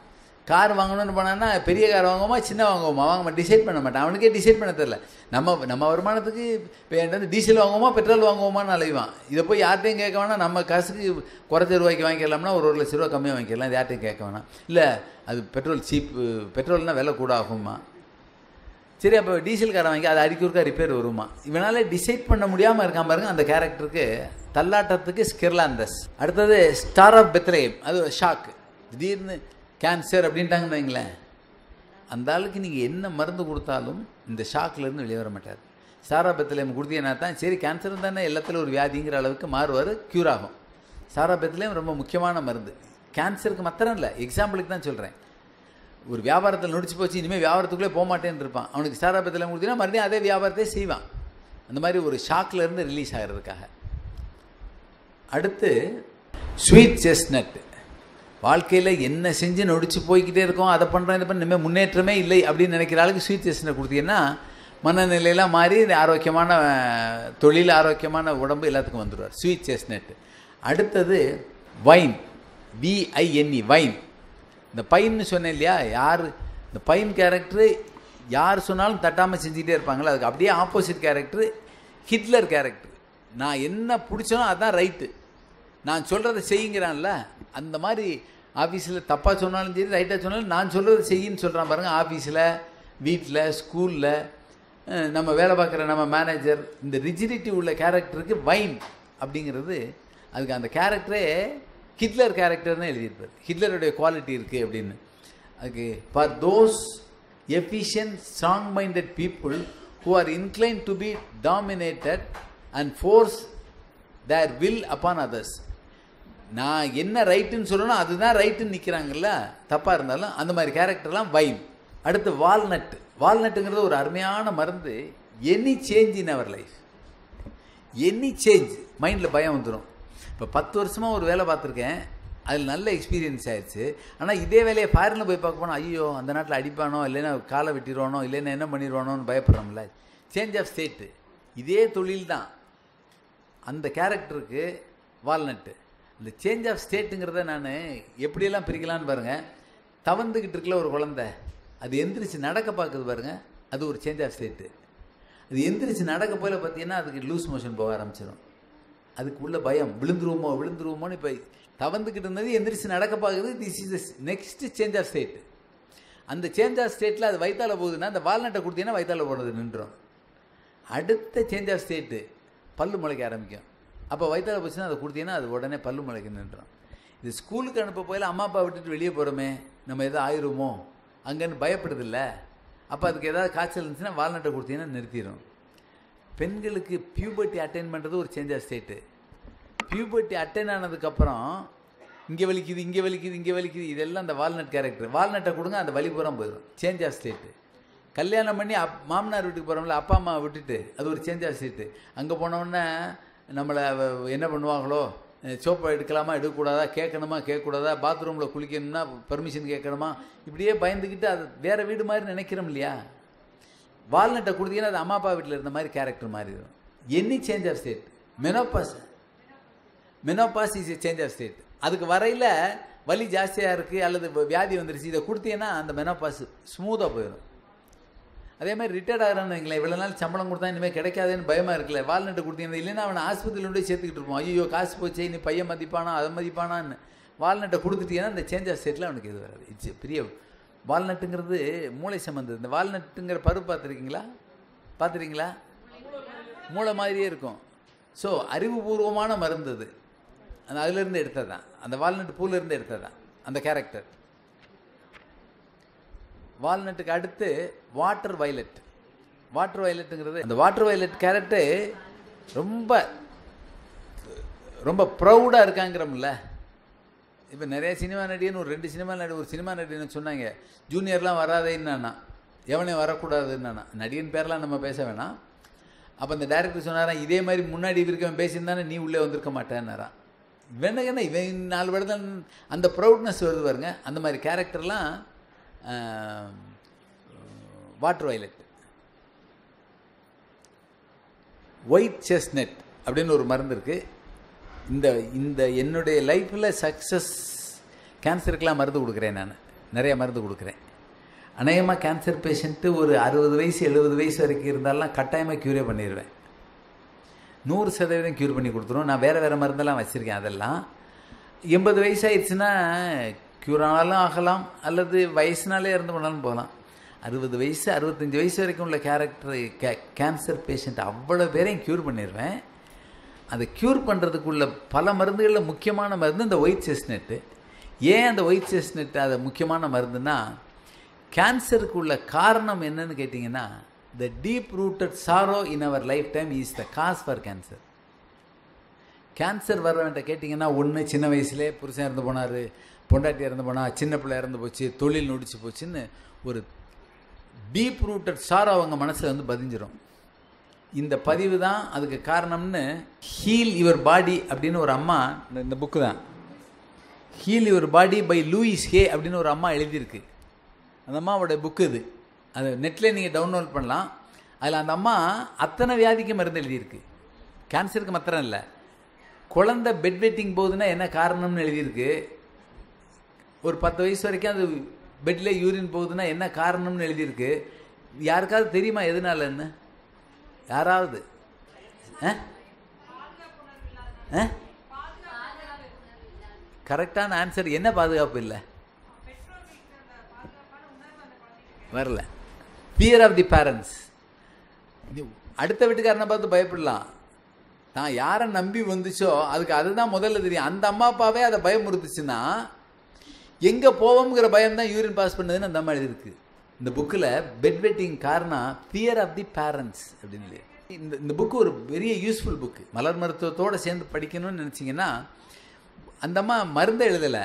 கார் வாங்கணும்னு போனான்னா பெரிய கார் வாங்குவோமா சின்ன வாங்குவோமா? வாங்க டிசைட் பண்ண மாட்டான். அவனுக்கே டிசைட் பண்ண தெரில நம்ம நம்ம வருமானத்துக்கு இப்போ என்கிட்ட டீசல் வாங்குவோமா பெட்ரோல் வாங்குவோமான்னு அலைவான். இதை போய் யார்ட்டையும் கேட்க வேணாம். நம்ம காசுக்கு குறைச்ச ரூபாய்க்கு வாங்கிக்கலாம்னா ஒரு ஒரு லட்ச ரூபா கம்மியாக வாங்கிக்கலாம். இது யார்ட்டையும் கேட்க வேணாம். இல்லை அது பெட்ரோல் சீப்பு பெட்ரோல்னால் விலை கூட ஆகுமா சரி அப்போ டீசல் காரை வாங்கி அது அடிக்கொருக்கா ரிப்பேர் வருமா? இவனால் டிசைட் பண்ண முடியாமல் இருக்காம பாருங்க அந்த கேரக்டருக்கு தள்ளாட்டத்துக்கு ஸ்கிர்லாந்தஸ் அடுத்தது ஸ்டார் ஆஃப் பெத்ரேம் அது ஷாக்கு திடீர்னு கேன்சர் அப்படின்ட்டாங்கன்னு வைங்களேன். அந்த ஆளுக்கு நீங்கள் என்ன மருந்து கொடுத்தாலும் இந்த ஷாக்லேருந்து வெளியே வர மாட்டார். ஸ்டார் ஆஃப் பெத்லேயம் கொடுத்தீங்கன்னா தான் சரி கேன்சர் தானே எல்லாத்துலையும் ஒரு வியாதிங்கிற அளவுக்கு மாறுவார் க்யூர் ஆகும். ஸ்டார் ஆஃப் ரொம்ப முக்கியமான மருந்து. கேன்சருக்கு மாத்திரம் இல்லை எக்ஸாம்பிளுக்கு தான் சொல்கிறேன் ஒரு வியாபாரத்தில் நொடிச்சு போச்சு இனிமேல் வியாபாரத்துக்குள்ளே போக மாட்டேன்னு இருப்பான். அவனுக்கு ஸ்டாராபத்தில் கொடுத்தீங்கன்னா மறுபடியும் அதே வியாபாரத்தை செய்வான். அந்த மாதிரி ஒரு ஷாக்லேருந்து ரிலீஸ் ஆகிறதுக்காக அடுத்து ஸ்வீட் செஸ்னட் வாழ்க்கையில் என்ன செஞ்சு நொடிச்சு போய்கிட்டே இருக்கோம் அதை பண்ணுறோம் இதை பண்ண இனிமேல் முன்னேற்றமே இல்லை அப்படின்னு நினைக்கிற ஆளுக்கு ஸ்வீட் செஸ்னட் கொடுத்தீங்கன்னா மனநிலையெல்லாம் மாறி ஆரோக்கியமான தொழில் ஆரோக்கியமான உடம்பு எல்லாத்துக்கும் வந்துடுவார். ஸ்வீட் செஸ்னட் அடுத்தது vine V I N E vine இந்த பையன்னு சொன்னேன் இல்லையா? யார்? இந்த பையன் கேரக்டரு யார் சொன்னாலும் தட்டாமல் செஞ்சுக்கிட்டே இருப்பாங்களே அதுக்கு அப்படியே ஆப்போசிட் கேரக்டர் ஹிட்லர் கேரக்டர் நான் என்ன பிடிச்சனோ அதுதான் ரைட்டு நான் சொல்கிறத செய்யுங்கிறான்ல? அந்த மாதிரி ஆஃபீஸில் தப்பாக சொன்னாலும் சரி ரைட்டாக சொன்னாலும் நான் சொல்கிறத செய்யின்னு சொல்கிறான் பாருங்கள் ஆஃபீஸில் வீட்டில் ஸ்கூலில் நம்ம வேலை பார்க்குற நம்ம மேனேஜர் இந்த ரிஜிடிட்டி உள்ள கேரக்டருக்கு வைன் அப்படிங்கிறது அதுக்கு அந்த கேரக்டரே ஹிட்லர் கேரக்டர்னு எழுதியிருப்பார். ஹிட்லருடைய குவாலிட்டி இருக்குது அப்படின்னு. அதுக்கு for those efficient strong minded people who are incline to be dominated and force their will upon others நான் என்ன ரைட்டுன்னு சொல்லணும் அதுதான் ரைட்டுன்னு நிற்கிறாங்கல்ல தப்பாக இருந்தாலும் அந்த மாதிரி கேரக்டர்லாம் வைன். அடுத்து வால்நட் வால்நட்டுங்கிறது ஒரு அருமையான மருந்து. Any change in our life any change மைண்டில் பயம் வந்துடும் இப்போ பத்து வருஷமாக ஒரு வேலை பார்த்துருக்கேன். அதில் நல்ல எக்ஸ்பீரியன்ஸ் ஆயிடுச்சு. ஆனால் இதே வேலையை ஃபாரினில் போய் பார்க்க போனால் ஐயோ அந்த நாட்டில் அடிப்பானோ இல்லைன்னா காலை வெட்டிடுவானோ இல்லைன்னா என்ன பண்ணிடுவானோன்னு பயப்படுறோம்ல. சேஞ்ச் ஆஃப் ஸ்டேட்டு இதே தொழில் தான். அந்த கேரக்டருக்கு வால்நட்டு இந்த சேஞ்ச் ஆஃப் ஸ்டேட்டுங்கிறத நான் எப்படியெல்லாம் பிரிக்கலான்னு பாருங்கள் தவந்துக்கிட்டு இருக்கல ஒரு குழந்த. அது எந்திரிச்சு நடக்க பார்க்குது பாருங்கள் அது ஒரு சேஞ்ச் ஆஃப் ஸ்டேட்டு அது எந்திரிச்சு நடக்க போல பார்த்தீங்கன்னா அதுக்கு லூஸ் மோஷன் போக ஆரம்பிச்சிடும் அதுக்கு உள்ள பயம். விழுந்துருவோமோ விழுந்துருவோமோன்னு இப்போ தவந்துக்கிட்டு இருந்தது எந்திரிச்சு நடக்க பார்க்குது this is next change of state அந்த சேஞ்ச் ஆஃப் ஸ்டேட்டில் அது வயிற்றால போகுதுன்னா அந்த வால்நட்டை கொடுத்தீங்கன்னா வயிற்றால போனது நின்றோம் அடுத்த சேஞ்ச் ஆஃப் ஸ்டேட்டு பல்லு முளைக்க ஆரம்பிக்கும். அப்போ வயிற்றால போச்சுன்னா அதை கொடுத்தீங்கன்னா அது உடனே பல்லு முளைக்க நின்றோம் இது ஸ்கூலுக்கு அனுப்ப போயில அம்மா அப்பா விட்டுட்டு வெளியே போகிறோமே நம்ம எதாவது ஆயிடுமோ அங்கேன்னு பயப்படுதில்ல. அப்போ அதுக்கு ஏதாவது காய்ச்சல் இருந்துச்சுன்னா வால்நட்டை கொடுத்தீங்கன்னா நிறுத்திடும் பெண்களுக்கு பியூபர்ட்டி அட்டைன் பண்ணுறது ஒரு change of state puberty attain ஆனதுக்கப்புறம் இங்கே வலிக்குது இங்கே வலிக்குது இங்கே வலிக்குது இதெல்லாம் அந்த வால்நட் கேரக்டர் வால்நட்டை கொடுங்க அந்த வலி போயிடும். சேஞ்ச் ஆஃப் ஸ்டேட்டு கல்யாணம் பண்ணி அப் மாமனார் வீட்டுக்கு போகிறோம்ல அப்பா அம்மா விட்டுட்டு அது ஒரு சேஞ்ச் ஆஃப் ஸ்டேட்டு அங்கே போனோடனே நம்மளை என்ன பண்ணுவாங்களோ சோப்பை எடுக்கலாமா எடுக்கக்கூடாதா கேட்கணுமா கேட்கக்கூடாதா பாத்ரூமில் குளிக்கணும்னா பெர்மிஷன் கேட்கணுமா இப்படியே பயந்துக்கிட்டு அது வேறு வீடு மாதிரி நினைக்கிறோம் இல்லையா? வால்நட்டை கொடுத்தீங்கன்னா அது அம்மா அப்பா வீட்டில் இருந்த மாதிரி கேரக்டர் மாறிடும். Any change of state menopause menopause is a change of state அதுக்கு வரையில் வலி ஜாஸ்தியாக இருக்குது அல்லது வியாதி வந்துருச்சு இதை கொடுத்தீங்கன்னா அந்த மெனோபாஸ் ஸ்மூத்தாக போயிடும். அதே மாதிரி ரிட்டையர்ட் ஆகிறான்னு வைங்களேன் இவ்வளோ நாள் சம்பளம் கொடுத்தா இனிமேல் கிடைக்காதுன்னு பயமாக இருக்குல்ல வால்நட்டு கொடுத்தீங்கன்னா இல்லைன்னா அவனை ஆஸ்பத்திரியில் கொண்டு போய் சேர்த்துக்கிட்டு இருப்போம். ஐயோ காசு போச்சு நீ பையன் மதிப்பானா அதை மதிப்பானான்னு. வால்நட்டை கொடுத்துட்டீங்கன்னா அந்த சேஞ்ச் ஆஃப் ஸ்டேட்டில் அவனுக்கு இது வராது. இட்ஸ் பெரிய வால்நட்டுங்கிறது மூளை சம்மந்தது இந்த வால்நட்டுங்கிற பருப்பு பார்த்துருக்கீங்களா? பார்த்துருக்கீங்களா? மூளை மாதிரியே இருக்கும். ஸோ அறிவுபூர்வமான மருந்து அது. அந்த அதுலேருந்து எடுத்தது தான். அந்த வால்நட் பூலேருந்து எடுத்தது தான். அந்த கேரக்டர் வால்நட்டுக்கு அடுத்து வாட்டர் வயலட் வாட்டர் வயலட்டுங்கிறது அந்த வாட்டர் வயலட் கேரட்டு ரொம்ப ரொம்ப ப்ரௌடாக இருக்காங்கிறோம்ல. இப்போ நிறைய சினிமா நடிகன்னு ஒரு ரெண்டு சினிமா நடி ஒரு சினிமா நடிகன்னு சொன்னாங்க. ஜூனியர்லாம் வராதேன்னா எவனையும் வரக்கூடாதுன்னா நடிகன் பேர்லாம் நம்ம பேச வேணாம். அப்போ அந்த டேரக்டர் சொன்னாரான் இதே மாதிரி முன்னாடி இருக்கவன் பேசியிருந்தானே நீ உள்ளே வந்திருக்க மாட்டேன்னாரான் வேணுங்கன்னா இவன் நாலு படத்தில் அந்த ப்ரௌட்னஸ் வருது பாருங்க. அந்த மாதிரி கேரக்டர்லாம் வாட்டர் வயலட் ஒயிட் செஸ்நெட் அப்படின்னு ஒரு மருந்து இருக்குது இந்த இந்த என்னுடைய லைஃப்பில் சக்ஸஸ் கேன்சருக்கெலாம் மருந்து கொடுக்குறேன் நான். நிறைய மருந்து கொடுக்குறேன். அநேகமாக கேன்சர் பேஷண்ட்டு ஒரு அறுபது வயசு எழுபது வயசு வரைக்கும் இருந்தாலும் கட்டாயமாக க்யூரே பண்ணிடுவேன் நூறு சதவீதம் க்யூர் பண்ணி கொடுத்துருவோம் நான் வேறு வேறு மருந்தெல்லாம் வச்சுருக்கேன் அதெல்லாம். எண்பது வயசு ஆயிடுச்சுன்னா க்யூர் ஆனாலும் ஆகலாம். அல்லது வயசுனாலே இறந்து போனாலும் போகலாம். அறுபது வயசு அறுபத்தஞ்சி வயசு வரைக்கும் உள்ள கேரக்டர் கே கேன்சர் பேஷண்ட் அவ்வளோ பேரையும் க்யூர் பண்ணிடுவேன் அதை க்யூர் பண்ணுறதுக்குள்ள பல மருந்துகளில் முக்கியமான மருந்து இந்த ஒயிட் செஸ்னெட்டு ஏன் அந்த ஒயிட் செஸ்னெட் அது முக்கியமான மருந்துன்னா கேன்சருக்கு உள்ள காரணம் என்னன்னு கேட்டிங்கன்னா the deep rooted sorrow in our lifetime is the cause for cancer cancer வர்றவன்ட்ட கேட்டிங்கன்னா ஒன்று சின்ன வயசுலேயே புருஷன் இறந்து போனார் பொண்டாட்டி இறந்து போனால் சின்ன பிள்ளை இறந்து போச்சு தொழில் நொடிச்சு போச்சுன்னு ஒரு டீப் ரூட்டட் சாரோ அவங்க மனசில் வந்து பதிஞ்சிடும் இந்த பதிவு தான் அதுக்கு காரணம்னு ஹீல் யுவர் பாடி அப்படின்னு ஒரு அம்மா இந்த புக்கு தான். Heal your body by Louise Hay அப்படின்னு ஒரு அம்மா எழுதியிருக்கு. அந்த அம்மாவோட புக்கு இது. அது நெட்டில் நீங்கள் டவுன்லோட் பண்ணலாம். அதில் அந்த அம்மா அத்தனை வியாதிக்கு மருந்து எழுதியிருக்கு. கேன்சருக்கு மாத்திரம் இல்லை. குழந்தை பெட் வெட்டிங் போகுதுன்னா என்ன காரணம்னு எழுதியிருக்கு. ஒரு பத்து வயசு வரைக்கும் அது பெட்டில் யூரின் போகுதுன்னா என்ன காரணம்னு எழுதியிருக்கு. யாருக்காவது தெரியுமா எதனாலன்னு? யாராவது? கரெக்டான ஆன்சர். என்ன பாதுகாப்பு இல்லை? வரல. ஃபியர் ஆஃப் தி பேரண்ட்ஸ் அடுத்த வீட்டுக்காரனை பார்த்து பயப்படலாம். தான் யாரை நம்பி வந்துச்சோ அதுக்கு அதுதான் முதல்ல தெரியும். அந்த அம்மா அப்பாவே அதை பயமுறுத்துச்சுன்னா எங்கே போவோங்கிற பயம் தான் யூரின் பாஸ் பண்ணதுன்னு அந்த அம்மா எழுதியிருக்கு. இந்த புக்கில் பெட் வெட்டிங் காரணம் ஃபியர் ஆஃப் தி பேரண்ட்ஸ் அப்படின்னு இந்த இந்த புக்கு ஒரு பெரிய யூஸ்ஃபுல் புக்கு மலர் மருத்துவத்தோடு சேர்ந்து படிக்கணும்னு நினச்சிங்கன்னா அந்த அம்மா மருந்தை எழுதலை.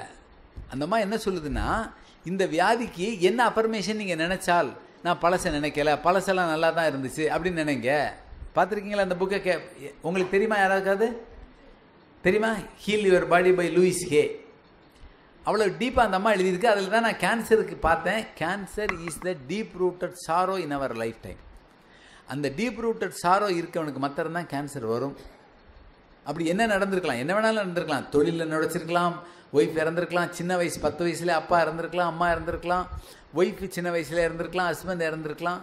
அந்த அம்மா என்ன சொல்லுதுன்னா இந்த வியாதிக்கு என்ன அஃபர்மேஷன் நீங்கள் நினச்சால் நான் பழசை நினைக்கல பழசெல்லாம் நல்லா தான் இருந்துச்சு அப்படின்னு நினைங்க. பார்த்துருக்கீங்களா அந்த புக்கை கே உங்களுக்கு தெரியுமா யாராவது தெரியுமா? Heal your body by Louise Hay அவ்வளோ டீப்பாக அந்த அம்மா எழுதியிருக்கு. அதில் தான் நான் கேன்சருக்கு பார்த்தேன். Cancer is the deep rooted sorrow in our lifetime அந்த டீப் ரூட்டட் சாரோ இருக்கவனுக்கு மாத்திரம் தான் கேன்சர் வரும். அப்படி என்ன நடந்திருக்கலாம்? என்ன வேணாலும் நடந்திருக்கலாம். தொழிலில் நுழைச்சிருக்கலாம். ஒய்ஃப் இறந்துருக்கலாம். சின்ன வயசு பத்து வயசுல அப்பா இறந்துருக்கலாம் அம்மா இறந்துருக்கலாம். ஒய்ஃபு சின்ன வயசில் இறந்துருக்கலாம். ஹஸ்பண்ட் இறந்துருக்கலாம்.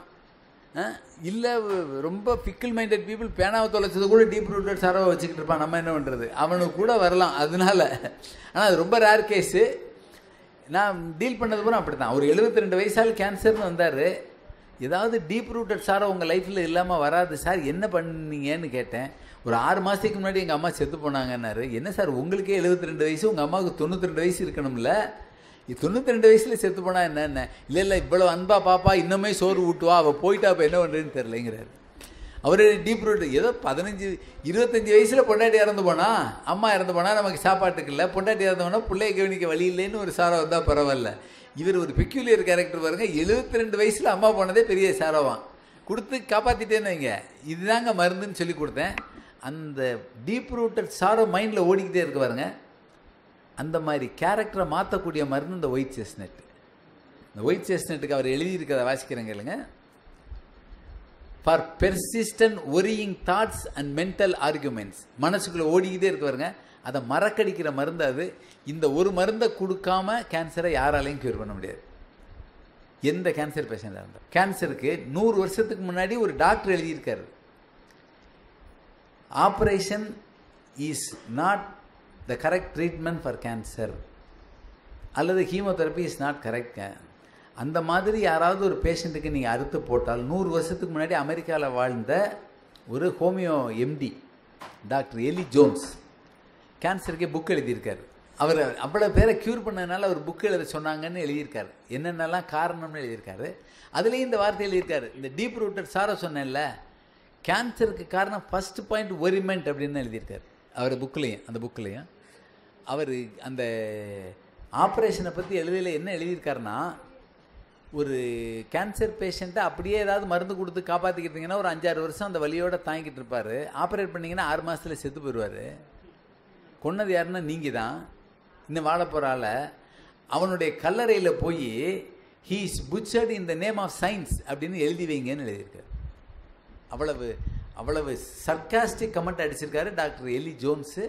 இல்லை ரொம்ப பிக்கிள் மைண்டட் பீப்புள் பேனாவை தொலைச்சது கூட டீப் ரூட்டட் சாராவை வச்சுக்கிட்டு இருப்பான். நம்ம என்ன பண்ணுறது அவனுக்கு கூட வரலாம். அதனால. ஆனால் அது ரொம்ப ரேர் கேஸு நான் டீல் பண்ணது கூட அப்படி தான் ஒரு எழுபத்தி ரெண்டு வயசால் கேன்சர்னு வந்தார். ஏதாவது டீப் ரூட்டட் சாரோ உங்கள் லைஃப்பில் இல்லாமல் வராது சார் என்ன பண்ணீங்கன்னு கேட்டேன். ஒரு ஆறு மாதத்துக்கு முன்னாடி எங்கள் அம்மா செத்து போனாங்கன்னாரு. என்ன சார் உங்களுக்கே எழுபத்தி ரெண்டு வயசு உங்கள் அம்மாவுக்கு தொண்ணூற்றி ரெண்டு வயசு இருக்கணும்ல? தொண்ணூற்றி ரெண்டு வயசில் செத்து போனா என்ன என்ன? இல்லை இல்லை இவ்வளோ அன்பா பாப்பா இன்னுமே சோறு ஊட்டுவா அவள் போயிட்டா அப்போ என்ன பண்ணுறதுன்னு தெரிலங்கிறாரு அவர் டீப் ரூட் ஏதோ பதினஞ்சு இருபத்தஞ்சி வயசில் பொண்டாட்டி இறந்து போனா அம்மா இறந்து போனால் நமக்கு சாப்பாட்டுக்கு இல்லை. பொண்டாட்டி இறந்து போனால் பிள்ளைய கவனிக்க வழி இல்லைன்னு ஒரு சாரம் வந்தால் பரவாயில்ல. இவர் ஒரு பெக்யூலியர் கேரக்டர் பாருங்க. எழுபத்தி ரெண்டு வயசில் அம்மா போனதே பெரிய சாரவான் கொடுத்து காப்பாற்றிட்டேன்னு வைங்க. இதுதாங்க மருந்துன்னு சொல்லி கொடுத்தேன். அந்த டீப் ரூட்டட் சாரோ மைண்டில் ஓடிக்கிட்டே இருக்கு பாருங்க. அந்த மாதிரி கேரக்டரை மாற்றக்கூடிய மருந்து இந்த ஒயிட் செஸ்னட் இந்த ஒயிட் செஸ்னட்டுக்கு அவர் எழுதியிருக்கிறத வாசிக்கிறேங்க இல்லைங்க for persistent worrying thoughts and mental arguments மனசுக்குள்ளே ஓடிக்கிட்டே இருக்கு வருங்க அதை மறக்கடிக்கிற மருந்து அது. இந்த ஒரு மருந்தை கொடுக்காம கேன்சரை யாராலையும் க்யூர் பண்ண முடியாது. எந்த கேன்சர் பேஷண்டாக இருந்தால் கேன்சருக்கு நூறு வருஷத்துக்கு முன்னாடி ஒரு டாக்டர் எழுதியிருக்காரு. Operation is not the correct treatment for cancer அல்லது ஹீமோதெரப்பி இஸ் நாட் கரெக்ட் அந்த மாதிரி யாராவது ஒரு பேஷண்ட்டுக்கு நீங்கள் அறுத்து போட்டால் நூறு வருஷத்துக்கு முன்னாடி அமெரிக்காவில் வாழ்ந்த ஒரு homeo MD doctor Eli Jones கேன்சருக்கே book எழுதியிருக்காரு. அவர் அவ்வளோ பேரை க்யூர் பண்ணதுனால அவர் புக் எழுத சொன்னாங்கன்னு எழுதியிருக்காரு. என்னென்னலாம் காரணம்னு எழுதியிருக்காரு. அதுலேயும் இந்த வார்த்தை எழுதியிருக்காரு. இந்த டீப் ரூட்டட் சாரை சொன்னேன்ல கேன்சருக்கு காரணம் ஃபஸ்ட் பாயிண்ட் ஒரிமெண்ட் அப்படின்னு எழுதியிருக்காரு. அவர் புக்லேயும் அந்த புக்லேயும் அவர் அந்த ஆப்ரேஷனை பற்றி எழுதியில் என்ன எழுதியிருக்காருன்னா ஒரு கேன்சர் பேஷண்ட்டை அப்படியே ஏதாவது மருந்து கொடுத்து காப்பாற்றிக்கிட்டீங்கன்னா ஒரு அஞ்சாறு வருஷம் அந்த வழியோட தாங்கிட்டு இருப்பார். ஆப்ரேட் பண்ணிங்கன்னா ஆறு மாதத்தில் செத்து போயிடுவார் கொன்னது யாருன்னா நீங்கள் தான். இன்னும் வாழ போகிறால அவனுடைய கல்லறையில் போய் he is butchered in the name of science அப்படின்னு எழுதி வைங்கன்னு எழுதியிருக்காரு. அவ்வளவு அவ்வளவு சர்க்காஸ்டிக் கமெண்ட் அடிச்சிருக்காரு டாக்டர் எலி ஜோன்ஸு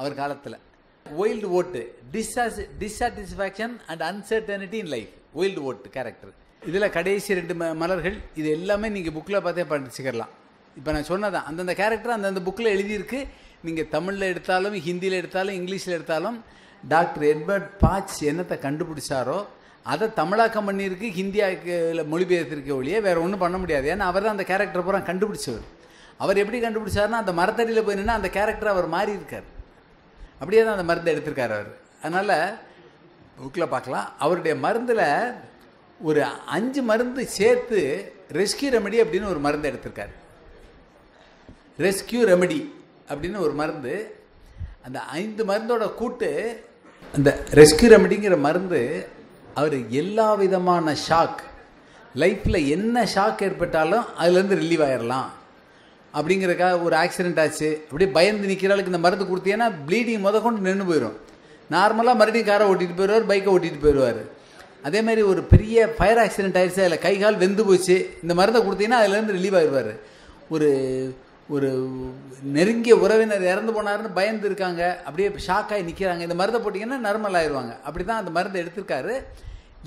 அவர் காலத்தில். Wild oat டிஸ்சாஸ் dissatisfaction and uncertainty in life wild oat character இதில் கடைசி ரெண்டு ம மலர்கள் இது எல்லாமே நீங்கள் புக்கில் பார்த்தே படிச்சுக்கலாம். இப்போ நான் சொன்னதான் அந்தந்த கேரக்டர் அந்தந்த புக்கில் எழுதியிருக்கு. நீங்கள் தமிழில் எடுத்தாலும் ஹிந்தியில் எடுத்தாலும் இங்கிலீஷில் எடுத்தாலும் டாக்டர் எட்வர்ட் பாச் என்னத்தை கண்டுபிடிச்சாரோ அதை தமிழாக்கம் பண்ணியிருக்கு ஹிந்தியாக்கில் மொழிபெயர்த்திருக்க ஒழிய வேறு ஒன்றும் பண்ண முடியாது. ஏன்னா அவர் தான் அந்த கேரக்டர் பூரா கண்டுபிடிச்சவர். அவர் எப்படி கண்டுபிடிச்சாருன்னா அந்த மரத்தடியில் போய் அந்த கேரக்டர் அவர் மாறி இருக்கார் அப்படியே தான் அந்த மருந்தை எடுத்திருக்காரு அவர். அதனால் புக்கில் பார்க்கலாம். அவருடைய மருந்தில் ஒரு அஞ்சு மருந்து சேர்த்து ரெஸ்கியூ ரெமெடி அப்படின்னு ஒரு மருந்து எடுத்திருக்காரு. ரெஸ்கியூ ரெமெடி அப்படின்னு ஒரு மருந்து. அந்த ஐந்து மருந்தோட கூட்டு அந்த ரெஸ்கியூ ரெமெடிங்கிற மருந்து அவர் எல்லா விதமான ஷாக் லைஃப்பில் என்ன ஷாக் ஏற்பட்டாலும் அதுலேருந்து ரிலீவ் ஆயிடலாம் அப்படிங்கிறக்காக ஒரு ஆக்சிடென்ட் ஆச்சு. அப்படியே பயந்து நிற்கிற அளவுக்கு இந்த மருந்து கொடுத்தீங்கன்னா ப்ளீடிங் முத கொண்டு நின்று போயிடும் நார்மலாக மறுபடியும் காரை ஓட்டிகிட்டு போயிடுவார் பைக்கை ஓட்டிகிட்டு போயிடுவார். அதே மாதிரி ஒரு பெரிய ஃபயர் ஆக்சிடென்ட் ஆயிடுச்சு அதில் கை கால் வெந்து போச்சு. இந்த மருந்தை கொடுத்தீங்கன்னா அதுலேருந்து ரிலீவ் ஆயிடுவார். ஒரு ஒரு நெருங்கிய உறவினர் இறந்து போனாருன்னு பயந்து இருக்காங்க. அப்படியே ஷாக்காகி நிற்கிறாங்க இந்த மருந்தை போட்டிங்கன்னா நார்மல் ஆயிடுவாங்க. அப்படி தான் அந்த மருந்தை எடுத்திருக்காரு.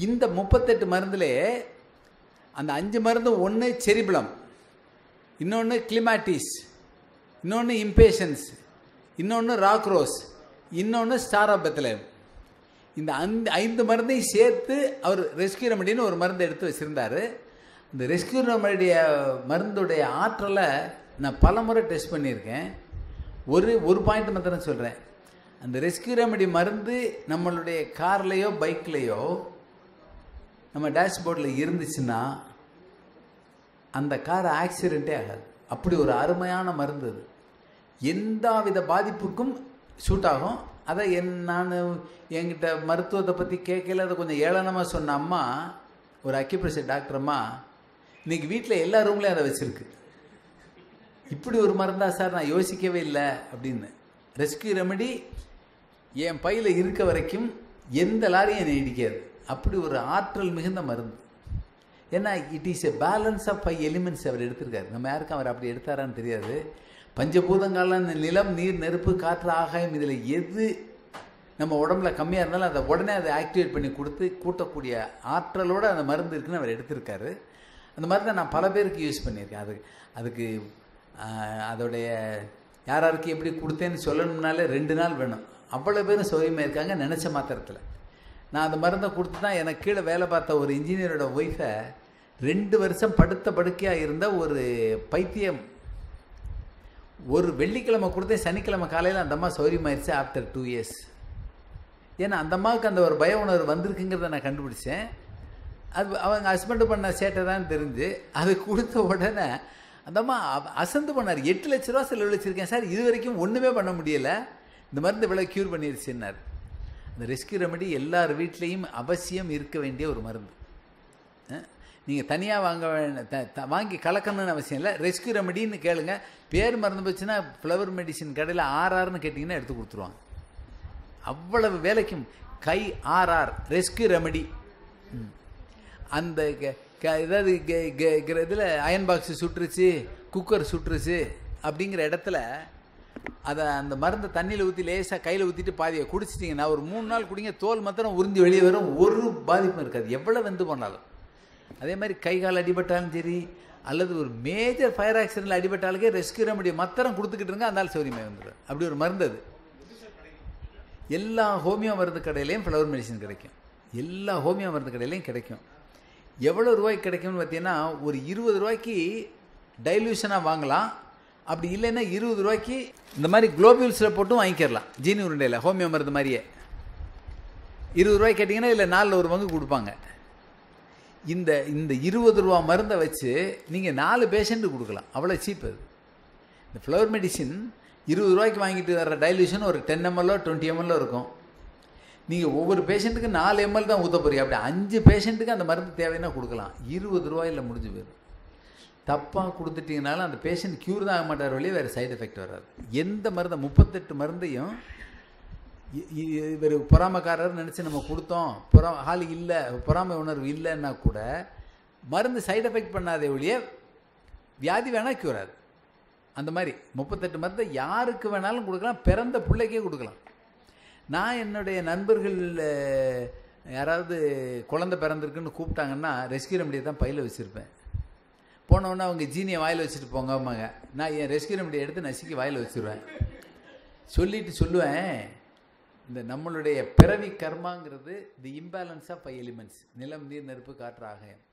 இந்த முப்பத்தெட்டு மருந்துலேயே அந்த அஞ்சு மருந்து ஒன்று செரிபிளம் இன்னொன்று கிளிமாட்டிஸ் இன்னொன்று இம்பேஷன்ஸ் இன்னொன்று ராக்ரோஸ் இன்னொன்று ஸ்டாராபெத்தலேம் இந்த அந்த ஐந்து மருந்தையும் சேர்த்து அவர் ரெஸ்கியூ ரெமடின்னு ஒரு மருந்து எடுத்து வச்சுருந்தார். இந்த ரெஸ்கியூ ரெமடிய மருந்துடைய ஆற்றலை நான் பல முறை டெஸ்ட் பண்ணியிருக்கேன். ஒரு ஒரு பாயிண்ட் மாத்திரம் சொல்கிறேன் அந்த ரெஸ்கியூ ரெமடி மருந்து நம்மளுடைய கார்லேயோ பைக்லேயோ நம்ம டேஷ்போர்டில் இருந்துச்சுன்னா அந்த கார் ஆக்சிடெண்ட்டே ஆகாது. அப்படி ஒரு அருமையான மருந்து அது. எந்த வித பாதிப்புக்கும் சூட் ஆகும். அதை என் நான் என்கிட்ட மருத்துவத்தை பற்றி கேட்கல அதை கொஞ்சம் ஏளனமாக சொன்ன அம்மா ஒரு அக்கிப்ரெஷர் டாக்டர் அம்மா வீட்டில் எல்லா ரூம்லேயும் அதை வச்சுருக்கு. இப்படி ஒரு மருந்தா சார் நான் யோசிக்கவே இல்லை அப்படின்னு. ரெஸ்கியூ ரெமெடி என் பையில் இருக்க வரைக்கும் எந்த லாரியும் என்னை இடிக்காது. அப்படி ஒரு ஆற்றல் மிகுந்த மருந்து. ஏன்னா it is a balance of five elements அவர் எடுத்திருக்காரு. நம்ம யாருக்கும் அவர் அப்படி எடுத்தாரான்னு தெரியாது. பஞ்சபூதங்காலம் நிலம் நீர் நெருப்பு காற்று ஆகாயம் இதில் எது நம்ம உடம்புல கம்மியாக இருந்தாலும் அதை உடனே அதை ஆக்டிவேட் பண்ணி கொடுத்து கூட்டக்கூடிய ஆற்றலோடு அந்த மருந்து இருக்குன்னு அவர் எடுத்திருக்காரு. அந்த மாதிரி தான் நான் பல பேருக்கு யூஸ் பண்ணியிருக்கேன். அது அதுக்கு அதோடைய யார் யாருக்கு எப்படி கொடுத்தேன்னு சொல்லணும்னாலே ரெண்டு நாள் வேணும். அவ்வளோ பேரும் சௌரியமாக இருக்காங்க நினச்ச மாத்திரத்தில். நான் அந்த மருந்தை கொடுத்து தான் எனக்கு கீழே வேலை பார்த்த ஒரு இன்ஜினியரோட ஒய்ஃபை ரெண்டு வருஷம் படுத்த படுக்கையாக இருந்த ஒரு பைத்தியம். ஒரு வெள்ளிக்கிழமை கொடுத்தே சனிக்கிழமை காலையில் அந்த அம்மா சௌரியமாயிருச்சு ஆஃப்டர் டூ இயர்ஸ் ஏன்னா அந்த அம்மாவுக்கு அந்த ஒரு பய உணர்வு வந்திருக்குங்கிறத நான் கண்டுபிடிச்சேன். அது அவங்க ஹஸ்பண்டு பண்ண சேட்டை தான் தெரிஞ்சு அது கொடுத்த உடனே அந்த அம்மா அசந்து பண்ணார் எட்டு லட்ச ரூபா செலவழிச்சிருக்கேன் சார் இது வரைக்கும் ஒன்றுமே பண்ண முடியலை. இந்த மருந்து விலை க்யூர் பண்ணிருச்சுன்னார். அந்த ரெஸ்கியூ ரெமெடி எல்லார் வீட்லேயும் அவசியம் இருக்க வேண்டிய ஒரு மருந்து. நீங்கள் தனியாக வாங்க த- த- வாங்கி கலக்கணும்னு அவசியம் இல்லை. ரெஸ்க்யூ ரெமடின்னு கேளுங்க. பேர் மறந்து போச்சுன்னா ஃப்ளவர் மெடிசின் கடையில் ஆர்ஆர்னு கேட்டிங்கன்னா எடுத்து கொடுத்துருவாங்க. அவ்வளவு வேலைக்கும் கை ஆர்ஆர் ரெஸ்க்யூ ரெமடி அந்த க- க- ஏதாவது இதில் அயன் பாக்ஸ் சுட்டுருச்சு குக்கர் சுட்டுருச்சு அப்படிங்கிற இடத்துல அதை அந்த மருந்தை தண்ணியில் ஊற்றி லேசாக கையில் ஊற்றிட்டு பாதியை குடிச்சிட்டிங்கன்னா ஒரு மூணு நாள் குடிங்க தோல் மாத்திரம் உறிஞ்சி வெளியே வரும் ஒரு பாதிப்பும் இருக்காது. எவ்வளோ வெந்து போனாலும். அதே மாதிரி கை கால் அடிபட்டாலும் சரி அல்லது ஒரு மேஜர் ஃபயர் ஆக்சிடென்ட்ல அடிபட்டாலுக்கே ரெஸ்க்யூ ரெமடி மத்திரம் கொடுத்துக்கிட்டு இருங்க அந்த ஆள் சௌரியமே வந்துடும் அப்படி ஒரு மருந்து அது. எல்லா ஹோமியோ மருந்து கடையிலையும் ஃப்ளவர் மெடிசன் கிடைக்கும். எல்லா ஹோமியோ மருந்து கடையிலையும் கிடைக்கும். எவ்வளோ ரூபாய்க்கு கிடைக்கும்னு பார்த்தீங்கன்னா ஒரு இருபது ரூபாய்க்கு டைல்யூஷனாக வாங்கலாம். அப்படி இல்லைன்னா இருபது ரூபாய்க்கு இந்த மாதிரி குளோபியூல்ஸில் போட்டும் வாங்கிக்கிறலாம் ஜீனி உருண்டையில் ஹோமியோ மருந்து மாதிரியே. இருபது ரூபாய்க்கு கேட்டிங்கன்னா இல்லை நாலில் ஒரு பங்கு கொடுப்பாங்க. இந்த இந்த இருபது ரூபா மருந்தை வச்சு நீங்கள் நாலு பேஷண்ட்டு கொடுக்கலாம். அவ்வளோ சீப் அது. இந்த ஃப்ளவர் மெடிசின் இருபது ரூபாய்க்கு வாங்கிட்டு வர டைல்யூஷன் ஒரு டென் எம்எல்லோ டுவெண்ட்டி எம்எல்ஓ இருக்கும். நீங்கள் ஒவ்வொரு பேஷண்ட்டுக்கு நாலு எம்எல் தான் ஊற்ற போறீங்க. அப்படி அஞ்சு பேஷண்ட்டுக்கு அந்த மருந்து தேவைன்னா கொடுக்கலாம். இருபது ரூபாயில் முடிஞ்சு போயிடும். தப்பாக கொடுத்துட்டிங்கனாலும் அந்த பேஷண்ட் க்யூர் தான் ஆக மாட்டார் வழியே வேறு சைடு எஃபெக்ட் வராது. எந்த மருந்தை முப்பத்தெட்டு மருந்தையும் இவர் பொறாமக்காரர் நினச்சி நம்ம கொடுத்தோம். பொறா ஆள் இல்லை பொறாமை உணர்வு இல்லைன்னா கூட மருந்து சைடு எஃபெக்ட் பண்ணாதே ஒழிய வியாதி வேணால் கியூராது அந்த மாதிரி முப்பத்தெட்டு மருந்தை யாருக்கு வேணாலும் கொடுக்கலாம் பிறந்த பிள்ளைக்கே கொடுக்கலாம். நான் என்னுடைய நண்பர்கள் யாராவது குழந்தை பிறந்திருக்குன்னு கூப்பிட்டாங்கன்னா ரெஸ்கியூ ரெமடியை தான் பையில் வச்சுருப்பேன். போனவுடனே அவங்க ஜீனியை வாயில் வச்சுட்டு போங்கம்மாங்க. நான் என் ரெஸ்கியூ ரெமடியை எடுத்து நசுக்கி வாயில் வச்சுருவேன். சொல்லிட்டு சொல்லுவேன். இந்த நம்மளுடைய பிறவி கர்மாங்கிறது தி இம்பேலன்ஸ் ஆஃப் எலிமெண்ட்ஸ் நிலம் நீர் நெருப்பு காற்று ஆகாயம்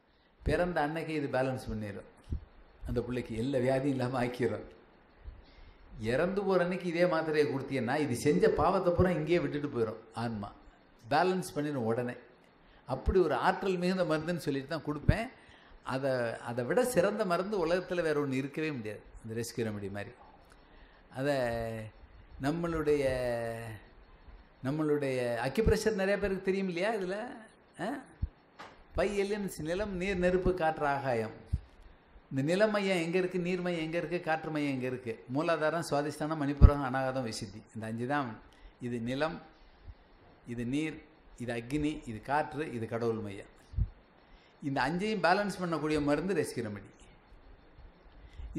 பிறந்த அன்னைக்கு இது பேலன்ஸ் பண்ணிடும் அந்த பிள்ளைக்கு எல்லா வியாதியும் இல்லாமல் ஆக்கிடும் இறந்து போகிற அன்னைக்கு இதே மாத்திரையை கொடுத்தீங்கன்னா இது செஞ்ச பாவத்தை பூரா இங்கேயே விட்டுட்டு போயிடும் ஆன்மா. பேலன்ஸ் பண்ணிடும் உடனே. அப்படி ஒரு ஆற்றல் மிகுந்த மருந்துன்னு சொல்லிட்டு தான் கொடுப்பேன். அதை அதை விட சிறந்த மருந்து உலகத்தில் வேறு ஒன்று இருக்கவே முடியாது. இந்த ரெஸ்கியூ ரெமடி மாதிரி. அதை நம்மளுடைய நம்மளுடைய அக்கிப்ரெஷர் நிறைய பேருக்கு தெரியும் இல்லையா இதில்? பை எல்லியன்ஸ் நிலம் நீர் நெருப்பு காற்று ஆகாயம். இந்த நிலம் மையம் எங்கே இருக்குது நீர் மையம் எங்கே இருக்குது காற்று மையம் எங்கே இருக்குது மூலாதாரம் சுவாதிஷ்டானம் மணிப்புரம் அனாகதம் விசித்தி. இந்த அஞ்சு தான். இது நிலம் இது நீர் இது அக்னி இது காற்று இது கடவுள் மையம். இந்த அஞ்சையும் பேலன்ஸ் பண்ணக்கூடிய மருந்து ரெஸ்கியூ ரெமடி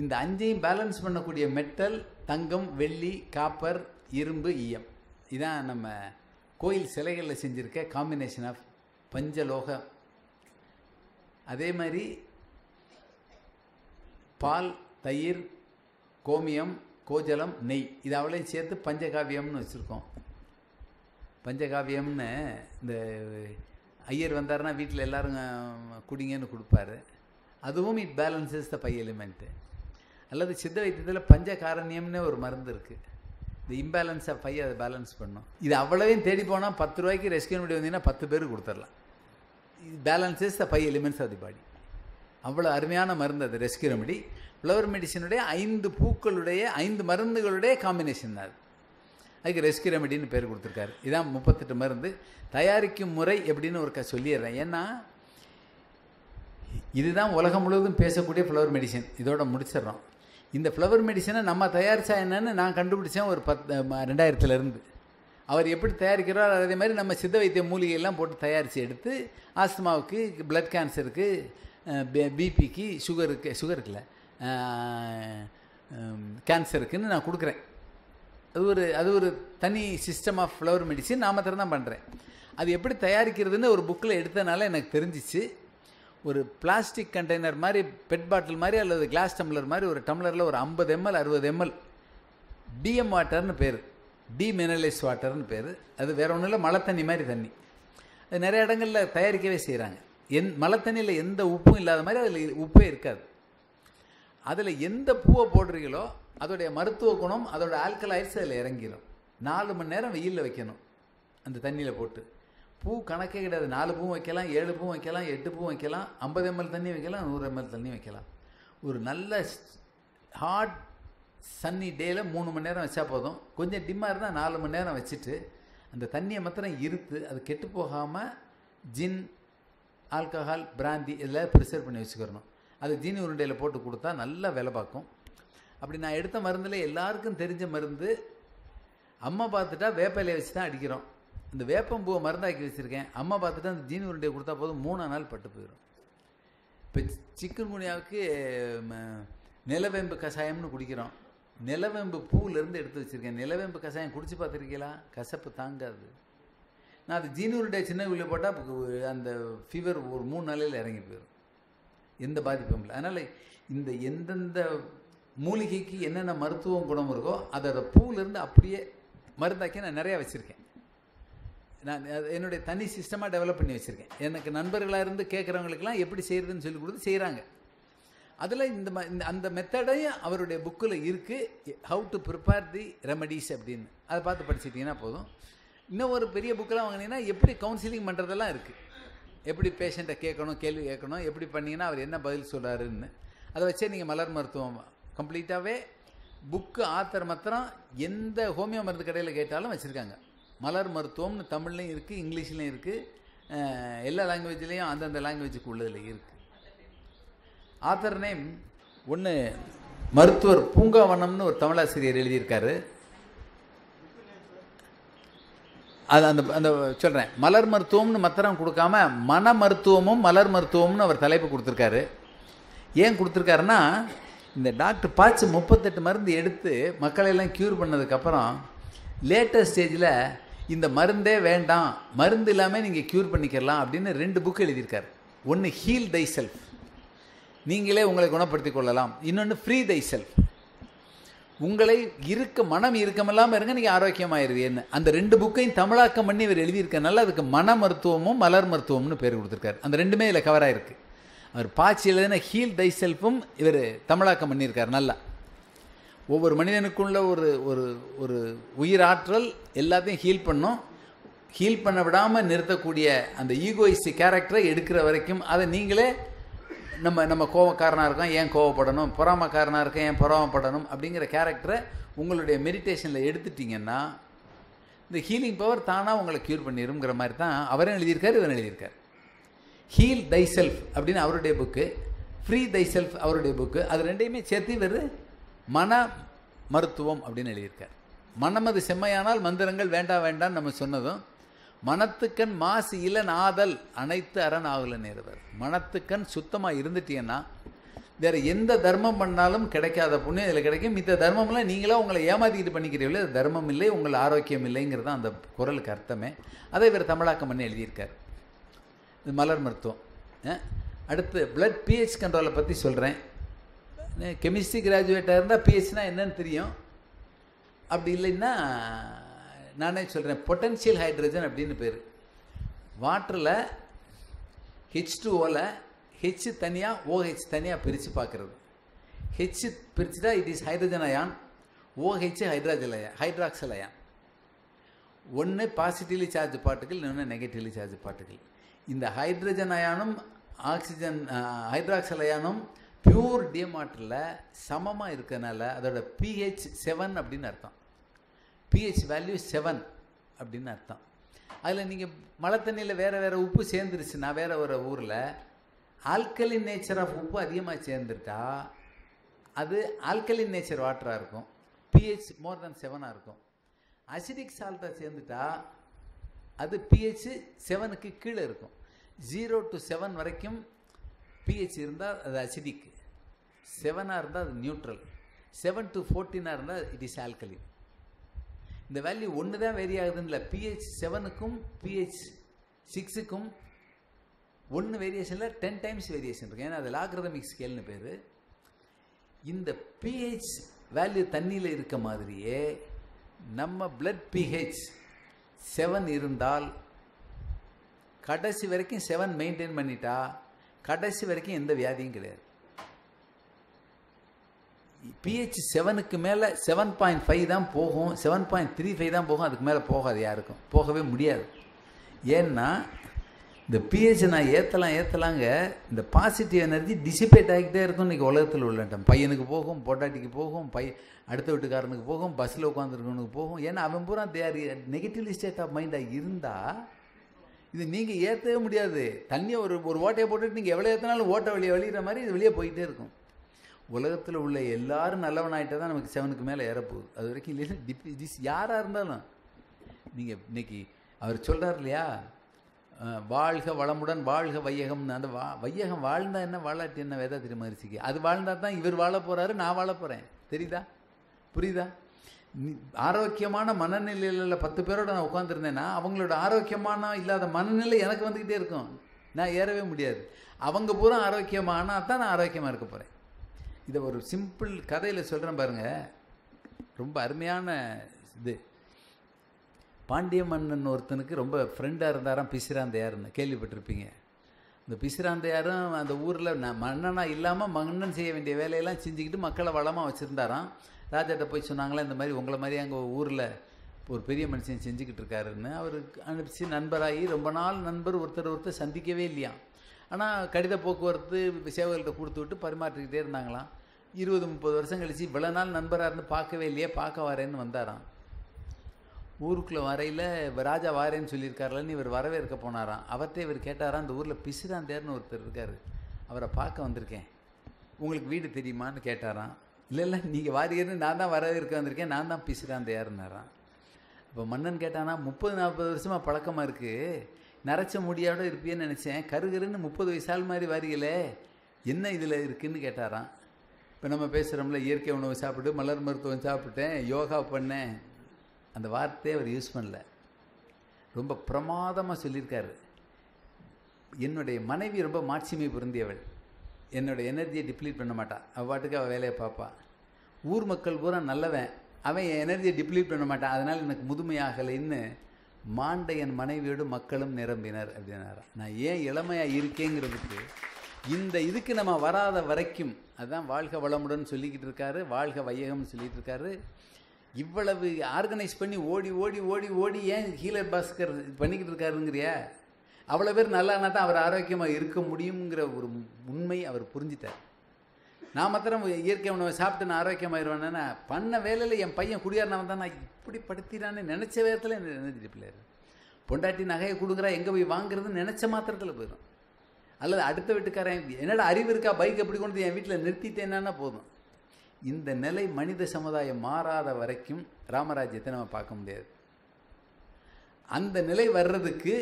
இந்த அஞ்சையும் பேலன்ஸ் பண்ணக்கூடிய மெட்டல் தங்கம் வெள்ளி காப்பர் இரும்பு ஈயம். இதான் நம்ம கோயில் சிலைகளில் செஞ்சுருக்க காம்பினேஷன் ஆஃப் பஞ்சலோகம் அதே மாதிரி பால் தயிர் கோமியம் கோஜலம் நெய். இது அவளையும் சேர்த்து பஞ்சகாவியம்னு வச்சுருக்கோம். பஞ்சகாவியம்னு இந்த ஐயர் வந்தாருன்னா வீட்டில் எல்லாரும் குடிங்கன்னு கொடுப்பாரு. அதுவும் it balances the five element அல்லது சித்த வைத்தியத்தில் பஞ்சகாரண்யம்னு ஒரு மருந்து இருக்குது இந்த இம்பேலன்ஸ் ஆஃப் பை அதை பேலன்ஸ் பண்ணும். இது அவ்வளவையும் தேடி போனால் பத்து ரூபாய்க்கு ரெஸ்கியூ பண்ணி வந்தீங்கன்னா பத்து பேருக்கு கொடுத்துடலாம். Balances the five elements of the body அவ்வளோ அருமையான மருந்து அது ரெஸ்கியூ ரெமடி ஃப்ளவர் மெடிசனுடைய ஐந்து பூக்களுடைய ஐந்து மருந்துகளுடைய காம்பினேஷன் தான் அது. அதுக்கு ரெஸ்கியூ ரெமடின்னு பேர் கொடுத்துருக்காரு. இதான் முப்பத்தெட்டு மருந்து. தயாரிக்கும் முறை எப்படின்னு ஒரு க சொல்லிடுறேன். ஏன்னா இதுதான் உலகம் முழுவதும் பேசக்கூடிய ஃப்ளவர் மெடிசன் இதோட முடிச்சிடுறோம். இந்த ஃப்ளவர் மெடிசனை நம்ம தயாரித்தா என்னன்னு நான் கண்டுபிடிச்சேன் ஒரு பத்து ரெண்டாயிரத்துலேருந்து. அவர் எப்படி தயாரிக்கிறாரோ அதே மாதிரி நம்ம சித்த வைத்திய மூலிகையெல்லாம் போட்டு தயாரித்து எடுத்து ஆஸ்துமாவுக்கு பிளட் கேன்சருக்கு பிபிக்கு சுகருக்கு சுகருக்குல கேன்சருக்குன்னு நான் கொடுக்குறேன். அது ஒரு அது ஒரு தனி சிஸ்டம் ஆஃப் ஃப்ளவர் மெடிசின் நான் மாத்திரம் தான் பண்ணுறேன் அது எப்படி தயாரிக்கிறதுன்னு ஒரு புக்கில் எடுத்தனால எனக்கு தெரிஞ்சிச்சு. ஒரு பிளாஸ்டிக் கண்டெய்னர் மாதிரி பெட் பாட்டில் மாதிரி அல்லது கிளாஸ் டம்ளர் மாதிரி ஒரு டம்ளரில் ஒரு ஐம்பது எம்எல் அறுபது எம்எல் டிஎம் வாட்டர்னு பேர். டிமினரலைஸ் வாட்டர்னு பேர். அது வேற ஒன்றும் இல்லை மழை தண்ணி மாதிரி தண்ணி. அது நிறைய இடங்களில் தயாரிக்கவே செய்கிறாங்க எந் மழை தண்ணியில் எந்த உப்பும் இல்லாத மாதிரி அதில் உப்பே இருக்காது. அதில் எந்த பூவை போடுறீங்களோ அதோடைய மருத்துவ குணம் அதோட ஆல்கலாய்ட்ஸ் அதில் இறங்கிடும் நாலு மணி நேரம் வெயிலில் வைக்கணும். அந்த தண்ணியில் போட்டு. பூ கணக்கே கிடையாது. நாலு பூ வைக்கலாம் ஏழு பூ வைக்கலாம் எட்டு பூ வைக்கலாம் ஐம்பது எம்எல் தண்ணி வைக்கலாம் நூறு எம்எல் தண்ணி வைக்கலாம். ஒரு நல்ல ஹாட் சன்னி டேயில் மூணு மணி நேரம் வச்சா போதும். கொஞ்சம் டிம்மாக இருந்தால் நாலு மணி நேரம் வச்சுட்டு அந்த தண்ணியை மாத்திரம் இருத்து அது கெட்டு போகாமல் ஜின் ஆல்கஹால் பிராந்தி இதில் ப்ரிசர்வ் பண்ணி வச்சுக்கிறணும் அது ஜீனி உருண்டையில் போட்டு கொடுத்தா நல்லா வேலை பார்க்கும். அப்படி நான் எடுத்த மருந்தில் எல்லாருக்கும் தெரிஞ்ச மருந்து அம்மா பார்த்துட்டா வேப்பிலையை வச்சு தான் அடிக்கிறோம். இந்த வேப்பம்பூவை மருந்தாக்கி வச்சுருக்கேன். அம்மா பார்த்துட்டு அந்த ஜீனி உருண்டையை கொடுத்தா போதும். மூணு நாள் பட்டு போயிடும் இப்போ சிக்கன் குனியாவுக்கு நிலவேம்பு கஷாயம்னு குடிக்கிறோம். நிலவேம்பு பூவிலேருந்து எடுத்து வச்சுருக்கேன். நிலவேம்பு கஷாயம் குடிச்சு பார்த்துருக்கீங்களா? கசப்பு தாங்காது. நான் அது ஜீனி உருண்டையை சின்ன உள்ளே போட்டால் அந்த ஃபீவர் ஒரு மூணு நாளையில் இறங்கி போயிடும் எந்த பாதிப்பும் இல்லை. அதனால் இந்த எந்தெந்த மூலிகைக்கு என்னென்ன மருத்துவம் குணம் இருக்கோ அதோட பூவிலேருந்து அப்படியே மருந்தாக்கி நான் நிறையா வச்சுருக்கேன். நான் என்னுடைய தனி சிஸ்டமாக டெவலப் பண்ணி வச்சுருக்கேன். எனக்கு நண்பர்களாக இருந்து கேட்குறவங்களுக்கெல்லாம் எப்படி செய்கிறதுன்னு சொல்லி கொடுத்து செய்கிறாங்க அதில் இந்த ம இந்த அந்த மெத்தடையும் அவருடைய புக்கில் இருக்குது how to prepare the remedies அப்படின்னு. அதை பார்த்து படிச்சிட்டிங்கன்னா போதும். இன்னும் ஒரு பெரிய புக்கெல்லாம் வாங்கினீங்கன்னா எப்படி கவுன்சிலிங் பண்ணுறதெல்லாம் இருக்குது எப்படி பேஷண்ட்டை கேட்கணும் கேள்வி கேட்கணும் எப்படி பண்ணிங்கன்னா அவர் என்ன பதில் சொல்கிறாருன்னு அதை வச்சே நீங்கள் மலர் மருத்துவம். கம்ப்ளீட்டாகவே புக்கு ஆத்தர் மாத்திரம் எந்த ஹோமியோ மருந்து கடையில் கேட்டாலும் வச்சுருக்காங்க. மலர் மருத்துவம்னு தமிழ்லையும் இருக்குது இங்கிலீஷ்லையும் இருக்குது எல்லா லாங்குவேஜ்லேயும் அந்தந்த லாங்குவேஜுக்கு உள்ளதில் இருக்குது ஆத்தர் நேம் ஒன்று மருத்துவர் பூங்காவனம்னு ஒரு தமிழாசிரியர் எழுதியிருக்காரு. அது அந்த அந்த சொல்கிறேன் மலர் மருத்துவம்னு மத்திரம் கொடுக்காம மன மருத்துவமும் மலர் மருத்துவம்னு அவர் தலைப்பு கொடுத்துருக்காரு. ஏன் கொடுத்துருக்காருன்னா இந்த டாக்டர் பாய்ச்சி முப்பத்தெட்டு மருந்து எடுத்து மக்களையெல்லாம் க்யூர் பண்ணதுக்கப்புறம் லேட்டஸ்ட் ஸ்டேஜில் இந்த மருந்தே வேண்டாம் மருந்து இல்லாமல் நீங்கள் க்யூர் பண்ணிக்கலாம் அப்படின்னு ரெண்டு புக் எழுதியிருக்காரு. ஒன்று ஹீல் தை செல்ஃப் நீங்களே உங்களை குணப்படுத்தி கொள்ளலாம். இன்னொன்று ஃப்ரீ தை செல்ஃப் உங்களை இருக்க மனம் இருக்கமில்லாமல் இருங்க நீங்கள் ஆரோக்கியமாயிருவீன்னு அந்த ரெண்டு புக்கையும் தமிழாக்கம் பண்ணி இவர் எழுதியிருக்கனால அதுக்கு மன மருத்துவமும் மலர் மருத்துவம்னு பேர் கொடுத்துருக்காரு. அந்த ரெண்டுமே இதில் கவராக இருக்குது அவர் பாய்ச்சி எழுதின ஹீல் தை செல்ஃபும் இவர் தமிழாக்கம் பண்ணியிருக்கார் நல்லா. ஒவ்வொரு மனிதனுக்குள்ள ஒரு ஒரு ஒரு உயிராற்றல் எல்லாத்தையும் ஹீல் பண்ணும். ஹீல் பண்ண விடாமல் நிறுத்தக்கூடிய அந்த ஈகோயிஸ்டி கேரக்டரை எடுக்கிற வரைக்கும் அதை நீங்களே நம்ம நம்ம கோவக்காரனாக இருக்கோம் ஏன் கோவப்படணும் பொறாமக்காரனாக இருக்கேன் ஏன் பொறாமப்படணும் அப்படிங்கிற கேரக்டரை உங்களுடைய மெடிடேஷனில் எடுத்துட்டிங்கன்னா இந்த ஹீலிங் பவர் தானாக உங்களை க்யூர் பண்ணிடுங்கிற மாதிரி தான் அவரும் எழுதியிருக்காரு இவன் எழுதியிருக்கார். ஹீல் தை செல்ஃப் அப்படின்னு அவருடைய புக்கு ஃப்ரீ தை செல்ஃப் அவருடைய புக்கு அது ரெண்டையுமே சேர்த்து வெறும் மன மருத்துவம் அப்படின்னு எழுதியிருக்கார். மனமது அது செம்மையானால் மந்திரங்கள் வேண்டாம் வேண்டாம் நம்ம சொன்னதும் மனத்துக்கண் மாசு இளன் ஆதல் அனைத்து அரண் ஆகல நேருவர். மனத்துக்கண் சுத்தமாக இருந்துட்டீங்கன்னா வேற எந்த தர்மம் பண்ணாலும் கிடைக்காத புண்ணியம் இதில் கிடைக்கும். மித்த தர்மம்லாம் நீங்களாக உங்களை ஏமாத்திக்கிட்டு பண்ணிக்கிறீங்களே தர்மம் இல்லை உங்கள் ஆரோக்கியம் இல்லைங்கிறது தான் அந்த குரலுக்கு அர்த்தமே. அதை இவர் தமிழாக்கம் பண்ணி எழுதியிருக்கார். இது மலர் மருத்துவம். அடுத்து பிளட் பிஹெச் கண்ட்ரோலை பற்றி சொல்கிறேன் கெமிஸ்ட்ரி கிராஜுவேட்டாக இருந்தால் பிஹெச்னா என்னன்னு தெரியும். அப்படி இல்லைன்னா நானே சொல்கிறேன் பொட்டன்ஷியல் ஹைட்ரஜன் அப்படின்னு பேர். வாட்டரில் ஹெச் டூ ஓவில் ஹெச் தனியாக ஓஹெச் தனியாக பிரித்து பார்க்குறது. H பிரிச்சுட்டா it is hydrogen ion OH hydroxyl ion hydroxyl ion ஒன்று பாசிட்டிவ்லி சார்ஜ் பார்ட்டிகள் இன்னொன்று நெகட்டிவ்லி சார்ஜ் பார்ட்டிகள் இந்த ஹைட்ரஜன் அயானும் ஆக்சிஜன் ஹைட்ராக்சல் அயானும் பியூர் டிஎம்ஆட்டில் சமமாக இருக்கிறனால அதோட பிஹெச் செவன் அப்படின்னு அர்த்தம். பிஹெச் வேல்யூ செவன் அப்படின்னு அர்த்தம். அதில் நீங்கள் மழை தண்ணியில் வேறு வேறு உப்பு சேர்ந்துருச்சுன்னா வேறு ஒரு ஊரில் ஆல்கலின் நேச்சர் ஆஃப் உப்பு அதிகமாக சேர்ந்துட்டா அது ஆல்கலின் நேச்சர் வாட்டராக இருக்கும். பிஹெச் மோர் தென் செவனாக இருக்கும். அசிடிக் சால்ட்டாக சேர்ந்துட்டா அது பிஹெச் செவனுக்கு கீழே இருக்கும். ஜீரோ டு செவன் வரைக்கும் பிஹெச் இருந்தால் அது அசிடிக் செவனாக இருந்தால் அது நியூட்ரல் செவன் டு ஃபோர்டீனாக இருந்தால் இட் இஸ் ஆல்கலின் இந்த வேல்யூ ஒன்று தான் வேரி ஆகுதுன்னு இல்லை பிஹெச் செவனுக்கும் பிஹெச் சிக்ஸுக்கும் ஒன்று வேரியேஷனில் டென் டைம்ஸ் வேரியேஷன் இருக்கு. ஏன்னா அது லாக்ரதமிக் ஸ்கேல்னு பேர். இந்த பிஹெச் வேல்யூ தண்ணியில் இருக்க மாதிரியே நம்ம பிளட் பிஹெச் செவன் இருந்தால் கடைசி வரைக்கும் செவன் மெயின்டைன் பண்ணிட்டா கடைசி வரைக்கும் எந்த வியாதியும் கிடையாது. பிஹெச் செவனுக்கு மேலே செவன் பாயிண்ட் ஃபைவ் தான் போகும். செவன் பாயிண்ட் த்ரீ ஃபைவ் தான் போகும். அதுக்கு மேலே போகாது யாருக்கும். போகவே முடியாது. ஏன்னா இந்த பிஹெச் நான் ஏற்றலாம் ஏற்றலாங்க இந்த பாசிட்டிவ் எனர்ஜி டிசிபேட் ஆகிக்கிட்டே இருக்கும் இன்றைக்கி உலகத்தில் உள்ளட்டம் பையனுக்கு போகும் பொட்டாட்டிக்கு போகும் பை அடுத்த வீட்டுக்காரனுக்கு போகும் பஸ்ஸில் உட்காந்துருக்கவனுக்கு போகும். ஏன்னா அவன் பூரா தேர் நெகட்டிவ் ஸ்டேட் ஆஃப் மைண்டாக இருந்தால் இது நீங்கள் ஏற்றவே முடியாது. தண்ணியை ஒரு ஒரு ஓட்டையை போட்டுட்டு நீங்கள் எவ்வளோ ஏற்றினாலும் ஓட்டை வெளியே வழிகிற மாதிரி இது வெளியே போயிட்டே இருக்கும். உலகத்தில் உள்ள எல்லாரும் நல்லவனாயிட்டா தான் நமக்கு செவனுக்கு மேலே ஏறப்போகுது. அது வரைக்கும் இல்லைன்னா டிப் திஸ் யாராக இருந்தாலும் நீங்கள் இன்னைக்கு அவர் சொல்கிறார் இல்லையா? வாழ்க வளமுடன் வாழ்க வையகம்னு. அந்த வா வையகம் வாழ்ந்தா என்ன வாழாட்டி என்ன வேதா திருமரிசிக்கு அது வாழ்ந்தா தான் இவர் வாழ போகிறாரு நான் வாழ போகிறேன் தெரியுதா? புரியுதா? ஆரோக்கியமான மனநிலையில் பத்து பேரோட நான் உட்காந்துருந்தேன்னா அவங்களோட ஆரோக்கியமான இல்லாத மனநிலை எனக்கு வந்துக்கிட்டே இருக்கும். நான் ஏறவே முடியாது. அவங்க பூரா ஆரோக்கியமானா தான் நான் ஆரோக்கியமாக இருக்க போகிறேன் இதை ஒரு சிம்பிள் கதையில் சொல்கிறேன் பாருங்கள் ரொம்ப அருமையான இது. பாண்டிய மன்னன் ஒருத்தனுக்கு ரொம்ப ஃப்ரெண்டாக இருந்தாராம் பிசிராந்தையார்னு கேள்விப்பட்டிருப்பீங்க. இந்த பிசிராந்தையாரும் அந்த ஊரில் நான் மன்னனாக இல்லாமல் மன்னன் செய்ய வேண்டிய வேலையெல்லாம் செஞ்சுக்கிட்டு மக்களை வளமாக வச்சுருந்தாராம். ராஜாட்ட போய் சொன்னாங்களே இந்த மாதிரி உங்களை மாதிரி அங்கே ஊரில் ஒரு பெரிய மனுஷன் செஞ்சுக்கிட்டு இருக்காருன்னு அவருக்கு அனுப்பிச்சு நண்பராகி ரொம்ப நாள் நண்பர் ஒருத்தர் ஒருத்தர் சந்திக்கவே இல்லையாம். ஆனால் கடித போக்குவரத்து சேவகர்கள்ட்ட கொடுத்து விட்டு பரிமாற்றிக்கிட்டே இருந்தாங்களாம். இருபது முப்பது வருஷம் கழிச்சு இவ்வளோ நாள் நண்பராக இருந்து பார்க்கவே இல்லையே பார்க்க வரேன்னு வந்தாராம். ஊருக்குள்ளே வரையில் ராஜா வாரேன்னு சொல்லியிருக்காருலன்னு இவர் வரவேற்க போனாராம். அவர்கிட்ட இவர் கேட்டாராம் அந்த ஊரில் பிசிராந்தேர்னு ஒருத்தர் இருக்கார். அவரை பார்க்க வந்திருக்கேன். உங்களுக்கு வீடு தெரியுமான்னு கேட்டாராம். இல்லை இல்லை நீங்கள் வாரியர்னு நான் தான் வரவேற்க வந்திருக்கேன். நான் தான் பிசிராந்தையாருன்னாராம் இப்போ மன்னன் கேட்டானா முப்பது நாற்பது வருஷமாக பழக்கமாக இருக்குது நரைச்ச முடியோட இருப்பியன்னு நினச்சேன். கருகருன்னு முப்பது வயசால் மாதிரி வாரியலே. என்ன இதில் இருக்குன்னு கேட்டாராம். இப்போ நம்ம பேசுகிறோம்ல இயற்கை உணவு சாப்பிட்டு மலர் மருத்துவம் சாப்பிட்டேன் யோகா பண்ணேன். அந்த வார்த்தையை அவர் யூஸ் பண்ணல. ரொம்ப பிரமாதமாக சொல்லியிருக்காரு. என்னுடைய மனைவி ரொம்ப மாட்சிமை பொருந்தியவள். என்னோட எனர்ஜியை டிப்ளீட் பண்ண மாட்டான் அவள் பாட்டுக்கு அவள் வேலையை பார்ப்பான் ஊர் மக்கள் பூரா நல்லவன். அவன் என் எனர்ஜியை டிப்ளீட் பண்ண மாட்டான் அதனால் எனக்கு முதுமையாகலைன்னு மாண்ட என் மனைவியோடு மக்களும் நிரம்பினர் அப்படின்னாரா. நான் ஏன் இளமையாக இருக்கேங்கிறதுக்கு இந்த இதுக்கு நம்ம வராத வரைக்கும் அதுதான் வாழ்க வளமுடன் சொல்லிக்கிட்டு இருக்காரு வாழ்க வையகம்னு சொல்லிட்டு இருக்காரு. இவ்வளவு ஆர்கனைஸ் பண்ணி ஓடி ஓடி ஓடி ஓடி ஏன் ஹீலர் பாஸ்கர் பண்ணிக்கிட்டு இருக்காருங்கிறியா? அவ்வளோ பேர் நல்லானா தான் அவர் ஆரோக்கியமாக இருக்க முடியுங்கிற ஒரு உண்மை அவர் புரிஞ்சிட்டார். நான் மாத்திரம் இயற்கை உணவை சாப்பிட்டு நான் ஆரோக்கியமாயிருவேன்னா பண்ண வேலையில் என் பையன் குடியாரனவன் தான். நான் இப்படி படுத்திடான்னு நினச்ச வேகத்தில் நினைச்சிட்டு பிள்ளையார் பொண்டாட்டி நகையை கொடுக்குறா எங்கே போய் வாங்குறதுன்னு நினச்ச மாத்திரத்தில் போயிடும் அல்லது அடுத்த வீட்டுக்காரன் என்னடா அறிவு இருக்கா? பைக் எப்படி கொண்டு என் வீட்டில் நிறுத்திட்டேன்னா போதும். இந்த நிலை மனித சமுதாயம் மாறாத வரைக்கும் ராமராஜ்யத்தை நம்ம பார்க்க முடியாது. அந்த நிலை வர்றதுக்கு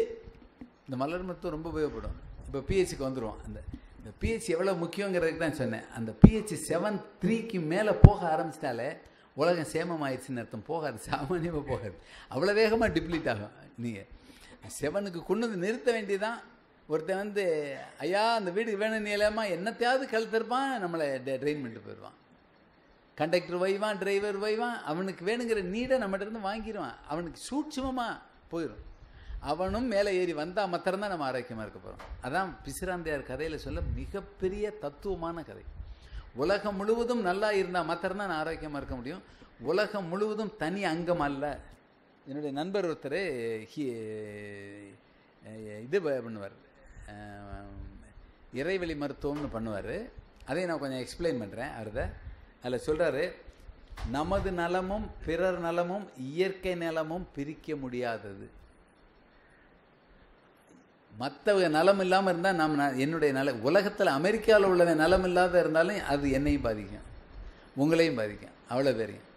இந்த மலர் மருத்துவம் ரொம்ப உபயோகப்படும். இப்போ பிஹெச்சிக்கு வந்துடுவோம் அந்த இந்த பிஹெச் எவ்வளோ முக்கியங்கிறதுக்கு தான் சொன்னேன். அந்த பிஹெச் செவன் த்ரீக்கு மேலே போக ஆரம்பிச்சிட்டாலே உலகம் சேமம் ஆயிடுச்சுன்னு அர்த்தம். போகாது சாமானியமாக போகாது. அவ்வளோ வேகமாக டிப்ளீட் ஆகும் நீங்கள் செவனுக்கு கொண்டு வந்து நிறுத்த வேண்டியதான் ஒருத்தன் வந்து ஐயா அந்த வீடு வேணும் நீளமா என்னத்தையாவது கழுத்திருப்பான் நம்மளை ட்ரெயின் பண்ணிட்டு போயிடுவான். கண்டக்டர் வைவான் டிரைவர் வைவான் அவனுக்கு வேணுங்கிற நீடை நம்மகிட்ட இருந்து வாங்கிடுவான். அவனுக்கு சூட்சமமாக போயிடும். அவனும் மேலே ஏறி வந்தால் மாத்திரம்தான் நம்ம ஆரோக்கியமாக இருக்க போகிறோம் அதான் பிசிராந்தையார் கதையில் சொல்ல மிகப்பெரிய தத்துவமான கதை. உலகம் முழுவதும் நல்லா இருந்தால் மாத்திரம்தான் நான் ஆரோக்கியமாக இருக்க முடியும். உலகம் முழுவதும் தனி அங்கம் அல்ல. என்னுடைய நண்பர் ஒருத்தர் இது பண்ணுவார். இறைவெளி மருத்துவம்னு பண்ணுவார். அதை நான் கொஞ்சம் எக்ஸ்பிளைன் பண்ணுறேன் அவரத. அதில் சொல்கிறாரு நமது நலமும் பிறர் நலமும் இயற்கை நலமும் பிரிக்க முடியாதது. மற்றவங்க நலம் இல்லாமல் இருந்தால் நாம் என்னுடைய நல உலகத்தில் அமெரிக்காவில் உள்ளவன் நலம் இல்லாத இருந்தாலும் அது என்னையும் பாதிக்கும். உங்களையும் பாதிக்கும். அவ்வளோ பேரையும்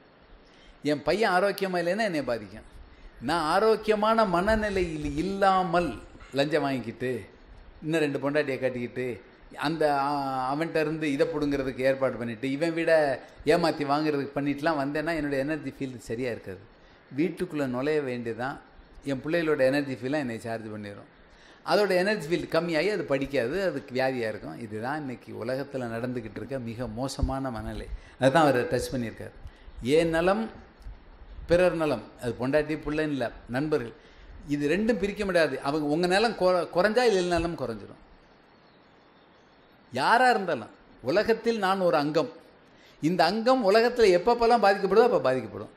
என் பையன் ஆரோக்கியமாக இல்லைன்னா என்னை பாதிக்கும். நான் ஆரோக்கியமான மனநிலையில் இல்லாமல் லஞ்சம் வாங்கிக்கிட்டு இன்னும் ரெண்டு பொண்டாட்டியை கட்டிக்கிட்டு அந்த அவன்கிட்ட இருந்து இதை பிடுங்கிறதுக்கு ஏற்பாடு பண்ணிவிட்டு இவன் விட ஏமாற்றி வாங்குறதுக்கு பண்ணிட்டுலாம் வந்தேன்னா என்னுடைய எனர்ஜி ஃபீல் சரியாக இருக்காது. வீட்டுக்குள்ளே நுழைய வேண்டியதான் என் பிள்ளைகளோட எனர்ஜி ஃபீலாக என்னை சார்ஜ் பண்ணிடும் அதோட எனர்ஜி ஃபீல் கம்மியாகி அது படிக்காது அதுக்கு வியாதியாக இருக்கும். இதுதான் இன்றைக்கி உலகத்தில் நடந்துக்கிட்டு இருக்க மிக மோசமான மனநிலை. அதுதான் அவர் டச் பண்ணியிருக்கார். ஏன் நலம்? பிறர் நலம். அது பொண்டாட்டி பிள்ளைன்னு இல்லை நண்பர்கள். இது ரெண்டும் பிரிக்க முடியாது. அவங்க உங்கள் நிலம் குறைஞ்சா இல்லை நிலம் குறைஞ்சிடும் யாராக இருந்தாலும் உலகத்தில் நான் ஒரு அங்கம். இந்த அங்கம் உலகத்தில் எப்பப்பெல்லாம் பாதிக்கப்படுதோ அப்போ பாதிக்கப்படும்.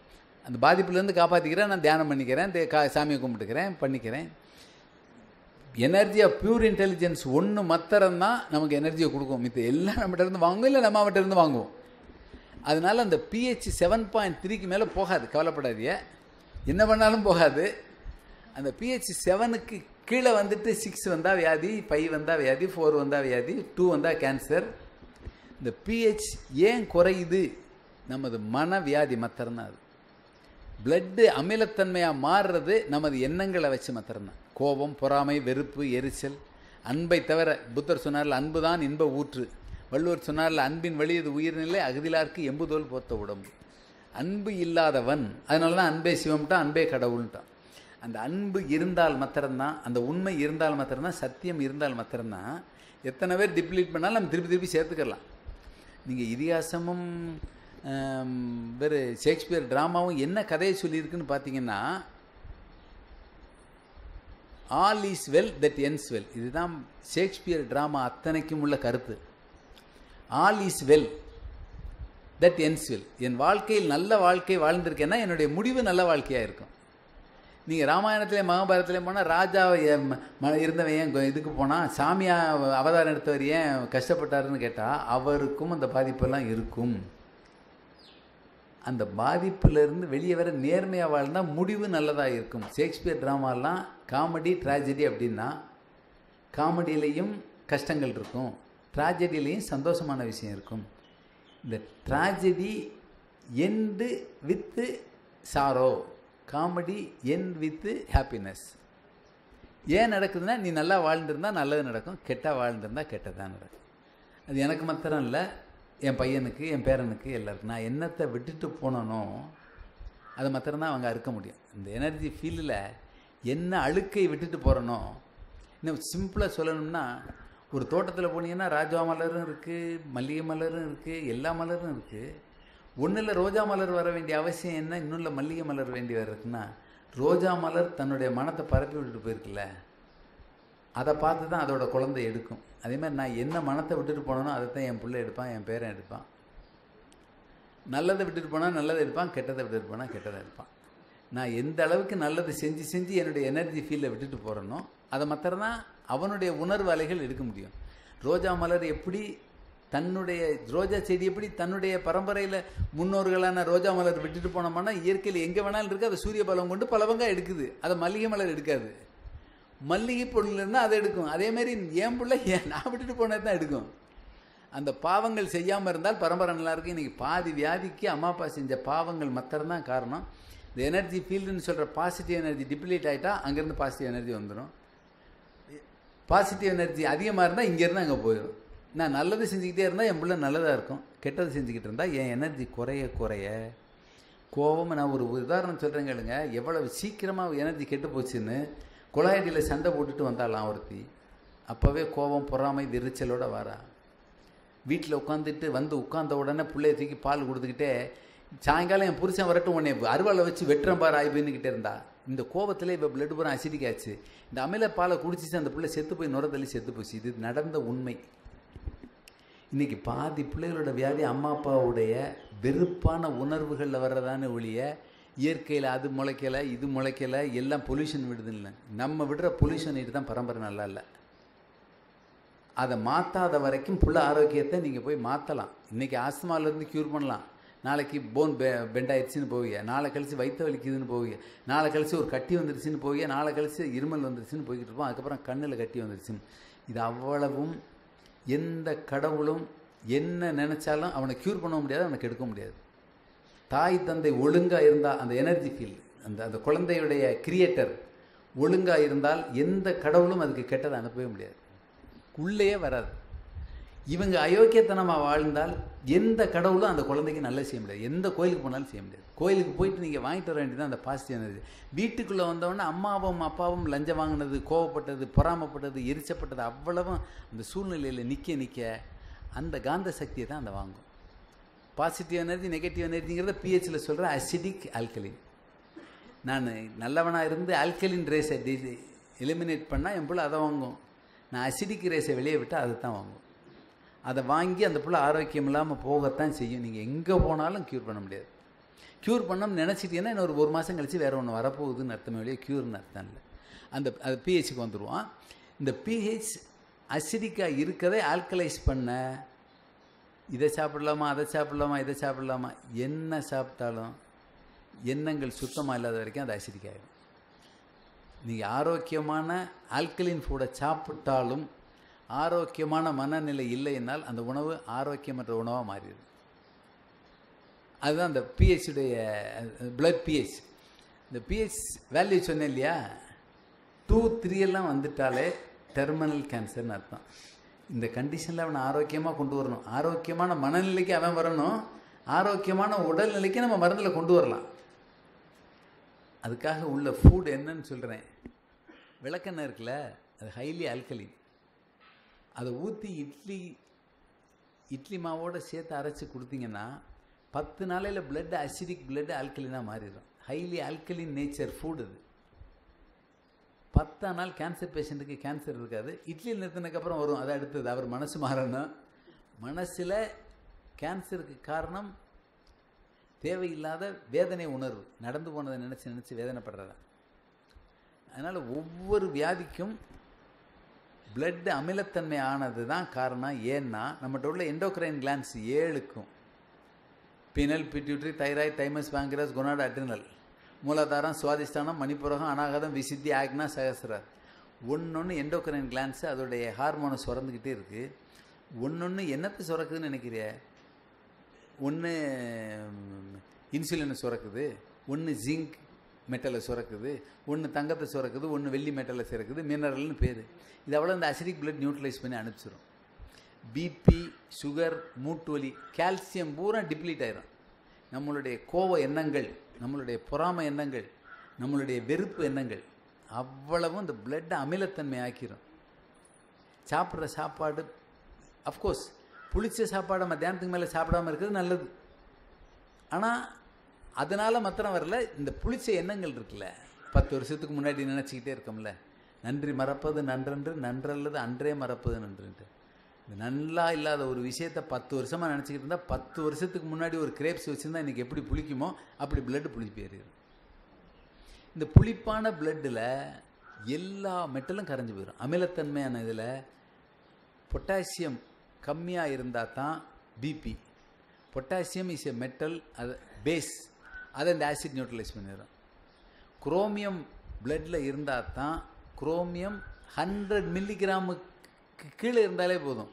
அந்த பாதிப்புலேருந்து காப்பாற்றிக்கிறேன் நான் தியானம் பண்ணிக்கிறேன் கா சாமியை கும்பிட்டுக்கிறேன் பண்ணிக்கிறேன். எனர்ஜி ஆஃப் பியூர் இன்டெலிஜென்ஸ் ஒன்று மாத்திரம் தான் நமக்கு எனர்ஜியை கொடுக்கும். மித்த எல்லாம் நம்மகிட்ட இருந்து வாங்குவோம் இல்லை நம்ம அவட்ட இருந்து வாங்குவோம். அதனால் அந்த பிஹெச் செவன் பாயிண்ட் த்ரீக்கு மேலே போகாது கவலைப்படாதீங்க. என்ன பண்ணாலும் போகாது. அந்த பிஹெச் செவனுக்கு கீழே வந்துட்டு சிக்ஸ் வந்தால் வியாதி ஃபைவ் வந்தால் வியாதி ஃபோர் வந்தால் வியாதி டூ வந்தால் கேன்சர் இந்த பிஹெச் ஏன் குறையுது? நமது மன வியாதி மாத்திரம்தான் அது. பிளட்டு அமிலத்தன்மையாக மாறுறது நமது எண்ணங்களை வச்சு மாத்திரம்தான் கோபம் பொறாமை வெறுப்பு எரிச்சல் அன்பை தவிர புத்தர் சொன்னார்ல அன்பு தான் இன்ப ஊற்று. வள்ளுவர் சொன்னார்ல அன்பின் வழியது உயிர்நிலை அகதிலார்க்கு எம்புதோல் போத்த உடம்பு அன்பு இல்லாதவன் அதனால தான் அன்பே சிவம்ட்டான் அன்பே கடவுள்ன்ட்டான். அந்த அன்பு இருந்தால் மாத்திரம்தான் அந்த உண்மை இருந்தால் மாத்திரம்தான் சத்தியம் இருந்தால் மாத்திரம்தான் எத்தனை பேர் டிப்ளீட் பண்ணாலும் நம்ம திருப்பி திருப்பி சேர்த்துக்கலாம். நீங்கள் இதிகாசமும் வேறு ஷேக்ஸ்பியர் ட்ராமாவும் என்ன கதையை சொல்லியிருக்குன்னு பார்த்தீங்கன்னா all is well that ends well இதுதான் ஷேக்ஸ்பியர் ட்ராமா அத்தனைக்கும் உள்ள கருத்து. All is well that ends well என் வாழ்க்கையில் நல்ல வாழ்க்கை வாழ்ந்திருக்கேன்னா என்னுடைய முடிவு நல்ல வாழ்க்கையாக இருக்கும். நீங்கள் ராமாயணத்திலே மகாபாரதத்துலேயும் போனால் ராஜா இருந்தவன் ஏன் இதுக்கு போனால் சாமியா அவதாரம் எடுத்தவர் ஏன் கஷ்டப்பட்டாருன்னு கேட்டால் அவருக்கும் அந்த பாதிப்பெல்லாம் இருக்கும். அந்த பாதிப்புலேருந்து வெளியே வர நேர்மையாக வாழ்ந்தால் முடிவு நல்லதாக இருக்கும். ஷேக்ஸ்பியர் ட்ராமாலாம் காமெடி ட்ராஜடி அப்படின்னா காமெடியிலையும் கஷ்டங்கள் இருக்கும். ட்ராஜடியிலையும் சந்தோஷமான விஷயம் இருக்கும். இந்த tragedy ends with sorrow comedy N with happiness ஏன் நடக்குதுன்னா நீ நல்லா வாழ்ந்துருந்தால் நல்லது நடக்கும். கெட்டால் வாழ்ந்துருந்தால் கெட்டதான் நடக்கும். அது எனக்கு மாத்திரம் இல்லை என் பையனுக்கு என் பேரனுக்கு எல்லாருக்கும். நான் என்னத்தை விட்டுட்டு போனனோ அதை மாத்திரம்தான் அவங்க அறுக்க முடியும். இந்த எனர்ஜி ஃபீல்டில் என்ன அழுக்கை விட்டுட்டு போகிறனோ இன்னும் சிம்பிளாக சொல்லணும்னா ஒரு தோட்டத்தில் போனீங்கன்னா ராஜா மலரும் இருக்குது மல்லிகை மலரும் இருக்குது எல்லா மலரும் இருக்குது ஒன்றில் ரோஜா மலர் வர வேண்டிய அவசியம் என்ன? இன்னொன்றில் மல்லிகை மலர் வேண்டி இருக்குன்னா ரோஜா மலர் தன்னுடைய மனத்தை பரப்பி விட்டுட்டு போயிருக்குல்ல? அதை பார்த்து தான் அதோட குழந்தை எடுக்கும். அதேமாதிரி நான் என்ன மனத்தை விட்டுட்டு போனோனோ அதை தான் என் பிள்ளை எடுப்பான் என் பேரன் எடுப்பான். நல்லதை விட்டுட்டு போனால் நல்லதை எடுப்பான் கெட்டதை விட்டுட்டு போனால் கெட்டதை எடுப்பான். நான் எந்த அளவுக்கு நல்லது செஞ்சு செஞ்சு என்னுடைய எனர்ஜி ஃபீல்டை விட்டுட்டு போகிறேனோ அதை மாத்திரம் தான் அவனுடைய உணர்வு அலைகள் எடுக்க முடியும். ரோஜா மலர் எப்படி தன்னுடைய ரோஜா செடி எப்படி தன்னுடைய பரம்பரையில் முன்னோர்களான ரோஜா மலர் விட்டுட்டு போனோம்னா இயற்கையில் எங்கே வேணாலும் இருக்குது அது சூரிய பலம் கொண்டு பலவங்காக எடுக்குது. அதை மல்லிகை மலர் எடுக்காது. மல்லிகை பொருள் இருந்தால் அதை எடுக்கும். அதேமாரி என் பிள்ளை ஏன் நான் விட்டுட்டு போனது தான் எடுக்கும். அந்த பாவங்கள் செய்யாமல் இருந்தால் பரம்பரை நல்லாயிருக்கும் இன்றைக்கி பாதி வியாதிக்கு அம்மா அப்பா செஞ்ச பாவங்கள் மாத்திரம்தான் காரணம். இந்த எனர்ஜி ஃபீல்டுன்னு சொல்கிற பாசிட்டிவ் எனர்ஜி டிப்ளீட் ஆகிட்டா அங்கேருந்து பாசிட்டிவ் எனர்ஜி வந்துடும் பாசிட்டிவ் எனர்ஜி அதிகமாக இருந்தால் இங்கேருந்து அங்கே போயிடும் நான் நல்லது செஞ்சுக்கிட்டே இருந்தால் என் பிள்ளை நல்லதாக இருக்கும். கெட்டது செஞ்சுக்கிட்டு இருந்தால் என் எனர்ஜி குறைய குறைய கோபம் நான் ஒரு உதாரணம் சொல்கிறேன் கேளுங்க. எவ்வளவு சீக்கிரமாக எனர்ஜி கெட்டு போச்சுன்னு குழாயடியில் சண்டை போட்டுட்டு வந்தாலாம் ஒருத்தி. அப்போவே கோபம் பொறாமை விரிச்சலோடு வரா. வீட்டில் உட்காந்துட்டு வந்து உட்காந்த உடனே பிள்ளைய தூக்கி பால் கொடுத்துக்கிட்டே சாயங்காலம் என் புருஷன் வரட்டும் உன்னை அருவாளை வச்சு வெட்டுறேன் பாரு ஆய்வுன்னுக்கிட்டே இருந்தா. இந்த கோபத்தில் இப்போ பிளட் பூரா அசிடிக் ஆச்சு இந்த அமில பாலை குடிச்சிச்சு அந்த பிள்ளை செத்து போய் நுரத்தள்ளி செத்து போச்சு. இது நடந்த உண்மை. இன்றைக்கி பாதி பிள்ளைகளோட வியாதி அம்மா அப்பாவுடைய வெறுப்பான உணர்வுகளில் வர்றதான ஒழிய இயற்கையில் அது முளைக்கலை இது முளைக்கலை எல்லாம் பொல்யூஷன் விடுதுன்னு நம்ம விடுற பொல்யூஷன் இது தான் பரம்பரை நல்லா இல்லை. அதை மாற்றாத வரைக்கும் புள்ள ஆரோக்கியத்தை நீங்கள் போய் மாற்றலாம் இன்றைக்கி ஆஸ்துமாலேருந்து க்யூர் பண்ணலாம். நாளைக்கு போன் பெ பெண்ட் ஆயிடுச்சுன்னு போவீங்க. நாளை கழிச்சு வயிற்று வலிக்குதுன்னு போவீங்க. நாளை கழிச்சு ஒரு கட்டி வந்துருச்சுன்னு போவீங்க. நாளை கழிச்சு இருமல் வந்துருச்சுன்னு போய்கிட்டு இருப்போம். அதுக்கப்புறம் கண்ணில் கட்டி வந்துருச்சுன்னு. இது அவ்வளவும் எந்த கடவுளும் என்ன நினச்சாலும் அவனை க்யூர் பண்ண முடியாது அவனை கெடுக்க முடியாது. தாய் தந்தை ஒழுங்காக இருந்தால் அந்த எனர்ஜி ஃபீல் அந்த அந்த குழந்தையுடைய கிரியேட்டர் ஒழுங்காக இருந்தால் எந்த கடவுளும் அதுக்கு கெட்டதை அனுப்பவே முடியாது. உள்ளேயே வராது. இவங்க அயோக்கியத்தனமாக வாழ்ந்தால் எந்த கடவுளும் அந்த குழந்தைக்கு நல்லா செய்ய முடியாது. எந்த கோயிலுக்கு போனாலும் செய்ய முடியாது. கோயிலுக்கு போயிட்டு நீங்கள் வாங்கிட்டு வர வேண்டியது அந்த பாசிட்டிவ் எனர்ஜி. வீட்டுக்குள்ளே வந்தவொடனே அம்மாவும் அப்பாவும் லஞ்சம் வாங்கினது கோவப்பட்டது பொறாமப்பட்டது எரிச்சப்பட்டது அவ்வளவும் அந்த சூழ்நிலையில் நிற்க நிற்க அந்த காந்த சக்தியை தான் அந்த வாங்கும். பாசிட்டிவ் எனர்ஜி நெகட்டிவ் எனர்ஜிங்கிறத பிஹெச்சில் சொல்கிற அசிடிக் ஆல்கலின் நான் நல்லவனாக இருந்து ஆல்கலின் ரேஸை எலிமினேட் பண்ணால் என் பிள்ளை அதை வாங்கும். நான் அசிடிக் ரேஸை வெளியே விட்டால் அதை தான் வாங்கும். அதை வாங்கி அந்த பிள்ளை ஆரோக்கியம் இல்லாமல் போகத்தான் செய்யும். நீங்கள் எங்கே போனாலும் க்யூர் பண்ண முடியாது. க்யூர் பண்ணோம்னு நினச்சிட்டீங்கன்னா இன்னொரு ஒரு மாதம் கழித்து வேறு ஒன்று வரப்போகுதுன்னு அர்த்தமே வெளியே க்யூர்னு அர்த்தம் இல்லை. அந்த அது பிஹெச்சுக்கு வந்துடுவான் இந்த பிஹெச் அசிடிக்காக இருக்கதை ஆல்கலைஸ் பண்ண. இதை சாப்பிடலாமா அதை சாப்பிடலாமா இதை சாப்பிடலாமா என்ன சாப்பிட்டாலும் எண்ணங்கள் சுத்தமாக இல்லாத வரைக்கும் அது அசிடிக் ஆகிடும் நீங்கள் ஆரோக்கியமான ஆல்கலின் ஃபுட்டை சாப்பிட்டாலும் ஆரோக்கியமான மனநிலை இல்லைனால் அந்த உணவு ஆரோக்கியமற்ற உணவாக மாறிடுது. அதுதான் அந்த பிஹெச்சுடைய பிளட் பிஹெச் இந்த பிஹெச் வேல்யூ சொன்னேன் இல்லையா? டூ த்ரீ எல்லாம் வந்துட்டாலே டெர்மினல் கேன்சர்னு அர்த்தம். இந்த கண்டிஷனில் அவனை ஆரோக்கியமாக கொண்டு வரணும். ஆரோக்கியமான மனநிலைக்கு அவன் வரணும். ஆரோக்கியமான உடல்நிலைக்கு நம்ம மருந்தில் கொண்டு வரலாம். அதுக்காக உள்ள ஃபுட் என்னன்னு சொல்கிறேன் விளக்கெண்ணெய் இருக்குல்ல அது ஹைலி ஆல்கலின் அதை ஊற்றி இட்லி இட்லி மாவோட சேர்த்து அரைச்சி கொடுத்தீங்கன்னா பத்து நாளையில் பிளட் அசிடிக் பிளட் ஆல்கலினாக மாறிடும். ஹைலி ஆல்கலின் நேச்சர் ஃபுட் அது. பத்தாம் நாள் கேன்சர் பேஷண்ட்டுக்கு கேன்சர் இருக்காது. இட்லி நிறுத்தினதுக்கப்புறம் வரும். அது அடுத்தது. அவர் மனசு மாறணும். மனசில் கேன்சருக்கு காரணம் தேவையில்லாத வேதனை உணர்வு. நடந்து போனதை நினச்சி நினச்சி வேதனைப்படுறத. அதனால் ஒவ்வொரு வியாதிக்கும் பிளட் அமிலத்தன்மை ஆனது தான் காரணம். ஏன்னா நம்மகிட்ட உள்ள endocrine glands ஏழுக்கும். Pineal pituitary thyroid thymus pancreas gonad adrenal மூலாதாரம் சுவாதிஷ்டானம் மணிப்புரகம் அனாகதம் விசித்தி ஆக்னா சகசிரர் ஒன்று எண்டோக்ரைன் கிளான்ஸு அதோடைய ஹார்மோனை சுரந்துக்கிட்டே இருக்குது ஒன்று என்னத்தை சுரக்குதுன்னு நினைக்கிறிய? ஒன்று இன்சுலினை சுரக்குது. ஒன்று ஜிங்க் மெட்டலை சுரக்குது ஒன்று தங்கத்தை சுரக்குது ஒன்று வெள்ளி மெட்டலை சுரக்குது மினரல்னு பேர். இது அவ்வளோ இந்த அசிடிக் பிளட் நியூட்ரலைஸ் பண்ணி அனுப்பிச்சிடும் பிபி சுகர் மூட்டு வலி கால்சியம் பூரா டிப்ளீட் ஆயிரும். நம்மளுடைய கோவ எண்ணங்கள் நம்மளுடைய பொறாமை எண்ணங்கள் நம்மளுடைய வெறுப்பு எண்ணங்கள் அவ்வளவும் இந்த பிளட்டை அமிலத்தன்மை ஆக்கிரும். சாப்பிட்ற சாப்பாடு அஃப்கோர்ஸ் புளிச்ச சாப்பாடு மத்தியானத்துக்கு மேலே சாப்பிடாம இருக்கிறது நல்லது. ஆனால் அதனால் மாத்திரம் வரல இந்த புளிச்ச எண்ணங்கள் இருக்குல்ல பத்து வருஷத்துக்கு முன்னாடி நினச்சிக்கிட்டே இருக்கோம்ல. நன்றி மறப்பது நன்றன்று நன்றல்லது அன்றே மறப்பது நன்றுன்ட்டு. இந்த நல்லா இல்லாத ஒரு விஷயத்த பத்து வருஷமாக நினச்சிக்கிட்டு இருந்தால் பத்து வருஷத்துக்கு முன்னாடி ஒரு கிரேப்ஸ் வச்சுருந்தா இன்றைக்கி எப்படி புளிக்குமோ அப்படி பிளட்டு புளிப்பு ஏறிடும் இந்த புளிப்பான பிளட்டில் எல்லா மெட்டலும் கரைஞ்சி போயிடும் அமிலத்தன்மையான இதில் பொட்டாசியம் கம்மியாக இருந்தால் தான் BP potassium is a metal அது பேஸ் அதை இந்த ஆசிட் நியூட்ரலைஸ் பண்ணிடும் குரோமியம் பிளட்டில் இருந்தால் தான் குரோமியம் ஹண்ட்ரட் மில்லிகிராமுக்கு கீழே இருந்தாலே போதும்.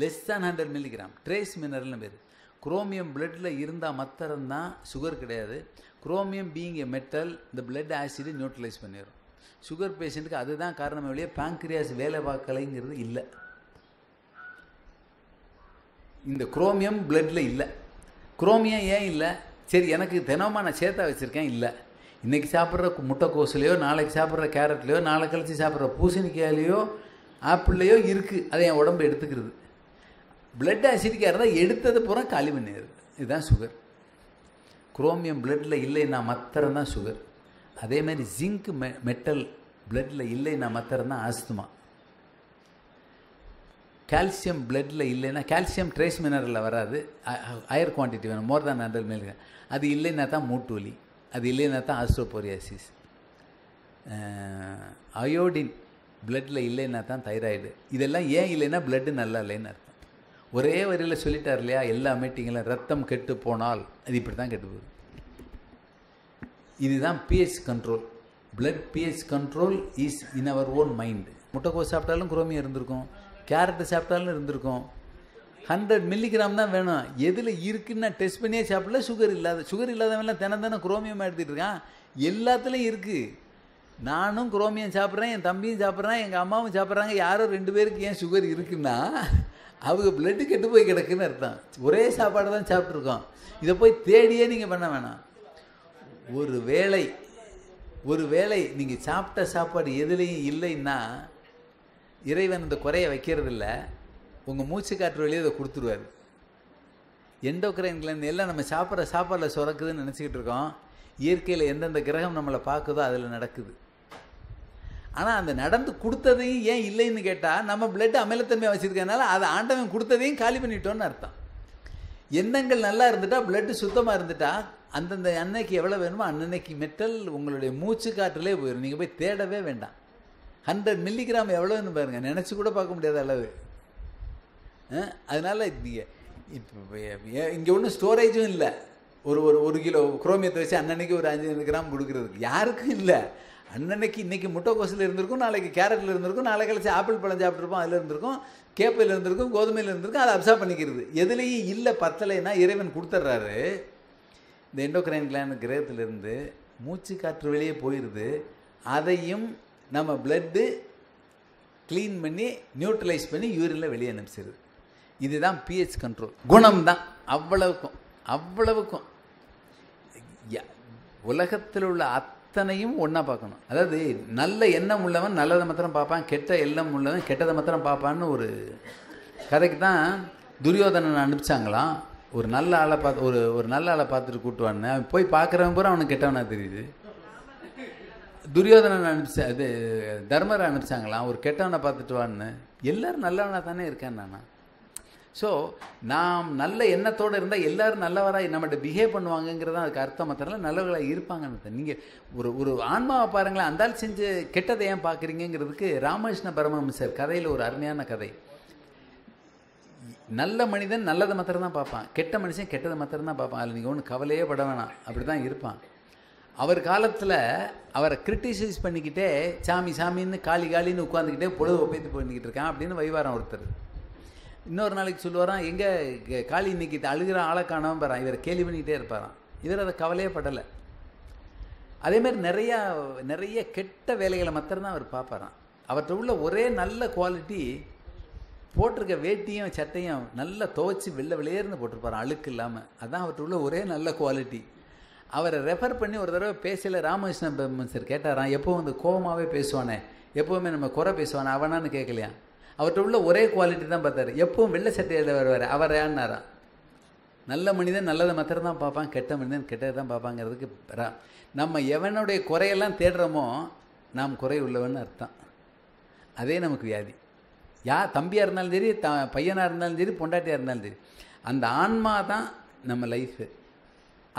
Less than hundred milligram trace மினரல்னு பேர். குரோமியம் பிளட்டில் இருந்தால் மாத்திரம்தான் சுகர் கிடையாது. குரோமியம் பீயிங் எ மெட்டல் இந்த பிளட் ஆசிடு நியூட்ரலைஸ் பண்ணிடும் சுகர் பேஷண்ட்டுக்கு அதுதான் காரணமே வழியே பேங்க்ரியாஸ் வேலை பார்க்கலைங்கிறது இல்லை. இந்த குரோமியம் பிளட்டில் இல்லை. குரோமியம் ஏன் இல்லை? சரி எனக்கு தினமாக நான் சேர்த்தா வச்சுருக்கேன் இல்லை. இன்றைக்கி சாப்பிட்ற முட்டைக்கோசுலையோ நாளைக்கு சாப்பிட்ற கேரட்லையோ நாளை கழித்து சாப்பிட்ற பூசணிக்காயிலையோ ஆப்பிள்லையோ இருக்குது அதை என் உடம்பு எடுத்துக்கிறது. பிளட் ஆசிடிக்காக இருந்தால் எடுத்தது பூரா காலி பண்ணிடுது. இதுதான் சுகர் குரோமியம் பிளட்டில் இல்லைன்னா மத்திரம்தான் சுகர் அதே மாதிரி ஜிங்க் மெ மெட்டல் பிளட்டில் இல்லைன்னா மத்திரம்தான் ஆஸ்துமா கால்சியம் பிளட்டில் இல்லைன்னா கால்சியம் ட்ரேஸ் மினரலில் வராது. ஹையர் குவான்டிட்டி வேணும். மோர் தேன் ஹண்ட்ரட் மில்லி அது இல்லைன்னா தான் மூட்டு வலி அது இல்லைன்னா தான் ஆஸ்ட்ரோபோரியாசிஸ் அயோடின் பிளட்டில் இல்லைன்னா தான் தைராய்டு இதெல்லாம் ஏன் இல்லைன்னா பிளட்டு நல்லா இல்லைன்னு அர்த்தம். ஒரே வரியில் சொல்லிட்டார் இல்லையா? எல்லா மீட்டிங்கிலும் ரத்தம் கெட்டு போனால். அது இப்படி தான் கெட்டு போகுது. இதுதான் pH control blood pH control is in our own mind முட்டைக்கோஸ் சாப்பிட்டாலும் குரோமியம் இருந்திருக்கும். கேரட்டு சாப்பிட்டாலும் இருந்திருக்கும். ஹண்ட்ரட் மில்லிகிராம் தான் வேணும். எதில் இருக்குன்னு நான் டெஸ்ட் பண்ணியே சாப்பிடல சுகர் இல்லாத சுகர் இல்லாதவன்லாம் தினம் தினம் குரோமியம் எடுத்துகிட்டு இருக்கான். எல்லாத்துலேயும் இருக்குது நானும் குரோமியம் சாப்பிட்றேன் என் தம்பியும் சாப்பிட்றேன் எங்கள் அம்மாவும் சாப்பிட்றாங்க. யாரோ ரெண்டு பேருக்கு ஏன் சுகர் இருக்குன்னா அவங்க பிளட்டு கெட்டு போய் கிடக்குன்னு அர்த்தம். ஒரே சாப்பாடு தான் சாப்பிட்ருக்கோம் இதை போய் தேடியே நீங்கள் பண்ண வேணாம். ஒரு வேளை ஒரு வேளை நீங்கள் சாப்பிட்ட சாப்பாடு எதுலேயும் இல்லைன்னா இறைவன் இந்த குறைய வைக்கிறதில்ல. உங்கள் மூச்சு காற்று வழியே அதை கொடுத்துருவார். எண்டோக்ரைன் கிளன் எல்லாம் நம்ம சாப்பிட்ற சாப்பாடில் சுரக்குதுன்னு நினச்சிக்கிட்டு இருக்கோம். இயற்கையில் எந்தெந்த கிரகம் நம்மளை பார்க்குதோ அதில் நடக்குது. ஆனால் அந்த நடந்து கொடுத்ததையும் ஏன் இல்லைன்னு கேட்டால் நம்ம பிளட் அமிலத்தன்மை வச்சுருக்கனால அதை ஆண்டவன் கொடுத்ததையும் காலி பண்ணிட்டோன்னு அர்த்தம். எண்ணங்கள் நல்லா இருந்துட்டா பிளட்டு சுத்தமாக இருந்துட்டா அந்தந்த அன்னைக்கு எவ்வளோ வேணுமோ அன்னன்னைக்கு மெட்டல் உங்களுடைய மூச்சு காற்றுலே போயிடும் நீங்கள் போய் தேடவே வேண்டாம். ஹண்ட்ரட் மில்லிகிராம் எவ்வளோன்னு பாருங்கள் நினச்சி கூட பார்க்க முடியாத அளவு. அதனால் நீங்கள் இப்போ இங்கே ஒன்றும் ஸ்டோரேஜும் இல்லை. ஒரு ஒரு ஒரு கிலோ குரோமியத்தை வச்சு அன்னன்னைக்கு ஒரு அஞ்சு கிராம் கொடுக்குறதுக்கு யாருக்கும் இல்லை. அன்னன்னைக்கு முட்டை முட்டைக்கோசில் இருந்திருக்கும் நாளைக்கு கேரட்டில் இருந்திருக்கும் நாளை கழிச்சு ஆப்பிள் பழம் சாப்பிட்ருப்போம் அதில் இருந்திருக்கும் கேப்பையில் இருந்திருக்கும் கோதுமையில் இருந்திருக்கும் அதை அப்சர்வ் பண்ணிக்கிறது. எதுலேயும் இல்லை பத்தலைன்னா இறைவன் கொடுத்துட்றாரு. இந்த எண்டோக்ரைன் கிளான் கிரகத்திலிருந்து மூச்சு காற்று வெளியே போயிடுது அதையும் நம்ம பிளட்டு க்ளீன் பண்ணி நியூட்ரலைஸ் பண்ணி யூரினில் வெளியே அனுப்பிச்சிருது. இதுதான் பிஹெச் கண்ட்ரோல் குணம் தான் அவ்வளவுக்கும். அவ்வளவுக்கும் உலகத்தில் உள்ள அத்தனையும் ஒன்றா பார்க்கணும். அதாவது நல்ல எண்ணம் உள்ளவன் நல்லதை மாத்திரம் பார்ப்பான் கெட்ட எண்ணம் உள்ளவன் கெட்டதை மாத்திரம் பார்ப்பான்னு ஒரு கதைக்கு தான் துரியோதனன் அனுப்பிச்சாங்களாம். ஒரு நல்ல ஆளை பார்த்து ஒரு ஒரு நல்ல ஆளை பார்த்துட்டு கூட்டுவான்னு போய் பார்க்குறவன் பூரா அவனுக்கு கெட்டவனாக தெரியுது. துரியோதனன் அனுப்பிச்ச இது தர்மரை அனுப்பிச்சாங்களாம். ஒரு கெட்டவனை பார்த்துட்டு வான்னு. எல்லாரும் நல்லவனாக தானே இருக்கேன் நானா. ஸோ நாம் நல்ல எண்ணத்தோடு இருந்தால் எல்லாரும் நல்லவராக நம்மகிட்ட பிஹேவ் பண்ணுவாங்கங்கிறது அதுக்கு அர்த்தம். மாத்திரம் நல்லவர்களாக இருப்பாங்கன்னு நீங்கள் ஒரு ஒரு ஆன்மாவை பாருங்களேன். அந்தால் செஞ்சு கெட்டதை ஏன் பார்க்குறீங்கிறதுக்கு ராமகிருஷ்ண பரமஹம்சர் கதையில் ஒரு அருமையான கதை. நல்ல மனிதன் நல்லதை மாத்திரம் தான் பார்ப்பான். கெட்ட மனுஷன் கெட்டதை மாத்திரம் தான் பார்ப்பான். அதில் நீங்கள் ஒன்றும் கவலையே பட வேணாம். அப்படி தான் இருப்பான். அவர் காலத்தில் அவரை கிரிட்டிசைஸ் பண்ணிக்கிட்டே சாமி சாமின்னு காளி காளின்னு உட்காந்துக்கிட்டே பொழுது ஒப்பைத்து பண்ணிக்கிட்டு இருக்கான் அப்படின்னு வைவாரம் ஒருத்தர். இன்னொரு நாளைக்கு சொல்லுவாராம் எங்கே காளி இன்னைக்கு அழுகிற ஆளை காணாமல் பாறான். இவர் கேலி பண்ணிக்கிட்டே இருப்பாராம். இவர் அதை கவலையே படலை. அதேமாதிரி நிறையா நிறைய கெட்ட வேலைகளை மாத்திரம்தான் அவர் பார்ப்பாராம். அவர்கிட்ட உள்ள ஒரே நல்ல குவாலிட்டி போட்டிருக்க வேட்டியும் சட்டையும் நல்லா துவைச்சி வெள்ளை வெளியேர்னு போட்டிருப்பாராம் அழுக்கு இல்லாமல் அதான் அவர்கிட்ட உள்ள ஒரே நல்ல குவாலிட்டி அவரை ரெஃபர் பண்ணி ஒரு தடவை பேசல ராமகிருஷ்ணன் சார் கேட்டாராம் எப்போவும் வந்து கோபமாகவே பேசுவானே? எப்போவுமே நம்ம குறை பேசுவானே? அவனான்னு கேட்கலையா அவர்கிட்ட உள்ள ஒரே குவாலிட்டி தான் பார்த்தாரு. எப்பவும் வெள்ளை சட்டையில் வருவார் அவரேன்னாராம் நல்ல மனிதன் நல்லதை மாத்திரம் தான் பார்ப்பான் கெட்ட மனிதன் கெட்டதை தான் பார்ப்பாங்கிறதுக்கு நம்ம எவனுடைய குறையெல்லாம் தேடுறோமோ நாம் குறை உள்ளவன்னு அர்த்தம். அதே நமக்கு வியாதி. யா தம்பியாக இருந்தாலும் சரி த பையனாக இருந்தாலும் சரி பொண்டாட்டியாக இருந்தாலும் சரி அந்த ஆன்மா தான் நம்ம லைஃபு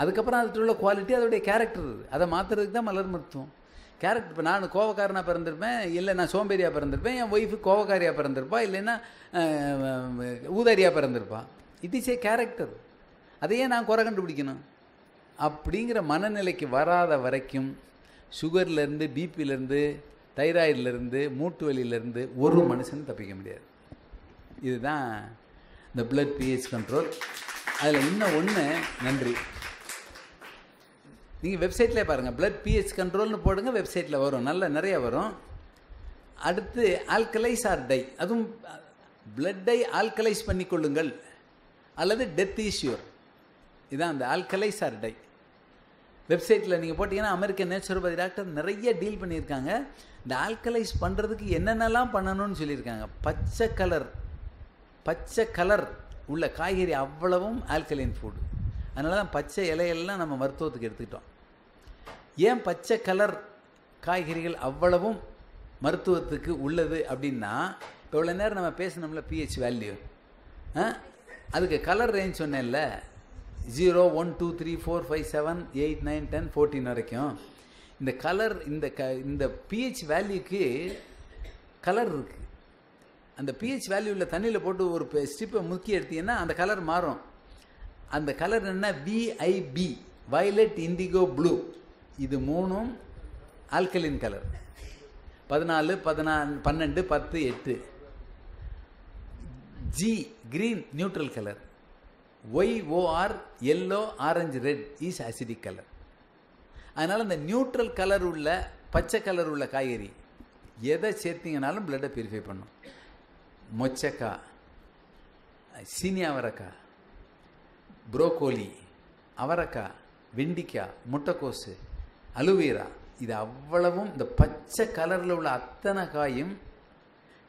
அதுக்கப்புறம் அதுக்கு உள்ள குவாலிட்டி அதோடைய கேரக்டர் அதை. மாற்றுறதுக்கு தான் மலர் மருத்துவம். கேரக்டர் இப்போ நான் கோவக்காரனாக பிறந்திருப்பேன் இல்லை நான் சோம்பேறியாக பிறந்திருப்பேன் என் ஒய்ஃபு கோவக்காரியாக பிறந்திருப்பா இல்லைன்னா ஊதாரியாக பிறந்திருப்பா. இட் இஸ் ஏ கேரக்டர் அதையே நான் குறை கண்டுபிடிக்கணும். அப்படிங்கிற மனநிலைக்கு வராத வரைக்கும் சுகர்லேருந்து பிபிலேருந்து தைராய்டுலேருந்து மூட்டு வலியிலேருந்து ஒரு மனுஷனும் தப்பிக்க முடியாது. இதுதான் இந்த பிளட் பிஹெச் கண்ட்ரோல் அதில் இன்னும் ஒன்று நன்றி. நீங்கள் வெப்சைட்லேயே பாருங்கள் பிளட் பிஹெச் கண்ட்ரோல்னு போடுங்க வெப்சைட்டில் வரும். நல்ல நிறைய வரும். அடுத்து ஆல்கலைஸ் ஆர் டை அதுவும் பிளட்டை ஆல்கலைஸ் பண்ணிக்கொள்ளுங்கள். அல்லது டெத் இஷ்யூர் இதான் அந்த ஆல்கலைஸ் ஆர் டை வெப்சைட்டில் நீங்கள் போட்டிங்கன்னா அமெரிக்கன் நேச்சுரோபதி டாக்டர் நிறைய டீல் பண்ணியிருக்காங்க. இந்த ஆல்கலைஸ் பண்ணுறதுக்கு என்னென்னலாம் பண்ணணும்னு சொல்லியிருக்காங்க. பச்சை கலர் பச்சை கலர் உள்ள காய்கறி அவ்வளவும் ஆல்கலைன் ஃபுட் அதனால தான் பச்சை இலையெல்லாம் நம்ம மருத்துவத்துக்கு எடுத்துக்கிட்டோம். ஏன் பச்சை கலர் காய்கறிகள் அவ்வளவும் மருத்துவத்துக்கு உள்ளது அப்படின்னா இப்போ இவ்வளோ நேரம் நம்ம பேசினோம்ல பிஹெச் வேல்யூ அதுக்கு கலர் ரேஞ்ச் சொன்னேன்ல. Zero one two three four five seven eight nine ten fourteen வரைக்கும். இந்த கலர் இந்த க இந்த பிஹெச் வேல்யூக்கு கலர் இருக்குது அந்த பிஹெச் வேல்யூவில் தண்ணியில் போட்டு ஒரு ஸ்டிப்பை முக்கி எடுத்தீங்கன்னா அந்த கலர் மாறும். அந்த கலர் என்ன விஐபி வயலட் இண்டிகோ ப்ளூ இது மூணும் ஆல்கலின் கலர் பதினாலு பதினாலு பன்னெண்டு பத்து எட்டு. G green neutral colour YOR yellow orange red is acidic colour அதனால் இந்த நியூட்ரல் கலர் உள்ள பச்சை கலர் உள்ள காய்கறி எதை சேர்த்திங்கனாலும் பிளட்டை பியூரிஃபை பண்ணும். மொச்சக்காய் சீனியாவரக்காய் புரோக்கோலி அவரக்காய் வெண்டிக்காய் முட்டைக்கோசு அலுவேரா. இது அவ்வளவும் இந்த பச்சை கலரில் உள்ள அத்தனை காயும்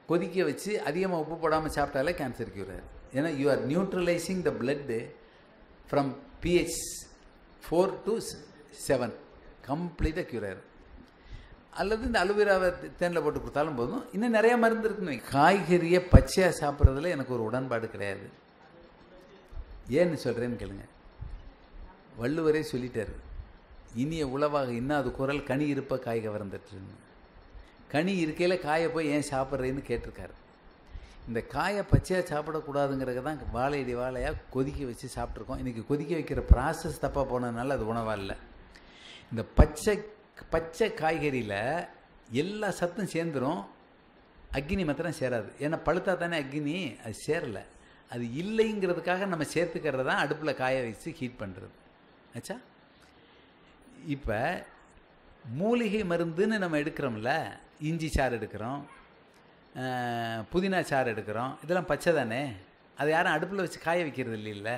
கொதிக்க வச்சு அதிகமாக உப்பு போடாமல் சாப்பிட்டாலே கேன்சர் க்யூர் ஆகுது ஏன்னா you are neutralizing the blood from pH four to seven கம்ப்ளீட்டாக க்யூர் ஆயிரும் அல்லது இந்த அலுவேராவை தேனில் போட்டு கொடுத்தாலும் போதும். இன்னும் நிறைய மருந்து இருக்குன்னு காய்கறியை பச்சையாக சாப்பிட்றதுல எனக்கு ஒரு உடன்பாடு கிடையாது. ஏன்னு சொல்கிறேன்னு கேளுங்க. வள்ளுவரே சொல்லிட்டார் இனிய உளவாக அது குரல் கனி இருப்ப காய் கவர்ந்துட்டுன்னு கனி இருக்கையில் காயை போய் ஏன் சாப்பிட்றேன்னு கேட்டிருக்காரு. இந்த காயை பச்சையாக சாப்பிடக்கூடாதுங்கிறது தான் வாழையடி வாழையாக கொதிக்க வச்சு சாப்பிட்ருக்கோம். இன்றைக்கி கொதிக்க வைக்கிற ப்ராசஸ் தப்பாக போனதுனால அது உணவாக இல்லை. இந்த பச்சை பச்சை காய்கறியில் எல்லா சத்தும் சேர்ந்துரும் அக்னி மாத்திரம் சேராது. ஏன்னா பழுத்தா தானே அக்னி அது சேரலை. அது இல்லைங்கிறதுக்காக நம்ம சேர்த்துக்கிறது தான் அடுப்பில் காய வச்சு ஹீட் பண்ணுறது ஆச்சா இப்போ மூலிகை மருந்துன்னு நம்ம எடுக்கிறோம்ல இஞ்சி சாறு எடுக்கிறோம் புதினா சாறு எடுக்கிறோம் இதெல்லாம் பச்சை தானே? அதை யாரும் அடுப்பில் வச்சு காய வைக்கிறது இல்லைல்ல?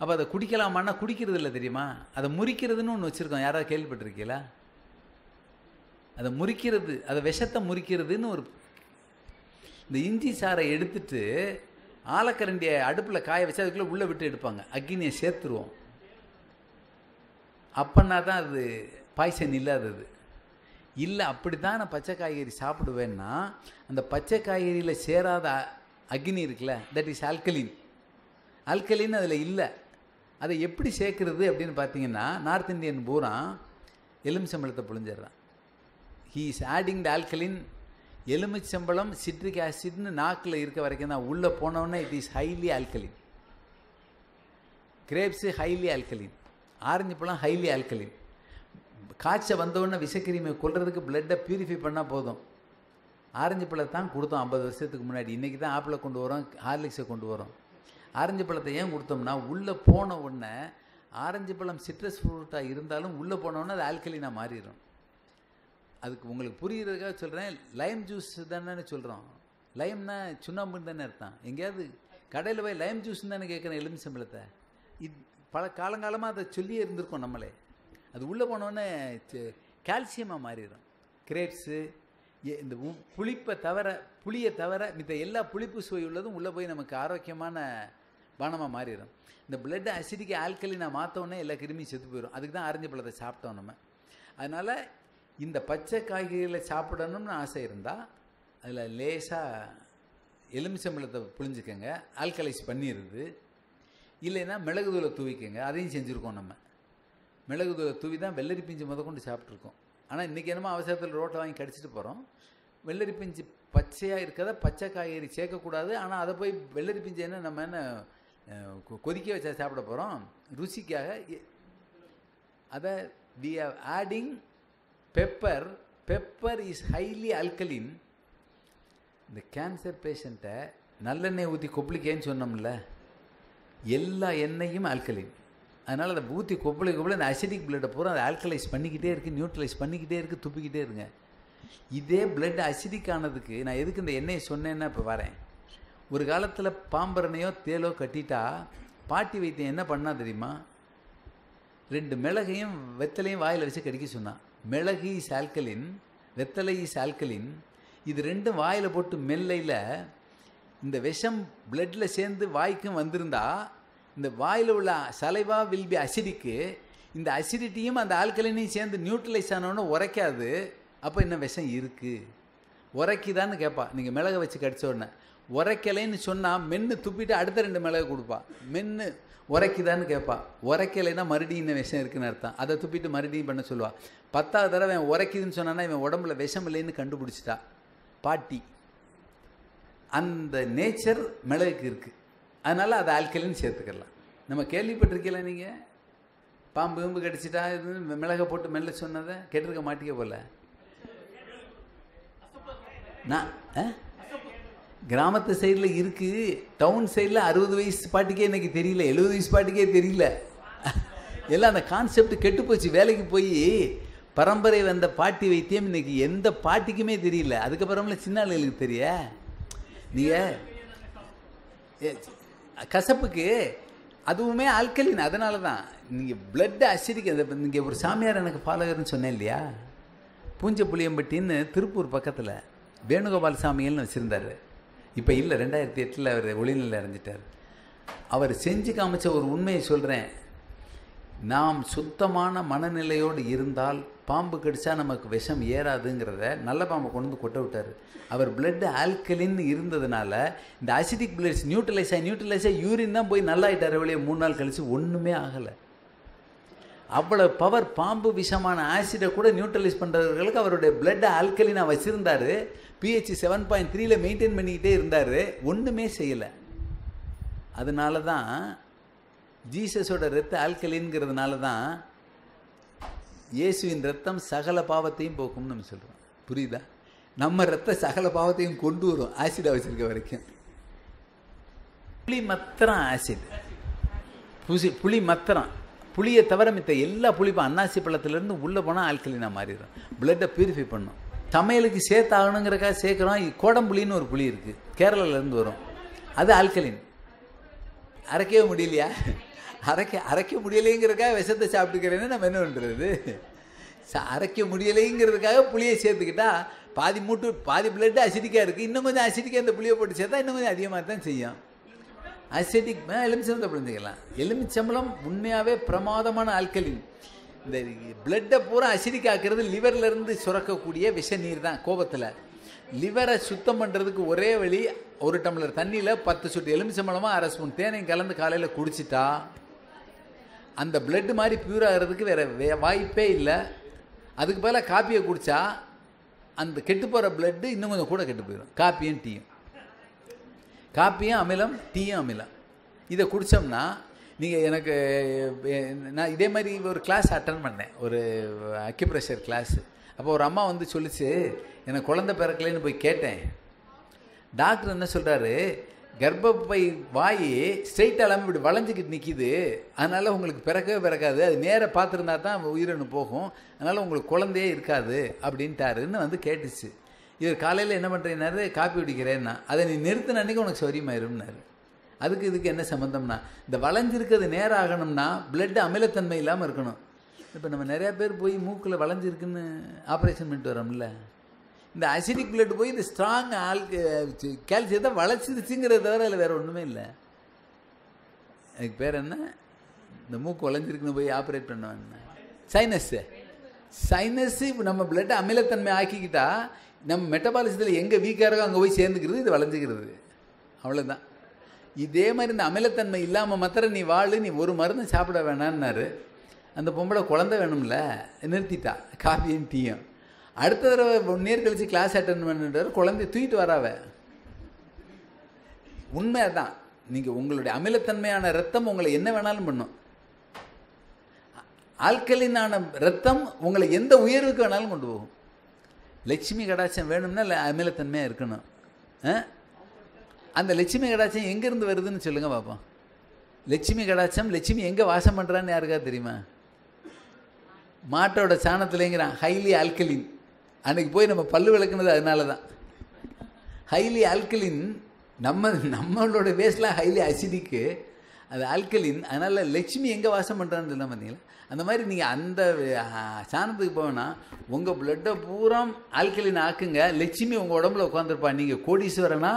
அப்போ அதை குடிக்கலாமான்னா குடிக்கிறது இல்லை தெரியுமா? அதை முறிக்கிறதுன்னு ஒன்று வச்சுருக்கோம். யாராவது கேள்விப்பட்டிருக்கீங்களா? அதை முறிக்கிறது அதை விஷத்தை முறிக்கிறதுன்னு ஒரு இந்த இஞ்சி சாறை எடுத்துட்டு ஆலக்கரண்டியை அடுப்பில் காய வச்சு அதுக்குள்ளே உள்ளே விட்டு எடுப்பாங்க. அக்னியை சேர்த்துருவோம். அப்பன்னா தான் அது பாய்சன் இல்லாதது. இல்லை அப்படி தான் நான் பச்சை காய்கறி சாப்பிடுவேன்னா அந்த பச்சை காய்கறியில் சேராத அக்னி இருக்குல்ல தட் இஸ் ஆல்கலின் ஆல்கலின் அதில் இல்லை. அதை எப்படி சேர்க்கறது அப்படின்னு பார்த்தீங்கன்னா நார்த் இந்தியன் பூரா எலுமிச்சம்பழத்தை புழிஞ்சிடுறான். He is adding the alkaline எலுமிச்சம்பழம் சிட்ரிக் ஆசிட்னு நாக்கில் இருக்க வரைக்கும் தான் உள்ளே போனோன்னே it is highly alkaline grapes highly alkaline orange பழம் ஹைலி ஆல்கலின் காய்ச்சல் வந்தவுடனே விஷக்கிரிமை கொள்றதுக்கு பிளட்டை பியூரிஃபை பண்ணால் போதும். ஆரஞ்சு பழத்தை தான் கொடுத்தோம் ஐம்பது வருஷத்துக்கு முன்னாடி. இன்றைக்கி தான் ஆப்பிளை கொண்டு வரோம் ஹார்லிக்ஸை கொண்டு வரோம். ஆரஞ்சு பழத்தை ஏன் கொடுத்தோம்னா உள்ளே போன உடனே ஆரஞ்சு பழம் சிட்ரஸ் ஃப்ரூட்டாக இருந்தாலும் உள்ளே போன அது ஆல்கலினாக மாறிடும். அதுக்கு உங்களுக்கு புரிகிறதுக்காக சொல்கிறேன் லைம் ஜூஸ் தானே சொல்கிறோம் லைம்னா சுண்ணாம்புன்னு தானே அர்த்தம். எங்கேயாவது கடையில் போய் லைம் ஜூஸ்ன்னு தானே கேட்குறேன் எலுமிச்சம்பழத்தை இது பல காலங்காலமாக அதை சொல்லியே இருந்திருக்கோம் நம்மளே. அது உள்ளே போனோடனே கால்சியமாக மாறிடும். கிரேப்ஸு இந்த உ- புளிப்பை தவிர புளியை தவிர மித்த எல்லா புளிப்பு சுவை உள்ளதும் உள்ளே போய் நமக்கு ஆரோக்கியமான பானமாக மாறிடும். இந்த பிளட் அசிடிக்கு நான் மாற்றவொன்னே எல்லா கிருமியும் செத்து போயிடும். அதுக்கு தான் ஆரஞ்சு பழத்தை சாப்பிட்டோம் நம்ம. அதனால் இந்த பச்சை காய்கறிகளை சாப்பிடணும்னு ஆசை இருந்தால் அதில் லேசாக எலுமிச்சம்பழத்தை புழிஞ்சுக்கங்க ஆல்கலைஸ் பண்ணிடுது இல்லைன்னா மிளகு தூளை தூவிக்கங்க அதையும் செஞ்சுருக்கோம் நம்ம. மிளகு தூளை தூவி தான் வெள்ளரி பிஞ்சு முத கொண்டு சாப்பிட்ருக்கோம் ஆனால் இன்றைக்கி என்னமோ அவசரத்தில் ரோட்டை வாங்கி கடிச்சிட்டு போகிறோம் வெள்ளரி பிஞ்சு பச்சையாக இருக்கிறத பச்சை காய்கறி சேர்க்கக்கூடாது. ஆனால் அதை போய் வெள்ளரி பிஞ்சு என்ன நம்ம என்ன கொ- கொதிக்க வச்சா சாப்பிட போகிறோம் ருசிக்காக அதை we are adding pepper pepper is highly alkaline இந்த கேன்சர் பேஷண்ட்டை நல்லெண்ணெய் ஊற்றி கொப்பளிக்கேன்னு சொன்னோம்ல எல்லா எண்ணெயும் ஆல்கலின் அதனால் அதை ஊற்றி கொப்பளி கொப்பளி அந்த அசிடிக் பிளட்டை பூரா அதை ஆல்கலைஸ் பண்ணிக்கிட்டே இருக்குது நியூட்ரலைஸ் பண்ணிக்கிட்டே இருக்குது துப்பிக்கிட்டே இருங்க. இதே பிளட் அசிடிக் ஆனதுக்கு நான் எதுக்கு இந்த எண்ணெயை சொன்னேன்னா இப்போ வரேன். ஒரு காலத்தில் பாம்பரனையோ தேலோ கட்டிட்டா பாட்டி வைத்தியம் என்ன பண்ணால் தெரியுமா? ரெண்டு மிளகையும் வெத்தலையும் வாயில் வச்சு கடிக்க சொன்னான் மிளகு சால்கலின் வெத்தலை சால்கலின் இது ரெண்டும் வாயில் போட்டு மெல்லையில் இந்த விஷம் பிளட்டில் சேர்ந்து வாய்க்கும் வந்திருந்தா இந்த வாயில் உள்ள சலைவா வில் பி அசிடிக்கு இந்த அசிடிட்டியும் அந்த ஆல்கலினையும் சேர்ந்து நியூட்ரலைஸ் ஆனோன்னு உரைக்காது. அப்போ இன்னும் விஷம் இருக்குது உரைக்குதான்னு கேட்பா நீங்கள் மிளகை வச்சு கடிச்ச உடனே. உரைக்கலைன்னு சொன்னால் மென்று துப்பிட்டு அடுத்த ரெண்டு மிளகு கொடுப்பா. மென்று உரைக்குதான்னு கேட்பா உரைக்கலைன்னா மறுபடியும் இன்னும் விஷம் இருக்குன்னு அர்த்தம். அதை துப்பிட்டு மறுபடியும் பண்ண சொல்லுவாள் பத்தாவது தடவை இவன் உரைக்குதுன்னு சொன்னான்னா இவன் உடம்புல விஷம் இல்லைன்னு கண்டுபிடிச்சிட்டா. பாட்டி அந்த நேச்சர் மிளகுக்கு இருக்குது அதனால் அதை ஆல்கலின்னு சேர்த்துக்கலாம். நம்ம கேள்விப்பட்டிருக்கல நீங்கள் பாம்பு கீம்பு கடிச்சிட்டா இது மிளகை போட்டு மெல்ல சொன்னதை கேட்டிருக்க மாட்டிக்க போல. நான் ஆ? கிராமத்து சைடில் இருக்குது டவுன் சைடில் அறுபது வயசு பாட்டிக்கே எனக்கு தெரியல. எழுபது வயசு பாட்டிக்கே தெரியல. எல்லாம் அந்த கான்செப்ட் கெட்டு போச்சு. வேலைக்கு போய் பரம்பரை வந்த பாட்டி வைத்தியம் இன்னைக்கு எந்த பாட்டிக்குமே தெரியல. அதுக்கப்புறம்ல சின்ன ஆளுகளுக்கு தெரிய? நீங்கள் கசப்புக்கு அதுவுமே ஆல்கலின் அதனால தான் நீங்கள் பிளட் அசிரிக்க நீங்கள் ஒரு சாமியார் எனக்கு ஃபாலோகர்னு சொன்னேன் இல்லையா? பூஞ்சை புளியம்பட்டின்னு திருப்பூர் பக்கத்தில் வேணுகோபால் சாமிகள்னு வச்சுருந்தார். இப்போ இல்லை ரெண்டாயிரத்தி எட்டில் அவர் ஒளிநிலை அடைஞ்சிட்டார் அவர் செஞ்சு காமிச்ச ஒரு உண்மையை சொல்கிறேன் நாம் சுத்தமான மனநிலையோடு இருந்தால் பாம்பு கடிச்சா நமக்கு விஷம் ஏறாதுங்கிறத நல்ல பாம்பை கொண்டு வந்து கொட்ட விட்டார். அவர் பிளட் ஆல்கலின் இருந்ததுனால இந்த அசிடிக் பிளட்ஸ் நியூட்ரலைஸ் ஆகி நியூட்ரலைஸ் ஆகி யூரின் தான் போய் நல்லா ஆகிட்டார் வெளியே மூணு நாள் கழித்து ஒன்றுமே ஆகலை. அவ்வளோ பவர் பாம்பு விஷமான ஆசிடை கூட நியூட்ரலைஸ் பண்ணுறவர்களுக்கு அவருடைய பிளட்டை ஆல்கலினாக வச்சுருந்தார். பிஹெச் செவன் பாயிண்ட் த்ரீல மெயின்டைன் பண்ணிக்கிட்டே இருந்தார். ஒன்றுமே செய்யலை. அதனால தான் ஜீசஸோட ரத்த ஆல்கலின்ங்கிறதுனால தான் இயேசுவின் ரத்தம் சகல பாவத்தையும் போக்கும்னு நம்ம சொல்கிறோம் புரியுதா? நம்ம ரத்த சகல பாவத்தையும் கொண்டு வரும். ஆசிடாக வச்சிருக்க வரைக்கும். புளி மத்திரம் ஆசிட். புசி புளி மத்திரம். புளியை தவிர மித்த எல்லா புளிப்பும் அன்னாசி பழத்துலேருந்து உள்ளே போனால் ஆல்கலினாக மாறிடும். பிளட்டை பியூரிஃபை பண்ணும். சமையலுக்கு சேர்த்தாகணுங்கிறக்காக சேர்க்குறோம். கோடம்புளின்னு ஒரு புளி இருக்குது கேரளாவிலேருந்து வரும். அது ஆல்கலின். அரைக்கவே முடியலையா? அரைக்க அரைக்க முடியலைங்கிறதுக்காக விஷத்தை சாப்பிட்டுக்கிறேன்னு நம்ம என்ன பண்ணுறது அரைக்க முடியலைங்கிறதுக்காக புளியை சேர்த்துக்கிட்டா பாதி மூட்டு பாதி பிளட்டு அசிடிக்காக இருக்குது இன்னும் கொஞ்சம் அசிடிக்காக அந்த புளியை போட்டு சேர்த்தா இன்னும் கொஞ்சம் அதிகமாக தான் செய்யும். அசிடிக் எலுமிச்சம்பளத்தை புரிஞ்சுக்கலாம் எலுமிச்சம்பளம் உண்மையாகவே பிரமாதமான ஆல்கலின் இந்த பிளட்டை பூரா அசிடிக் ஆக்கிறது லிவர்லேருந்து சுரக்கக்கூடிய விஷ நீர் தான் கோபத்தில். லிவரை சுத்தம் பண்ணுறதுக்கு ஒரே வழி ஒரு டம்ளர் தண்ணியில் பத்து சொட்டு எலுமிச்சம்பழமாக அரை ஸ்பூன் தேனையும் கலந்து காலையில் குடிச்சிட்டா அந்த பிளட்டு மாதிரி பியூர் ஆகிறதுக்கு வேறு வே வாய்ப்பே இல்லை. அதுக்கு பதிலாக காப்பியை குடித்தா அந்த கெட்டு போகிற பிளட்டு இன்னும் கொஞ்சம் கூட கெட்டு போயிடும் காப்பியும் டீயும். காப்பியும் அமிலம் டீயும் அமிலம். இதை குடித்தோம்னா நீங்கள் எனக்கு நான் இதே மாதிரி ஒரு கிளாஸ் அட்டன் பண்ணேன். ஒரு அக்கிப்ரெஷர் கிளாஸு அப்போ ஒரு அம்மா வந்து சொல்லிச்சு எனக்கு குழந்த பிறக்கலைன்னு போய் கேட்டேன். டாக்டர் என்ன சொல்கிறாரு கர்ப்பப்பை வாய் ஸ்ட்ரெயிட்டாக இல்லாமல் இப்படி வளைஞ்சிக்கிட்டு நிற்கிது அதனால் உங்களுக்கு பிறக்கவே பிறக்காது. அது நேராக பார்த்துருந்தா தான் உயிரணு போகும். அதனால் உங்களுக்கு குழந்தையே இருக்காது அப்படின்ட்டாருன்னு வந்து கேட்டுச்சு. இவர் காலையில் என்ன பண்ணுறேன்னாரு காப்பி குடிக்கிறேன்னா. அதை நீ நிறுத்தின அன்றைக்கி உனக்கு சௌரியமாயிரும்னாரு. அதுக்கு இதுக்கு என்ன சம்மந்தம்னா இந்த வளைஞ்சிருக்கிறது நேரம் ஆகணும்னா பிளட் அமிலத்தன்மை இல்லாமல் இருக்கணும். இப்போ நம்ம நிறையா பேர் போய் மூக்கில் வளைஞ்சிருக்குன்னு ஆப்ரேஷன் பண்ணிட்டு வரோம்ல இந்த அசிடிக் பிளட் போய் இந்த ஸ்ட்ராங் ஆல் கால்சியத்தை வளைச்சிருச்சுங்கிறத தவிர அதில் வேறு ஒன்றுமே இல்லை. அதுக்கு பேர் என்ன? இந்த மூக்கு வளைஞ்சிருக்குன்னு போய் ஆப்ரேட் பண்ணுவாங்க. சைனஸ்ஸு சைனஸ் இப்போ நம்ம பிளட்டை அமிலத்தன்மை ஆக்கிக்கிட்டா நம்ம மெட்டபாலிசத்தில் எங்கே வீக்காக இருக்கோ அங்கே போய் சேர்ந்துக்கிறது இது வளைஞ்சிக்கிறது. அவ்வளோதான் இதே மாதிரி இந்த அமிலத்தன்மை இல்லாமல் மாத்திரம் நீ வாழு நீ ஒரு மருந்து சாப்பிட வேணான்னாரு அந்த பொம்பளை குழந்த வேணும்ல நிறுத்திட்டா காஃபியும் டீயும். அடுத்த தடவை ஒன் இயர் கழிச்சு கிளாஸ் அட்டன் பண்ணிட்டு குழந்தை தூக்கிட்டு வராவ. உண்மை தான் நீங்கள் உங்களுடைய அமிலத்தன்மையான ரத்தம் உங்களை என்ன வேணாலும் பண்ணும். ஆல்கலினான ரத்தம் உங்களை எந்த உயர்வுக்கு வேணாலும் கொண்டு போகும். லட்சுமி கடாட்சம் வேணும்னா அமிலத்தன்மையாக இருக்கணும். அந்த லட்சுமி கடாட்சம் எங்கேருந்து வருதுன்னு சொல்லுங்கள் பார்ப்போம் லட்சுமி கடாட்சம் லட்சுமி எங்கே வாசம் பண்ணுறான்னு யாருக்கா தெரியுமா? மாட்டோட சாணத்துலேங்கிறான். ஹைலி ஆல்கலின் அன்றைக்கி போய் நம்ம பல்லு விளக்குனது அதனால தான் ஹைலி ஆல்கலின் நம்ம நம்மளோட வேஸ்ட்லாம் ஹைலி அசிடிக்கு அது ஆல்கலின் அதனால் லட்சுமி எங்கே வாசம் பண்ணுறான்னு சொன்னால் பார்த்தீங்களா அந்த மாதிரி நீங்கள் அந்த சாணத்துக்கு போவேன்னா உங்கள் பிளட்டை பூரா ஆல்கலின் ஆக்குங்க. லட்சுமி உங்கள் உடம்புல உட்காந்துருப்பா நீங்கள் கோடீஸ்வரனா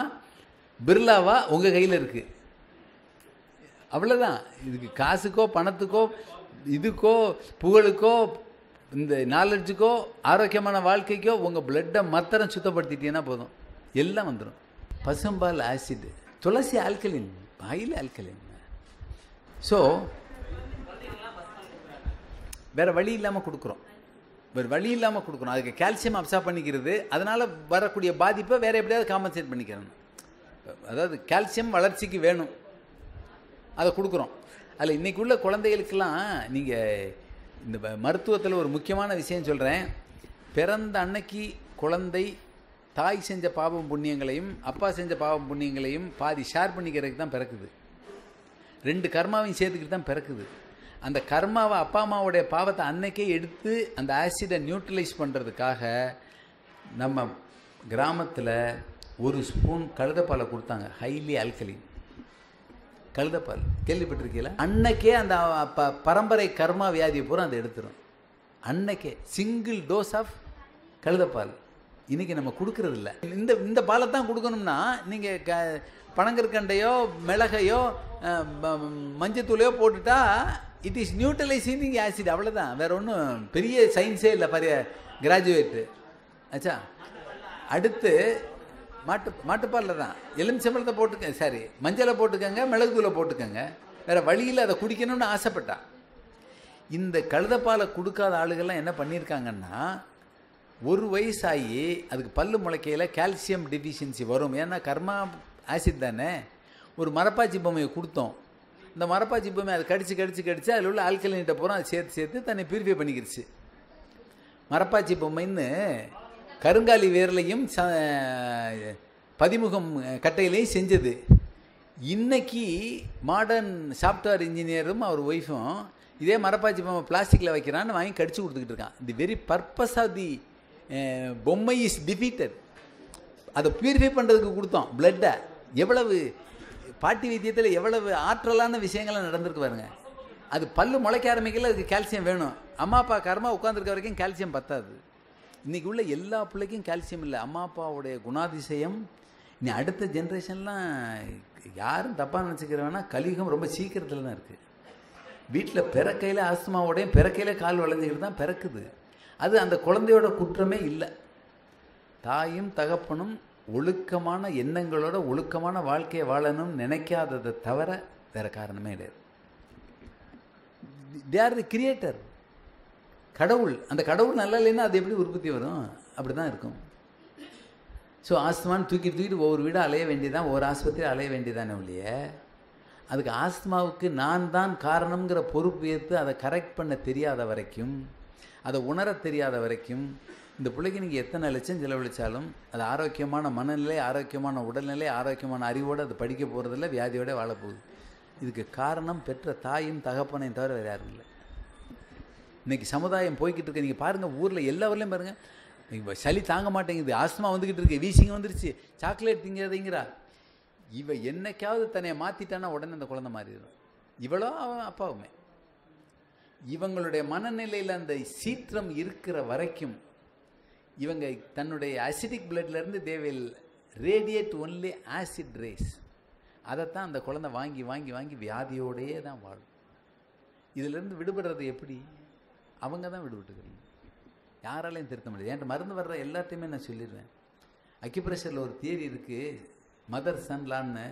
பிர்லாவா உங்கள் கையில் இருக்குது அவ்வளோதான் இதுக்கு காசுக்கோ பணத்துக்கோ இதுக்கோ புகழுக்கோ இந்த நாலெட்ஜுக்கோ ஆரோக்கியமான வாழ்க்கைக்கோ உங்கள் பிளட்டை மத்திரம் சுத்தப்படுத்திட்டீங்கன்னா போதும். எல்லாம் வந்துடும் பசும்பால் ஆசிட் துளசி ஆல்கலின் பாயில் ஆல்கலின் ஸோ வேறு வழி இல்லாமல் கொடுக்குறோம். வேறு வழி இல்லாமல் கொடுக்குறோம். அதுக்கு கால்சியம் அப்சார்ப் பண்ணிக்கிறது அதனால் வரக்கூடிய பாதிப்பை வேறு எப்படியாவது காம்பன்சேட் பண்ணிக்கிறேன் அதாவது கால்சியம் வளர்ச்சிக்கு வேணும். அதை கொடுக்குறோம். அதில் இன்றைக்கி உள்ள குழந்தைகளுக்கெல்லாம் நீங்கள் இந்த மருத்துவத்தில் ஒரு முக்கியமான விஷயம் சொல்கிறேன் பிறந்த அன்னைக்கு குழந்தை தாய் செஞ்ச பாவம் புண்ணியங்களையும் அப்பா செஞ்ச பாவம் புண்ணியங்களையும் பாதி ஷேர் பண்ணிக்கிறதுக்கு தான் பிறக்குது. ரெண்டு கர்மாவையும் சேர்த்துக்கிட்டு தான் பிறக்குது. அந்த கர்மாவை அப்பா அம்மாவுடைய பாவத்தை அன்னைக்கே எடுத்து அந்த ஆசிடை நியூட்ரலைஸ் பண்ணுறதுக்காக நம்ம கிராமத்தில் ஒரு ஸ்பூன் கழுதப்பாலை கொடுத்தாங்க. ஹைலி ஆல்கலின் கழுதப்பால் கேள்விப்பட்டிருக்கீங்களா? அன்னைக்கே அந்த ப பரம்பரை கர்மா வியாதியை பூரா அதை எடுத்துரும். அன்னைக்கே சிங்கிள் டோஸ் ஆஃப் கழுதப்பால். இன்றைக்கி நம்ம கொடுக்கறது இல்லை இந்த இந்த பாலை தான் கொடுக்கணும்னா நீங்கள் க பனங்கற்கண்டையோ மிளகையோ மஞ்சத்தூளையோ போட்டுட்டா இட் இஸ் நியூட்ரலைசிங் ஆசிட் அவ்வளோதான் வேற ஒன்றும் பெரிய சயின்ஸே இல்லை பரிய கிராஜுவேட்டு ஆச்சா அடுத்து மாட்டு மாட்டுப்பாலில் தான். எலுமிச்சம்பழத்தை போட்டுக்க சாரி மஞ்சளை போட்டுக்கோங்க தூளை போட்டுக்கோங்க. வேறு வழியில் அதை குடிக்கணும்னு ஆசைப்பட்டான் இந்த கழுதப்பாலை கொடுக்காத ஆளுகள்லாம் என்ன பண்ணியிருக்காங்கன்னா ஒரு வயசாகி அதுக்கு பல்லு முளைக்கையில் கால்சியம் டெஃபிஷியன்சி வரும். ஏன்னா கர்மா ஆசிட் தானே. ஒரு மரப்பாச்சி பொம்மையை கொடுத்தோம். இந்த மரப்பாச்சி பொம்மை அதை கடிச்சு கடிச்சு கடிச்சு அதில் உள்ள ஆல்கலினிட்ட பூரா அதை சேர்த்து சேர்த்து தன்னை பியூரிஃபை பண்ணிக்கிடுச்சு மரப்பாச்சி பொம்மைன்னு கருங்காலி வேர்லையும் ச பதிமுகம் கட்டையிலையும் செஞ்சது. இன்னைக்கு மாடர்ன் சாஃப்ட்வேர் இன்ஜினியரும் அவர் ஒய்ஃபும் இதே மரப்பாச்சி பொம்மை பிளாஸ்டிக்கில் வைக்கிறான்னு வாங்கி கடிச்சு கொடுத்துக்கிட்டு இருக்கான். The very purpose of the பொம்மை இஸ் டிஃபீட்டட் அதை பியூரிஃபை பண்ணுறதுக்கு கொடுத்தோம் பிளட்டை எவ்வளவு பாட்டி வைத்தியத்தில் எவ்வளவு ஆற்றலான விஷயங்கள்லாம் நடந்திருக்கு பாருங்க. அது பல்லு முளைக்க ஆரம்பிக்கல அதுக்கு கால்சியம் வேணும். அம்மா அப்பா கரமா உட்காந்துருக்க வரைக்கும் கால்சியம் பத்தாது. இன்றைக்கி உள்ள எல்லா பிள்ளைக்கும் கால்சியம் இல்லை. அம்மா அப்பாவுடைய குணாதிசயம் இனி அடுத்த ஜென்ரேஷன்லாம் யாரும் தப்பாக நினச்சிக்கிறவனா கலியுகம் ரொம்ப சீக்கிரத்தில் தான் இருக்குது வீட்டில் பிறக்கையில் ஆஸ்துமாவோடையும் பிறக்கையில் கால் வளைஞ்சிக்கிட்டு தான் பிறக்குது. அது அந்த குழந்தையோட குற்றமே இல்லை. தாயும் தகப்பனும் ஒழுக்கமான எண்ணங்களோட ஒழுக்கமான வாழ்க்கையை வாழணும் நினைக்காததை தவிர வேறு காரணமே கிடையாது. தே ஆர் தி கிரியேட்டர் கடவுள் அந்த கடவுள் நல்லா இல்லைன்னா அது எப்படி உற்பத்தி வரும்? அப்படி தான் இருக்கும். ஸோ ஆஸ்துமான்னு தூக்கி தூக்கிட்டு ஒவ்வொரு வீடாக அலைய வேண்டியதான் ஒவ்வொரு ஆஸ்பத்திரி அலைய வேண்டியதானே ஒழிய அதுக்கு ஆஸ்துமாவுக்கு நான் தான் காரணங்கிற பொறுப்பு ஏற்று அதை கரெக்ட் பண்ண தெரியாத வரைக்கும் அதை உணர தெரியாத வரைக்கும் இந்த பிள்ளைக்கு நீங்கள் எத்தனை லட்சம் செலவழித்தாலும் அது ஆரோக்கியமான மனநிலை ஆரோக்கியமான உடல்நிலை ஆரோக்கியமான அறிவோடு அது படிக்க போகிறதில்ல வியாதியோடு வாழப்போகுது இதுக்கு காரணம் பெற்ற தாயும் தகப்பனையும் தவிர வேறு யாரும் இல்லை. இன்றைக்கி சமுதாயம் போய்கிட்டு இருக்கு. நீங்கள் பாருங்கள் ஊரில் எல்லா ஊர்லேயும் பாருங்கள் இப்போ சளி தாங்க மாட்டேங்குது ஆஸ்துமா வந்துக்கிட்டு இருக்கு வீசிங்க வந்துருச்சு சாக்லேட் திங்கிறதைங்கிறா. இவ என்னைக்காவது தன்னை மாற்றிட்டானா உடனே அந்த குழந்தை மாறிடும். இவளோ அவன் அப்பாவுமே. இவங்களுடைய மனநிலையில் அந்த சீற்றம் இருக்கிற வரைக்கும் இவங்க தன்னுடைய அசிடிக் பிளட்லேருந்து தேவையில் ரேடியேட் ஒன்லி ஆசிட் ரேஸ் அதைத்தான் அந்த குழந்தை வாங்கி வாங்கி வாங்கி வியாதியோடையே தான் வாழும் இதிலிருந்து விடுபடுறது எப்படி? அவங்க தான் விடுபட்டுக்கிறீங்க யாராலையும் திருத்த முடியாது. என்கிட்ட மருந்து வர்ற எல்லாத்தையுமே நான் சொல்லிடுவேன் அக்யூப்ரெஷரில் ஒரு தியரி இருக்குது மதர் சன்லான்னு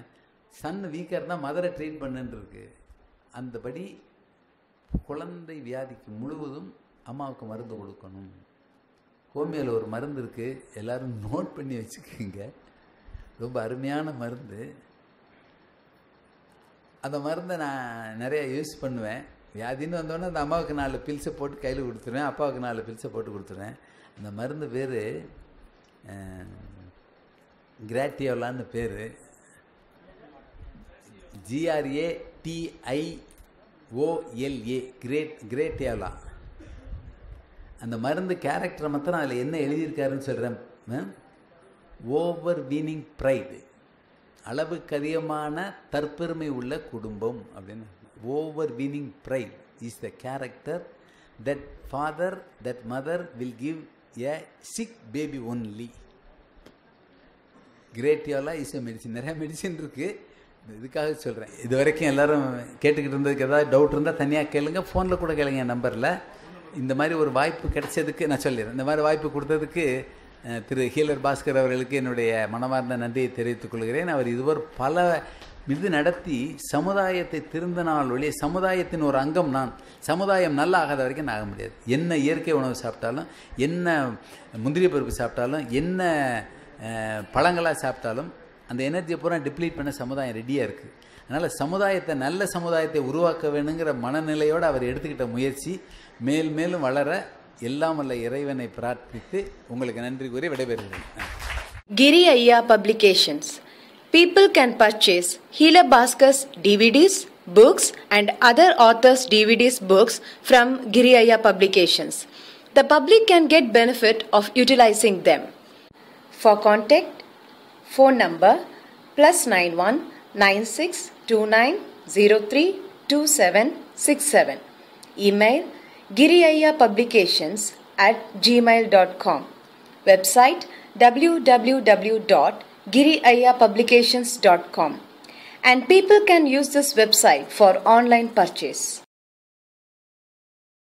சன் வீக்காக இருந்தால் மதரை ட்ரீட் பண்ணுன்னு இருக்கு. அந்தபடி குழந்தை வியாதிக்கு முழுவதும் அம்மாவுக்கு மருந்து கொடுக்கணும். ஹோமியோவில் ஒரு மருந்து இருக்குது எல்லோரும் நோட் பண்ணி வச்சுக்கோங்க. ரொம்ப அருமையான மருந்து. அந்த மருந்தை நான் நிறையா யூஸ் பண்ணுவேன். வியாதின்னு வந்தோடனே அந்த அம்மாவுக்கு நாலு பில்ஸை போட்டு கையில் கொடுத்துருவேன் அப்பாவுக்கு நாலு பில்ஸை போட்டு கொடுத்துருவேன். அந்த மருந்து பேர் கிராட்டியோலான்னு பேர். GRA TIOLA great Gratiola. அந்த மருந்து கேரக்டரை மாத்திரம் அதில் என்ன எழுதியிருக்காருன்னு சொல்கிறேன் ஓவர் வீனிங் ப்ரைடு அளவுக்கு அதிகமான தற்பெருமை உள்ள குடும்பம் அப்படின்னு. Overweening pride is the character that father that mother will give a sick baby only Gratiola is a medicine நிறையா மெடிசின் இருக்குது இதுக்காக சொல்கிறேன் இது வரைக்கும் எல்லோரும் கேட்டுக்கிட்டு இருந்ததுக்கு ஏதாவது டவுட் இருந்தால் தனியாக கேளுங்க. ஃபோனில் கூட கேளுங்க என் நம்பரில் இந்த மாதிரி ஒரு வாய்ப்பு கிடைச்சதுக்கு நான் சொல்லிடுறேன். இந்த மாதிரி வாய்ப்பு கொடுத்ததுக்கு திரு ஹீலர் பாஸ்கர் அவர்களுக்கு என்னுடைய மனமார்ந்த நன்றியை தெரிவித்துக் கொள்கிறேன். அவர் இதுவரை பல இது நடத்தி சமுதாயத்தை திருந்த நாள் ஒழிய சமுதாயத்தின் ஒரு அங்கம் நான். சமுதாயம் நல்லா ஆகாத வரைக்கும் நான் ஆக முடியாது. என்ன இயற்கை உணவு சாப்பிட்டாலும் என்ன முந்திரி பருப்பு சாப்பிட்டாலும் என்ன பழங்களாக சாப்பிட்டாலும் அந்த எனர்ஜியை பூரா டிப்ளீட் பண்ண சமுதாயம் ரெடியாக இருக்குது அதனால் சமுதாயத்தை நல்ல சமுதாயத்தை உருவாக்க வேணுங்கிற மனநிலையோடு அவர் எடுத்துக்கிட்ட முயற்சி மேல் மேலும் வளர எல்லாம் வல்ல இறைவனை பிரார்த்தித்து உங்களுக்கு நன்றி கூறி விடைபெறுகிறேன். கிரி ஐயா publications. People can purchase Healer Bhaskar's DVDs, books, and other authors' DVDs, books from Giriaiya Publications. The public can get benefit of utilizing them. For contact, phone number plus 91 96 29 03 2767. Email giriaya publications at gmail.com. Website www.giriayapublications.com. GiriayaPublications.com, and people can use this website for online purchase.